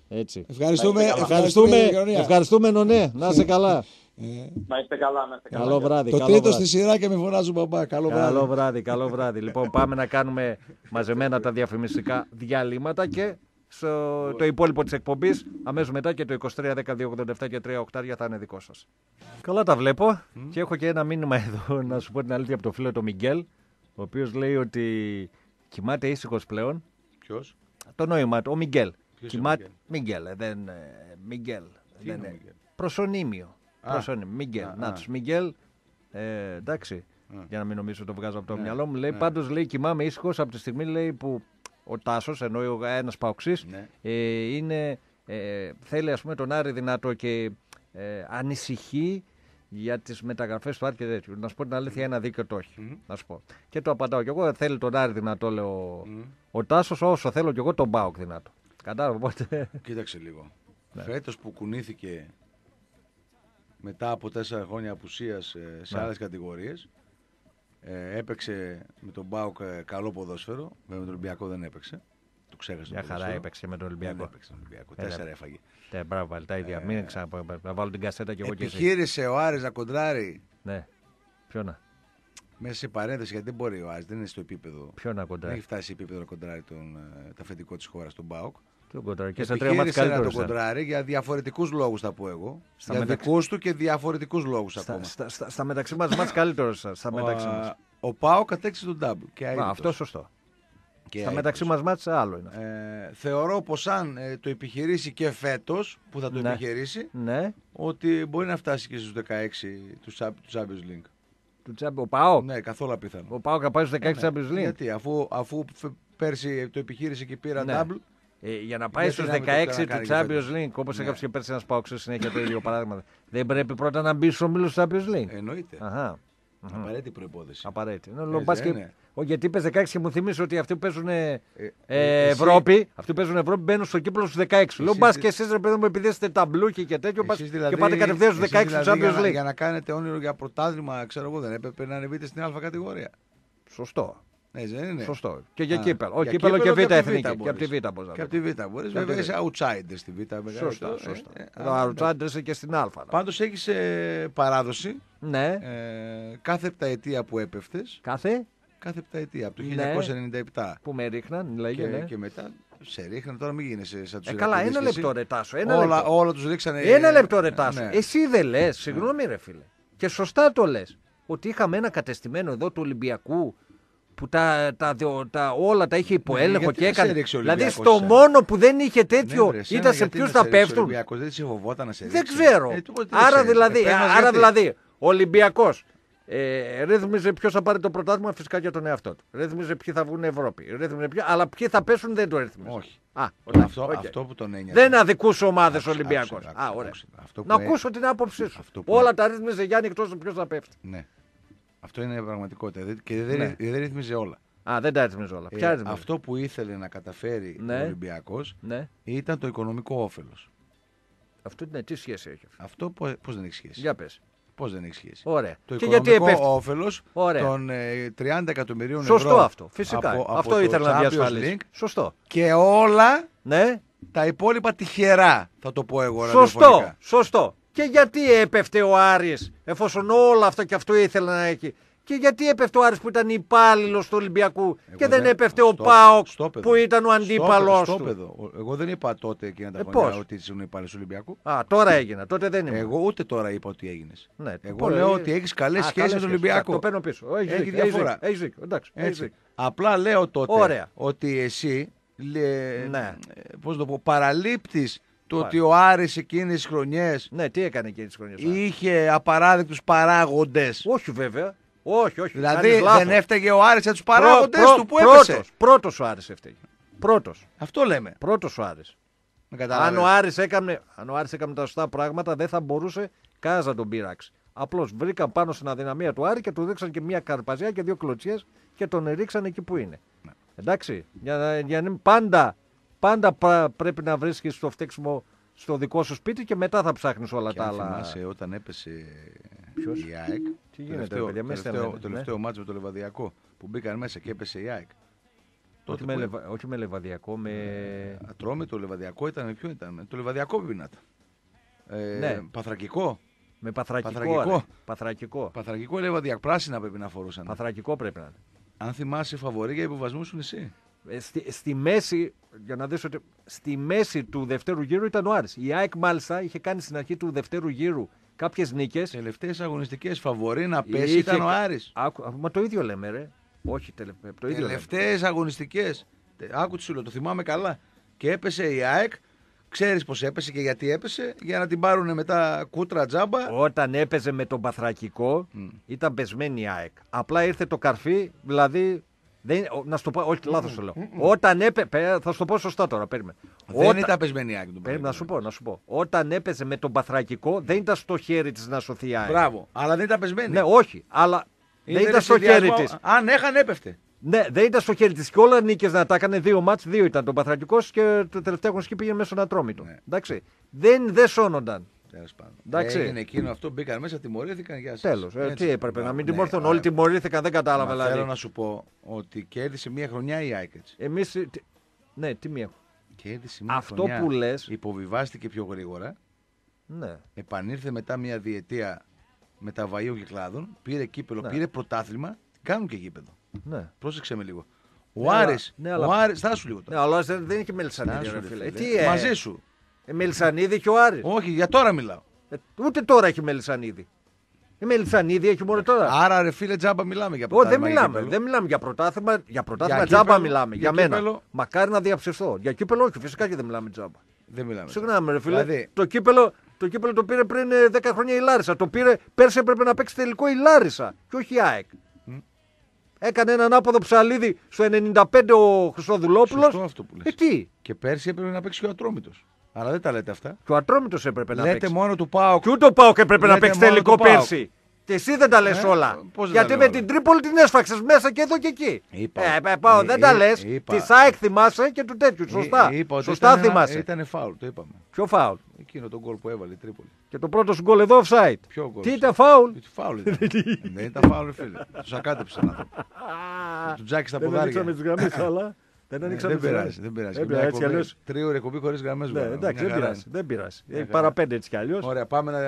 Έτσι. Ευχαριστούμε. καλά. Ευχαριστούμε, Γεωνία. ευχαριστούμε νονέ. Να είσαι καλά. Να είστε καλά, να είστε καλά. Καλό βράδυ. Το καλό τρίτο βράδυ. στη σειρά και με φωνάζουν μπαμπά. Καλό Καλό βράδυ. βράδυ, καλό βράδυ. Λοιπόν, πάμε να κάνουμε μαζεμένα τα διαφημιστικά διαλύματα και στο, το υπόλοιπο της εκπομπής αμέσως μετά και το 23, 10, 2, 87 και 3 οκτάρια θα είναι δικό σας. Καλά τα βλέπω και έχω και ένα μήνυμα εδώ να σου πω την αλήθεια από το φίλο του Μιγγέλ, ο οποίος λέει ότι κοιμάται ήσυχος πλέον. Ποιος; Το νόημα του, ο Μιγγέλ. Ποιος Κοιμάται. είναι Μιγγέλ, ε, δεν. ε, Μιγγέλ. Τι δεν είναι ο είναι. Μιγγέλ; Προσωνύμιο. Α. Προσωνύμιο. Μιγγέλ. Α, Να α. τους Μιγγέλ. Ε, εντάξει. Α. Για να μην νομίζω το βγάζω από το Ναι, μυαλό μου. Λέει ναι. πάντως λέει κοιμάμαι ήσυχος από τη στιγμή λέει, που ο Τάσος, ενώ ένας παοξής, Ναι. ε, είναι, ε, θέλει ας πούμε τον Άρη δυνατό και ε, ανησυχεί για τις μεταγραφές του Άρη και τέτοιου. Να σου πω την αλήθεια, ένα δίκιο το έχει. Μμμ. Να σου πω. Και το απαντάω κι εγώ. Θέλει τον Άρη δυνατό, λέω Μμ. ο Τάσος, όσο θέλω κι εγώ τον Μπάουκ δυνατό. Κατάλαβα. Οπότε. Κοίταξε λίγο. Ναι. Φέτος που κουνήθηκε μετά από τέσσερα χρόνια απουσίας ε, σε Ναι. άλλες κατηγορίες ε, έπαιξε με τον Μπάουκ ε, καλό ποδόσφαιρο. Βέβαια με τον Ολυμπιακό δεν έπαιξε. Το ξέχασε. Μια το χαρά ποδόσφαιρο. έπαιξε με τον Δεν Ολυμπιακό. έπαιξε τον Ολυμπιακό. Ε, Τέσσερα ναι. έφαγε. Ναι, μπράβο, πάλι τα ίδια. Μην ξαναπώ. Να βάλω την κασέτα κι εγώ και εσύ. Επιχείρησε ο Άρης να κοντράρει Ναι. Ποιο να, μέσα σε παρένθεση γιατί δεν μπορεί ο Άρης, δεν είναι στο επίπεδο. ποιο να Δεν κοντράρει. έχει φτάσει σε επίπεδο να κοντράρει τον ε, τα αφεντικό της χώρας, τον Μπάουκ. Ποιο κοντράρει. Και στα τρία μάτια Επιχείρησε να καλύτερο. τον κοντράρει για διαφορετικούς λόγους, θα πω εγώ. Στα για μεταξύ- δικούς του και διαφορετικούς λόγους Στα, ακόμα. στα, στα, στα μεταξύ μας μάτς καλύτερος. Στα μεταξύ Ο, μας. ο Πάο κατέκτησε τον double. Και Α, αίτητος. αυτό σωστό. Και Στα αίτητος. μεταξύ μας μάτσα άλλο είναι. αυτό. Ε, θεωρώ πως αν ε, το επιχειρήσει και φέτος που θα το Ναι. επιχειρήσει Ναι, ότι μπορεί να φτάσει και στους 16 του, Champ- του Champions League. του Τσάμπη. Ο Πάο; Ναι, καθόλου απίθανο. Ο Πάο θα πάει στου 16 Ναι. Champions League. Γιατί αφού, αφού φ- πέρσι το επιχείρησε και πήρα Ναι. double, Ε, για να πάει Γιατί στους να μην το 16 ξανακάνει του και Champions φέτος. League, όπως Ναι. έγραψε και πέρσι ένας Πάο, συνέχεια το ίδιο παράδειγμα. Δεν πρέπει πρώτα να μπει στους ομίλους του Champions League. εννοείται. Αχα. Απαραίτητη προπόθεση. Απαραίτητη. Ναι, λέω, Έτσι μπας δεν και- είναι. Ο, γιατί είπες 16 και μου θυμίζει ότι αυτοί που παίζουν ε, Ε, ε, ε, εσύ- Ευρώπη, αυτοί που παίζουν Ευρώπη μπαίνουν στο κύπλο στους 16. Λέω Εσείς μπα δη- και εσείς ρε παιδί μου, επειδή είστε ταμπλούκι και τέτοιο, πας Εσείς και πάτε κατευθείαν στους εσείς 16 του δηλαδή για, Champions να- League. για να κάνετε όνειρο για πρωτάθλημα, ξέρω εγώ, δεν έπρεπε να ανεβείτε στην Α κατηγορία. Σωστό. Ναι, δεν είναι; Σωστό. Και για Α, κύπελο. Ο για κύπελο και κύπελο β' από τη εθνική. Β' Και από τη μπορείς. Β' μπορείς Και να από τη Β μπορείς. Και από τη Βέβαια Β'. είσαι outsider στη Β. μεγάλο Σωστό, αυτό, σωστό. ε, ε, Εδώ αλλά αρουτζάντρε και στην Α. Πάντως έχεις παράδοση Ναι. ε, κάθε επταετία που έπεφτες. Κάθε; Κάθε επταετία από το Ναι. 1997 που με ρίχναν, και, λέγε. ναι. και μετά σε ρίχναν. Τώρα μην γίνεσαι σαν τους Ε, καλά, ένα λεπτό ρε Τάσο. Ένα όλα, λεπτό. όλα τους ρίξανε. Ένα λεπτό ρε Τάσο. Ναι. Εσύ δεν λες, συγγνώμη ρε φίλε. Και σωστά το λες. Ότι είχαμε ένα κατεστημένο εδώ του Ολυμπιακού που τα, τα, τα, τα- όλα τα είχε υπό Ναι, έλεγχο γιατί και δεν σε έκανε. έριξε ο Δηλαδή Ολυμπιακός στο εσένα. μόνο που δεν είχε τέτοιο Ναι, βρε, εσένα ήταν σε γιατί ποιους να θα σε ρίξει ο πέφτουν; Ολυμπιακός, δεν σε φοβόταν να σε Δεν ρίξει. ξέρω. Ε, τίποτε δεν σε άρα ρίξει. δηλαδή, Ε, πες μας άρα γιατί. δηλαδή ο Ολυμπιακός ε, ρύθμιζε ποιος θα πάρει το πρωτάθλημα φυσικά για τον εαυτό του. Ρύθμιζε ποιοι θα βγουν Ευρώπη. Ρύθμιζε ποιοι, αλλά ποιοι θα πέσουν δεν το ρύθμιζε. Όχι. Α, ωραία, Αυτό, οκ. αυτό που τον ένοιαζε. Δεν αδικούσε ομάδες Άκουσε, Ολυμπιακός. άκουσε, Α, άκουσε, ωραία. άκουσε. Αυτό Να που έ- ακούσω την άποψή σου. Αυτό που Όλα έ- τα ρύθμιζε Γιάννη εκτός του ποιος θα πέφτει. Ναι. Αυτό είναι πραγματικότητα. Δεν- Και δεν, Ναι. δεν ρύθμιζε όλα. Α, δεν τα ρύθμιζε όλα. Ε, Ποια ρύθμιζε. αυτό που ήθελε να καταφέρει Ναι. ο Ολυμπιακός Ναι. ήταν το οικονομικό όφελος. Αυτό ναι, τι σχέση έχει. αυτό; Αυτό πώς δεν έχει σχέση; Για πες. Πώς δεν έχει σχέση; Ωραία. Το και γιατί οικονομικό επέφτει. όφελος Ωραία. των ε, 30 εκατομμυρίων Σωστό ευρώ. αυτό. Φυσικά. από- από αυτό το ήθελα να Champions διασφαλίσει. League Σωστό. Και όλα Ναι. τα υπόλοιπα τυχερά, θα το πω εγώ Σωστό. ραδιοφωνικά. Σωστό. Και γιατί έπεφτε ο Άρης εφόσον όλο αυτό και αυτό ήθελε να έχει. Και γιατί έπεφτε ο Άρης που ήταν υπάλληλος του Ολυμπιακού Εγώ και δεν δεν- έπεφτε ο στο- Πάοκ στο παιδό. που ήταν ο Στο αντίπαλο παιδό, στο του. παιδό. Ο- Εγώ δεν είπα τότε εκείνα τα Ε, χρόνια πώς; ότι ήσουν υπάλληλος του Ολυμπιακού. Α, τώρα έγινε. Τότε δεν ήμουν. Εγώ ούτε τώρα είπα ότι έγινες. Ναι, Εγώ πω, λέω ε, ότι έχεις καλές α, σχέσεις καλές με τον σχέσεις. Ολυμπιακό. Το παίρνω πίσω. Έχεις Έχει δίκιο, έχεις διαφορά. δίκιο, έχεις δίκιο. Εντάξει, έχεις Έτσι. δίκιο. Απλά λέω τότε Ωραία. ότι εσύ λέ, Ναι. ε, πώς το πω, παραλείπτεις το Πάλι. ότι ο Άρης εκείνες τις χρονιές Ναι, τι έκανε εκείνη τη χρονιά. είχε απαράδεκτους παράγοντες. Όχι βέβαια. Όχι, όχι. Δηλαδή κάνεις λάθος. δεν έφταιγε ο Άρης από τους Πρω- παράγοντες πρω- του που έπεσε. πρώτος, πρώτος ο Άρης έφταιγε. Πρώτος. Αυτό λέμε. Πρώτος ο Άρης. Με Αν καταλάβες. ο, Άρης έκανε, αν ο Άρης έκανε τα σωστά πράγματα, δεν θα μπορούσε κανένας να τον πειράξει. Απλώς βρήκαν πάνω στην αδυναμία του Άρη και του δείξαν και μία καρπαζιά και δύο κλωτσιές και τον ρίξαν εκεί που είναι. Ναι. Εντάξει. Για να, για να μην πάντα, πάντα πρα- πρέπει να βρίσκεις το φταίξιμο στο δικό σου σπίτι και μετά θα ψάχνεις όλα Και τα αν άλλα. θυμάσαι όταν έπεσε Ποιος; η ΑΕΚ. Τι γίνεται, τελευταίο, παιδιά, μην τελευταίο, στέλνετε, το ναι. τελευταίο μάτσο με το Λεβαδιακό που μπήκαν μέσα και έπεσε η ΑΕΚ. όχι, Τότε με που- λεβα- όχι με λεβαδιακό, με. Ατρώμε το Λεβαδιακό ήταν, ποιο ήταν, το Λεβαδιακό πρέπει να ήταν. Ε, Ναι. Παθρακικό. με παθρακικό. Παθρακικό. ρε. Παθρακικό. Παθρακικό Λεβαδιακό. Πράσινα πρέπει να φορούσαν. Παθρακικό πρέπει να είναι. Αν θυμάσαι φαβορή για υποβασμού σου εσύ. Ε, Στη, στη μέση, για να δεις ότι στη μέση του δευτέρου γύρου ήταν ο Άρης. Η ΑΕΚ μάλιστα είχε κάνει στην αρχή του δευτέρου γύρου κάποιες νίκες. Τελευταίες αγωνιστικές φαβορή να πέσει Είχε ήταν ο κα- Άρης. Άκου, α, μα το ίδιο λέμε ρε. Όχι, τελε, το ίδιο λέμε. Τελευταίες αγωνιστικές. Άκου τι σου λέω, το θυμάμαι καλά. Και έπεσε η ΑΕΚ. Ξέρεις πώ έπεσε και γιατί έπεσε; Για να την πάρουν μετά κούτρα τζάμπα. Όταν έπαιζε με τον Παθρακικό ήταν πεσμένη η ΑΕΚ. Απλά ήρθε το καρφί, δηλαδή. Δεν, ο- να σου το πω, όχι, λάθος το λέω. Όταν έπαιζε. Θα σου το πω σωστά τώρα, περίμενε. Δεν Όταν- ήταν πεσμένη η ΑΕΚ. τον Περίμενε, να σου Παναγιώτη. πω, να σου πω. Όταν έπαιζε με τον Παθρακικό, δεν ήταν στο χέρι της να σωθεί η ΑΕΚ. Μπράβο. Αλλά δεν ήταν πεσμένη. Ναι, όχι, αλλά δεν ήταν στο χέρι της. Αν έχανε, έπεφτε. Ναι, δεν ήταν στο χέρι της. Και όλα νίκες να τα έκανε δύο μάτς, δύο ήταν τον Παθρακικός και το τελευταίο αγωνιστική πήγαινε μέσα στον Ατρόμητο. Ναι. Εντάξει. Δεν, δεν σώνονταν. Τέλος πάντων. Εντάξει. Έγινε εκείνο αυτό, μπήκαν μέσα, τιμωρήθηκαν. Γεια σας. Τέλος. Έτσι. τι έπρεπε να Μπράβο, μην ναι, τιμωρηθούν. ωραία. Όλοι τιμωρήθηκαν, δεν κατάλαβα Μα δηλαδή. Θέλω να σου πω ότι κέρδισε μία χρονιά η ΑΕΚ έτσι. Εμείς. Ναι, τι μία. Κέρδισε μία Αυτό χρονιά. που λες- Υποβιβάστηκε πιο γρήγορα. Ναι. Επανήρθε μετά μία διετία μεταβαΐων κυκλάδων. Πήρε κύπελο, Ναι. πήρε πρωτάθλημα. Κάνουν και γήπεδο. Ναι. Πρόσεξε με λίγο. Ο Ναι, αλλά- Άρης, ναι, αλλά- ο Άρης, θα σου λίγο Ναι, τώρα. αλλά δεν δεν είχε Θα Μελισανίδη, σου, ρε ρε φίλε. φίλε. Ε, Τι, ε, Μαζί σου. Ε, Μελισανίδη και ο Άρης. Όχι, για τώρα μιλάω. Ε, ούτε τώρα έχει Μελισανίδη. Η Μελισανίδη έχει μόνο τώρα. Άρα ρε φίλε τζάμπα μιλάμε για Όχι, δεν πρωτάθλημα. για μιλάμε. κύπελλο. Δεν μιλάμε για πρωτάθλημα. Για πρωτάθλημα Για τζάμπα κύπελλο, μιλάμε. για Για, μένα. κύπελλο. Μακάρι να διαψευστώ. Για κύπελο όχι, φυσικά και δεν μιλάμε τζάμπα. Δεν μιλάμε. Συγγνώμη, ρε φίλε. Δηλαδή- Το, κύπελο, το κύπελο το πήρε πριν ε, 10 χρόνια η Λάρισα. Το πήρε πέρσι έπρεπε να παίξει τελικό η Λάρισα και όχι η ΑΕΚ. Έκανε έναν άποδο ψαλίδι στο 95 ο Χρυστοδουλόπουλο. Σωστό αυτό που λες. Ε, τι; Και πέρσι έπρεπε να παίξει και ο Ατρόμητος. Αλλά δεν τα λέτε αυτά. Και ο Ατρόμητος έπρεπε να Λέτε παίξει. μόνο του Πάοκ. Και ούτε ο Πάοκ έπρεπε να Λέτε παίξει μόνο τελικό του ΠΑΟΚ. πέρσι; Και εσύ δεν τα λες Ε, όλα. πώς δεν Γιατί τα με λέω την όλα. Τρίπολη την έσφαξες μέσα και εδώ και εκεί. Είπα. Ε, ε, πάω, Ε, δεν τα ε, λες. είπα. Τη ΣΑΕΚ θυμάσαι και του τέτοιου. Σωστά. Ε, είπα ότι Σωστά ήταν θυμάσαι. Ένα, ήταν φάουλ, το είπαμε. Ποιο φάουλ; Εκείνο τον γκολ που έβαλε η Τρίπολη. Και το πρώτο σου γκολ εδώ offside. Ποιο γκολ. Τι ήταν φάουλ; Τι φάουλ ήταν; δεν ήταν φάουλ, ρε φίλε. Τους ακάτεψε ένα άνθρωπο. Τους τζάκι στα Δεν ποδάρια. ανοίξαμε τις γραμμές, αλλά. Δεν Ε, ανοίξαμε Δεν τις πειράζει, γραμμές. δεν πειράζει. Δεν Και μια πειράζει, έτσι κι εκπομπή- αλλιώς. Τρίωρη εκπομπή χωρίς γραμμές Ναι, εντάξει, δεν πειράζει. Δεν πειράζει. Μια Ε, χαρά. Παραπέντε έτσι κι αλλιώς. Ωραία, πάμε να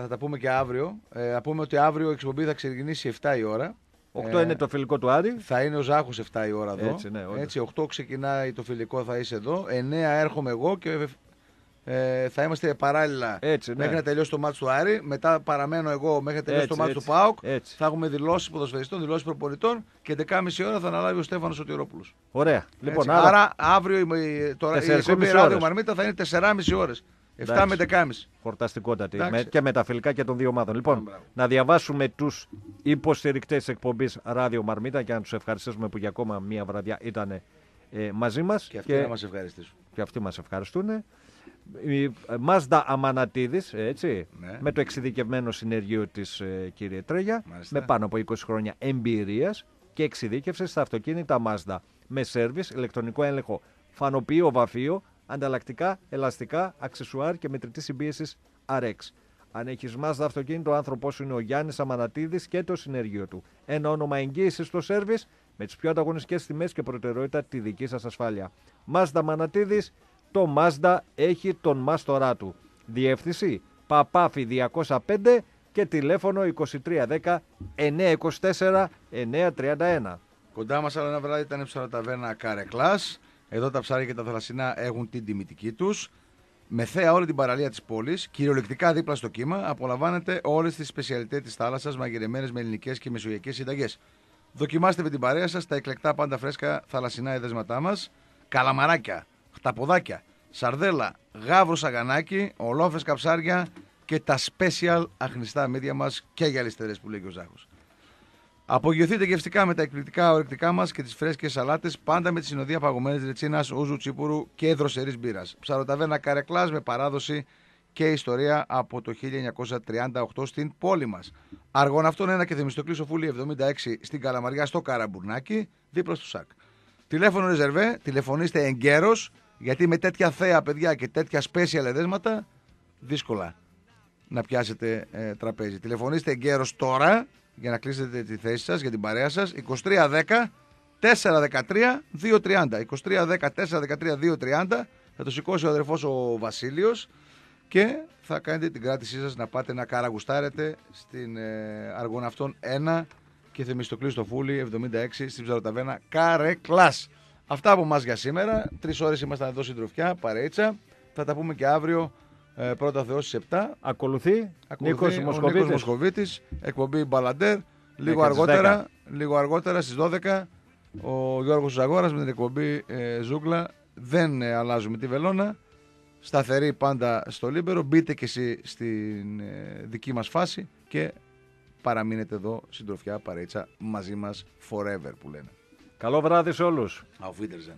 θα τα πούμε και αύριο. Ε, να πούμε ότι αύριο η εκπομπή θα ξεκινήσει 7 η ώρα. 8 Ε, είναι το φιλικό του Άρη. Θα είναι ο Ζάχος 7 η ώρα εδώ. Έτσι, ναι, όντως. Έτσι, 8 ξεκινάει το φιλικό, θα είσαι εδώ. 9 έρχομαι εγώ και ε, θα είμαστε παράλληλα Έτσι, ναι. μέχρι να τελειώσει το μάτσο του Άρη. Μετά παραμένω εγώ μέχρι να τελειώσει Έτσι, το μάτσο του έτσι, ΠΑΟΚ. έτσι. Θα έχουμε δηλώσεις ποδοσφαιριστών, δηλώσεις προπονητών και 11.30 ώρα θα αναλάβει ο Στέφανος Σωτηρόπουλος. Ωραία. Λοιπόν, άρα... άρα αύριο η, η- τώρα, η 4,5 εκπομπή ώρες. ράδιο Μαρμίτα θα είναι 4,5 ώρες. 7 με Εντάξει. 10.30. χορταστικότατη Εντάξει. με, και με τα φιλικά και των δύο ομάδων. Λοιπόν, μπράβο. να διαβάσουμε τους υποστηρικτές εκπομπής Ράδιο Μαρμίτα και να τους ευχαριστήσουμε που για ακόμα μία βραδιά ήταν ε, μαζί μας. Και αυτοί να μας ευχαριστήσουν. και αυτοί μας ευχαριστούν. Η ε, Μάζδα Αμανατίδης, έτσι, Ναι. με το εξειδικευμένο συνεργείο της ε, κύριε Τρέγια, Μάλιστα. με πάνω από 20 χρόνια εμπειρίας και εξειδίκευσης στα αυτοκίνητα Μάζδα, με σέρβις, ηλεκτρονικό έλεγχο, φανοποιείο βαφείο, ανταλλακτικά, ελαστικά, αξεσουάρ και μετρητή συμπίεσης RX. Αν έχεις Mazda αυτοκίνητο, ο άνθρωπό σου είναι ο Γιάννης Αμανατίδης και το συνεργείο του. Ένα όνομα εγγύησης στο σερβις με τις πιο ανταγωνιστικές τιμές και προτεραιότητα τη δική σας ασφάλεια. Mazda Αμανατίδη, το Mazda έχει τον μάστορά του. Διεύθυνση Παπάφη 205 και τηλέφωνο 2310 924 931. Κοντά μας άλλο ένα βράδυ ήταν η ψαροταβέρνα Καρεκλά. Εδώ τα ψάρια και τα θαλασσινά έχουν την τιμητική τους. Με θέα όλη την παραλία της πόλης, κυριολεκτικά δίπλα στο κύμα, απολαμβάνετε όλες τις σπεσιαλιτές της θάλασσας μαγειρεμένες με ελληνικές και μεσογειακές συνταγές. Δοκιμάστε με την παρέα σας τα εκλεκτά πάντα φρέσκα θαλασσινά εδέσματά μας, καλαμαράκια, χταποδάκια, σαρδέλα, γάβρο σαγανάκι, ολόφρεσκα ψάρια και τα special αχνιστά μύδια μας και γυαλιστερέ που λέει και ο Ζάχος. Απογειωθείτε γευστικά με τα εκπληκτικά ορεκτικά μας και τις φρέσκες σαλάτες, πάντα με τη συνοδεία παγωμένης ρετσίνας, ούζου τσίπουρου και δροσερής μπύρας. Ψαροταβέρνα Καρεκλάς με παράδοση και ιστορία από το 1938 στην πόλη μας. Αργών αυτών ένα και Θεμιστοκλής Σοφούλη 76 στην Καλαμαριά στο Καραμπουρνάκι, δίπλα στο ΣΑΚ. Τηλέφωνο ρεζερβέ, τηλεφωνήστε εγκαίρως, γιατί με τέτοια θέα παιδιά και τέτοια σπέσια εδέσματα, δύσκολα να πιάσετε ε, τραπέζι. Τηλεφωνήστε εγκαίρως τώρα για να κλείσετε τη θέση σας για την παρέα σας. 2310 413 230. 2310 413 230. Θα το σηκώσει ο αδερφός ο Βασίλειος και θα κάνετε την κράτησή σας να πάτε να καραγουστάρετε στην ε, Αργοναυτών 1 και Θεμιστοκλής στο Φούλι 76 στην Ψαροταβένα Καρεκλάς. Αυτά από εμάς για σήμερα. Τρεις ώρες ήμασταν εδώ συντροφιά, παρέτσα. Θα τα πούμε και αύριο ε, πρώτα Θεός στις 7. Ακολουθεί, Ακολουθεί Νίκος ο Μοσκοβίτης. Νίκος Μοσκοβίτης, εκπομπή Μπαλαντέρ. Λίγο και τις αργότερα, λίγο αργότερα στις 12 ο Γιώργος Ζαγόρας με την εκπομπή ε, Ζούγκλα. Δεν ε, αλλάζουμε τη βελόνα. Σταθερή πάντα στο Λίμπερο. Μπείτε και εσείς στην ε, δική μας φάση και παραμείνετε εδώ συντροφιά παρεΐτσα μαζί μας forever που λένε. Καλό βράδυ σε όλους. Auf Wiedersehen.